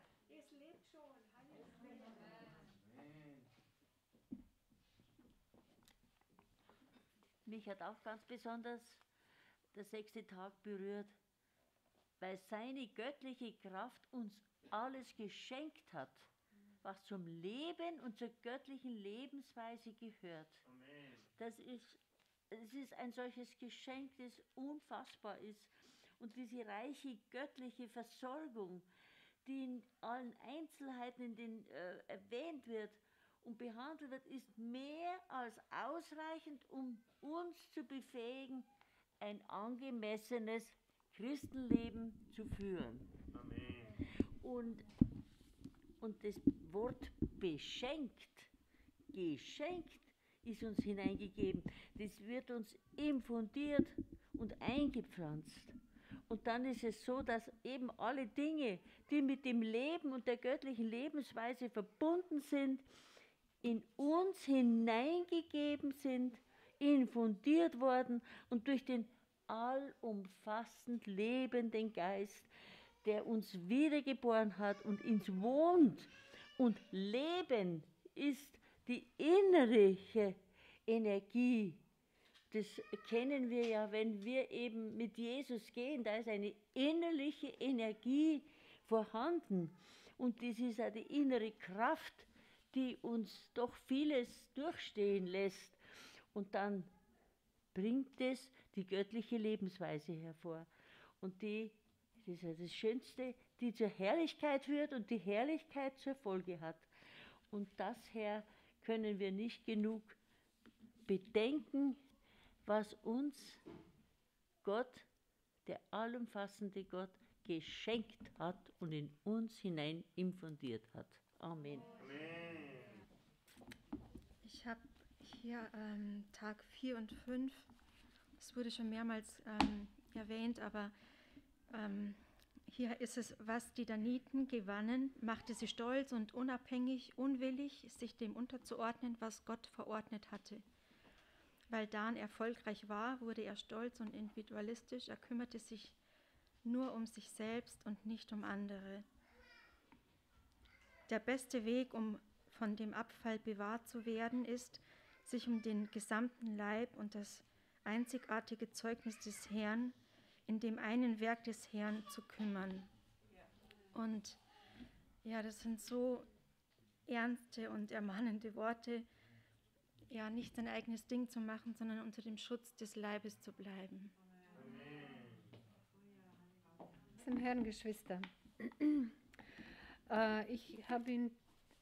Mich hat auch ganz besonders der sechste Tag berührt, weil seine göttliche Kraft uns alles geschenkt hat, was zum Leben und zur göttlichen Lebensweise gehört. Das ist, es ist ein solches Geschenk, das unfassbar ist. Und diese reiche göttliche Versorgung, die in allen Einzelheiten in den, äh, erwähnt wird und behandelt wird, ist mehr als ausreichend, um uns zu befähigen, ein angemessenes Christenleben zu führen. Und, und das Wort beschenkt, geschenkt, ist uns hineingegeben. Das wird uns infundiert und eingepflanzt. Und dann ist es so, dass eben alle Dinge, die mit dem Leben und der göttlichen Lebensweise verbunden sind, in uns hineingegeben sind, infundiert worden und durch den allumfassend lebenden Geist, der uns wiedergeboren hat und ins wohnt. Und Leben ist die innerliche Energie. Das kennen wir ja, wenn wir eben mit Jesus gehen. Da ist eine innerliche Energie vorhanden. Und das ist ja die innere Kraft, die uns doch vieles durchstehen lässt. Und dann bringt es die göttliche Lebensweise hervor. Und die, das ist ja das Schönste, die zur Herrlichkeit führt und die Herrlichkeit zur Folge hat. Und das, Herr, können wir nicht genug bedenken, was uns Gott, der allumfassende Gott, geschenkt hat und in uns hinein infundiert hat. Amen. Ich habe hier ähm, Tag 4 und 5, das wurde schon mehrmals ähm, erwähnt, aber ähm, hier ist es, was die Daniten gewannen, machte sie stolz und unabhängig, unwillig, sich dem unterzuordnen, was Gott verordnet hatte. Weil Dan erfolgreich war, wurde er stolz und individualistisch, er kümmerte sich nur um sich selbst und nicht um andere. Der beste Weg, um von dem Abfall bewahrt zu werden, ist, sich um den gesamten Leib und das einzigartige Zeugnis des Herrn in dem einen Werk des Herrn zu kümmern. Und ja, das sind so ernste und ermahnende Worte, ja, nicht sein eigenes Ding zu machen, sondern unter dem Schutz des Leibes zu bleiben. Zum Herrn, Geschwister. Äh, ich habe in,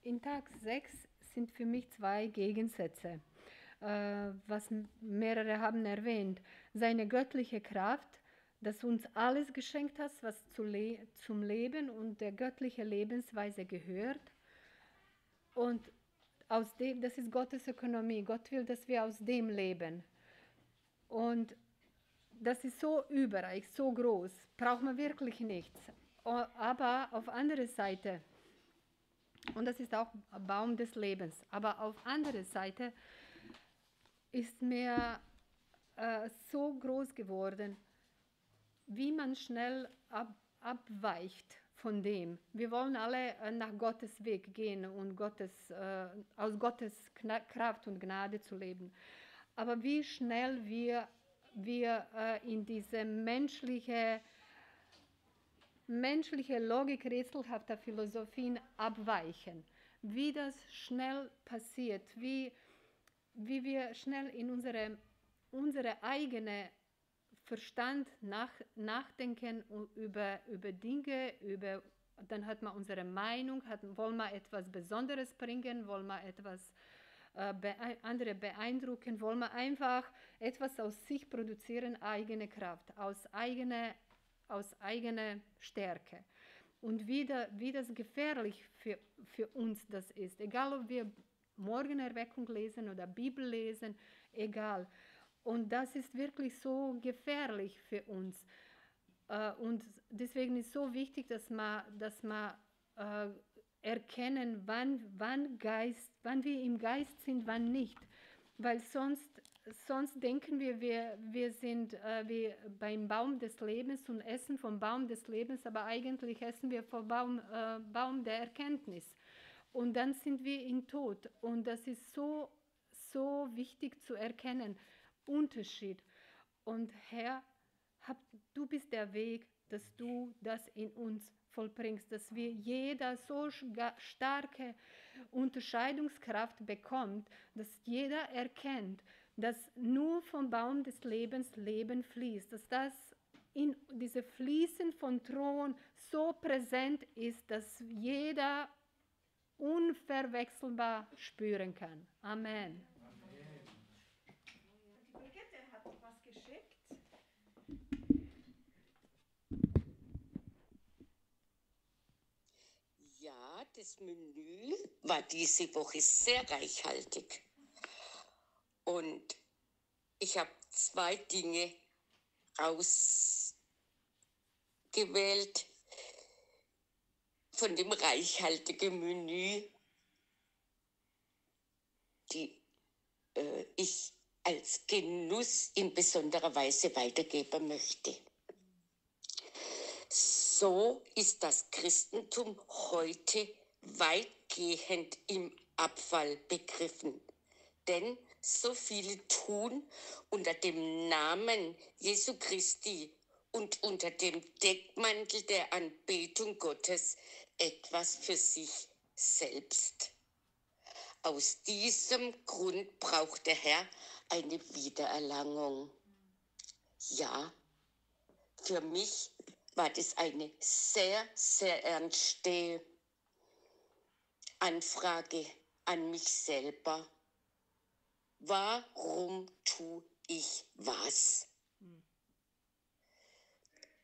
in Tag 6 sind für mich zwei Gegensätze, was mehrere haben erwähnt. Seine göttliche Kraft, das uns alles geschenkt hat, was zu le zum Leben und der göttliche Lebensweise gehört. Und aus dem, das ist Gottes Ökonomie. Gott will, dass wir aus dem leben. Und das ist so überreich, so groß, braucht man wirklich nichts. Aber auf andere Seite, und das ist auch Baum des Lebens, aber auf andere Seite ist mir äh, so groß geworden, wie man schnell ab, abweicht von dem. Wir wollen alle äh, nach Gottes Weg gehen und Gottes, äh, aus Gottes Kna Kraft und Gnade zu leben. Aber wie schnell wir, wir äh, in diese menschliche menschliche Logik rätselhafter Philosophien abweichen. Wie das schnell passiert, wie, wie wir schnell in unsere, unsere eigene Verstand nach, nachdenken über, über Dinge, über, dann hat man unsere Meinung, hat, wollen wir etwas Besonderes bringen, wollen wir etwas äh, bee andere beeindrucken, wollen wir einfach etwas aus sich produzieren, eigene Kraft, aus eigener aus eigener Stärke. Und wie, da, wie das gefährlich für, für uns das ist, egal ob wir Morgenerweckung lesen oder Bibel lesen, egal. Und das ist wirklich so gefährlich für uns. Äh, Und deswegen ist so wichtig, dass man, dass man äh, erkennen, wann, wann, Geist, wann wir im Geist sind, wann nicht. Weil sonst, sonst denken wir, wir, wir sind äh, wie beim Baum des Lebens und essen vom Baum des Lebens, aber eigentlich essen wir vom Baum, äh, Baum der Erkenntnis. Und dann sind wir in Tod. Und das ist so, so wichtig zu erkennen. Unterschied. Und Herr, hab, du bist der Weg, dass du das in uns vollbringst, dass wir jeder so starke Unterscheidungskraft bekommt, dass jeder erkennt, dass nur vom Baum des Lebens Leben fließt, dass das in diese Fließen von Thron so präsent ist, dass jeder unverwechselbar spüren kann. Amen. Die Brigitte hat was geschickt. Ja, das Menü war diese Woche sehr reichhaltig. Und ich habe zwei Dinge ausgewählt von dem reichhaltigen Menü, die äh, ich als Genuss in besonderer Weise weitergeben möchte. So ist das Christentum heute weitgehend im Abfall begriffen. Denn so viele tun unter dem Namen Jesu Christi und unter dem Deckmantel der Anbetung Gottes etwas für sich selbst. Aus diesem Grund braucht der Herr eine Wiedererlangung. Ja, für mich war das eine sehr, sehr ernste Anfrage an mich selber. Warum tue ich was?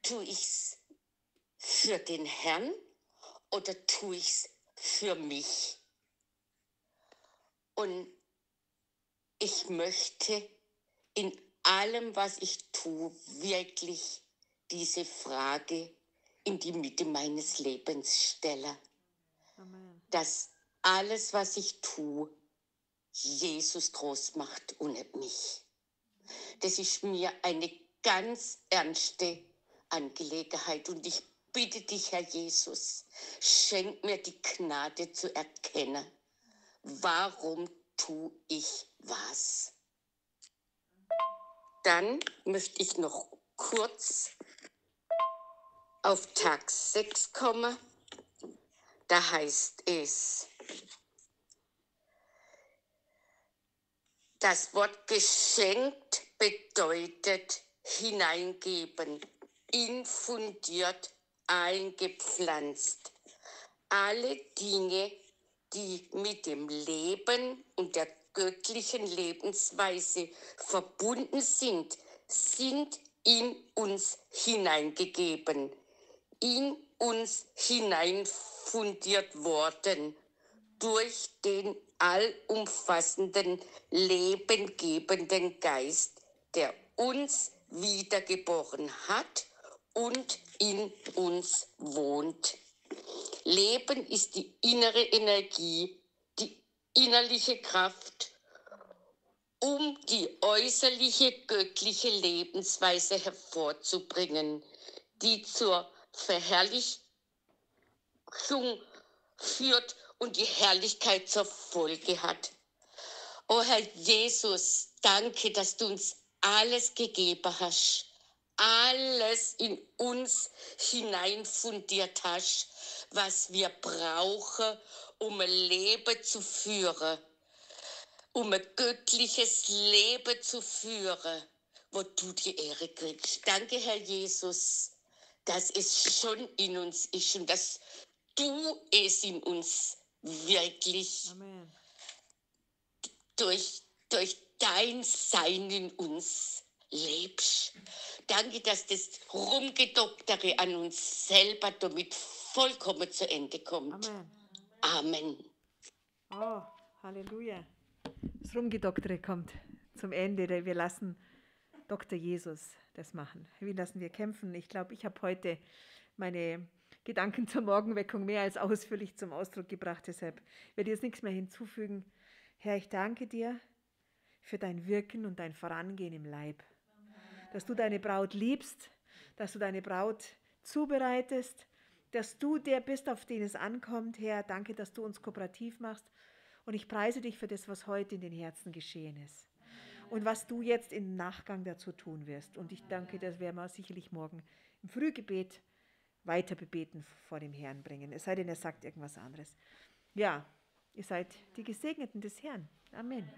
Tue ich es für den Herrn oder tue ich es für mich? Und ich möchte in allem, was ich tue, wirklich diese Frage in die Mitte meines Lebens stellen. Dass alles, was ich tue, Jesus groß macht und nicht mich. Das ist mir eine ganz ernste Angelegenheit und ich bitte dich, Herr Jesus, schenk mir die Gnade zu erkennen, warum tue ich was. Dann möchte ich noch kurz auf Tag 6 kommen. Da heißt es, das Wort geschenkt bedeutet hineingeben, infundiert, eingepflanzt. Alle Dinge, die mit dem Leben und der göttlichen Lebensweise verbunden sind, sind in uns hineingegeben, in uns hineinfundiert worden durch den allumfassenden, lebengebenden Geist, der uns wiedergeboren hat und in uns wohnt. Leben ist die innere Energie, die innerliche Kraft, um die äußerliche göttliche Lebensweise hervorzubringen, die zur Verherrlichung führt und die Herrlichkeit zur Folge hat. O Herr Jesus, danke, dass du uns alles gegeben hast, alles in uns hineinfundiert hast, was wir brauchen, um ein Leben zu führen, um ein göttliches Leben zu führen, wo du die Ehre kriegst. Danke, Herr Jesus, dass es schon in uns ist und dass du es in uns wirklich Amen. durch, durch dein Sein in uns lebst. Danke, dass das Rumgedoktere an uns selber damit vollkommen zu Ende kommt. Amen. Amen. Oh, Halleluja. Das Rumgedoktere kommt zum Ende. Wir lassen Dr. Jesus das machen. Wie lassen wir kämpfen? Ich glaube, ich habe heute meine Gedanken zur Morgenweckung mehr als ausführlich zum Ausdruck gebracht. Deshalb werde ich jetzt nichts mehr hinzufügen. Herr, ich danke dir für dein Wirken und dein Vorangehen im Leib. Dass du deine Braut liebst, dass du deine Braut zubereitest, dass du der bist, auf den es ankommt. Herr, danke, dass du uns kooperativ machst. Und ich preise dich für das, was heute in den Herzen geschehen ist. Und was du jetzt im Nachgang dazu tun wirst. Und ich danke, das werden wir sicherlich morgen im Frühgebet weiter bebeten vor dem Herrn bringen. Es sei denn, er sagt irgendwas anderes. Ja, ihr seid die Gesegneten des Herrn. Amen.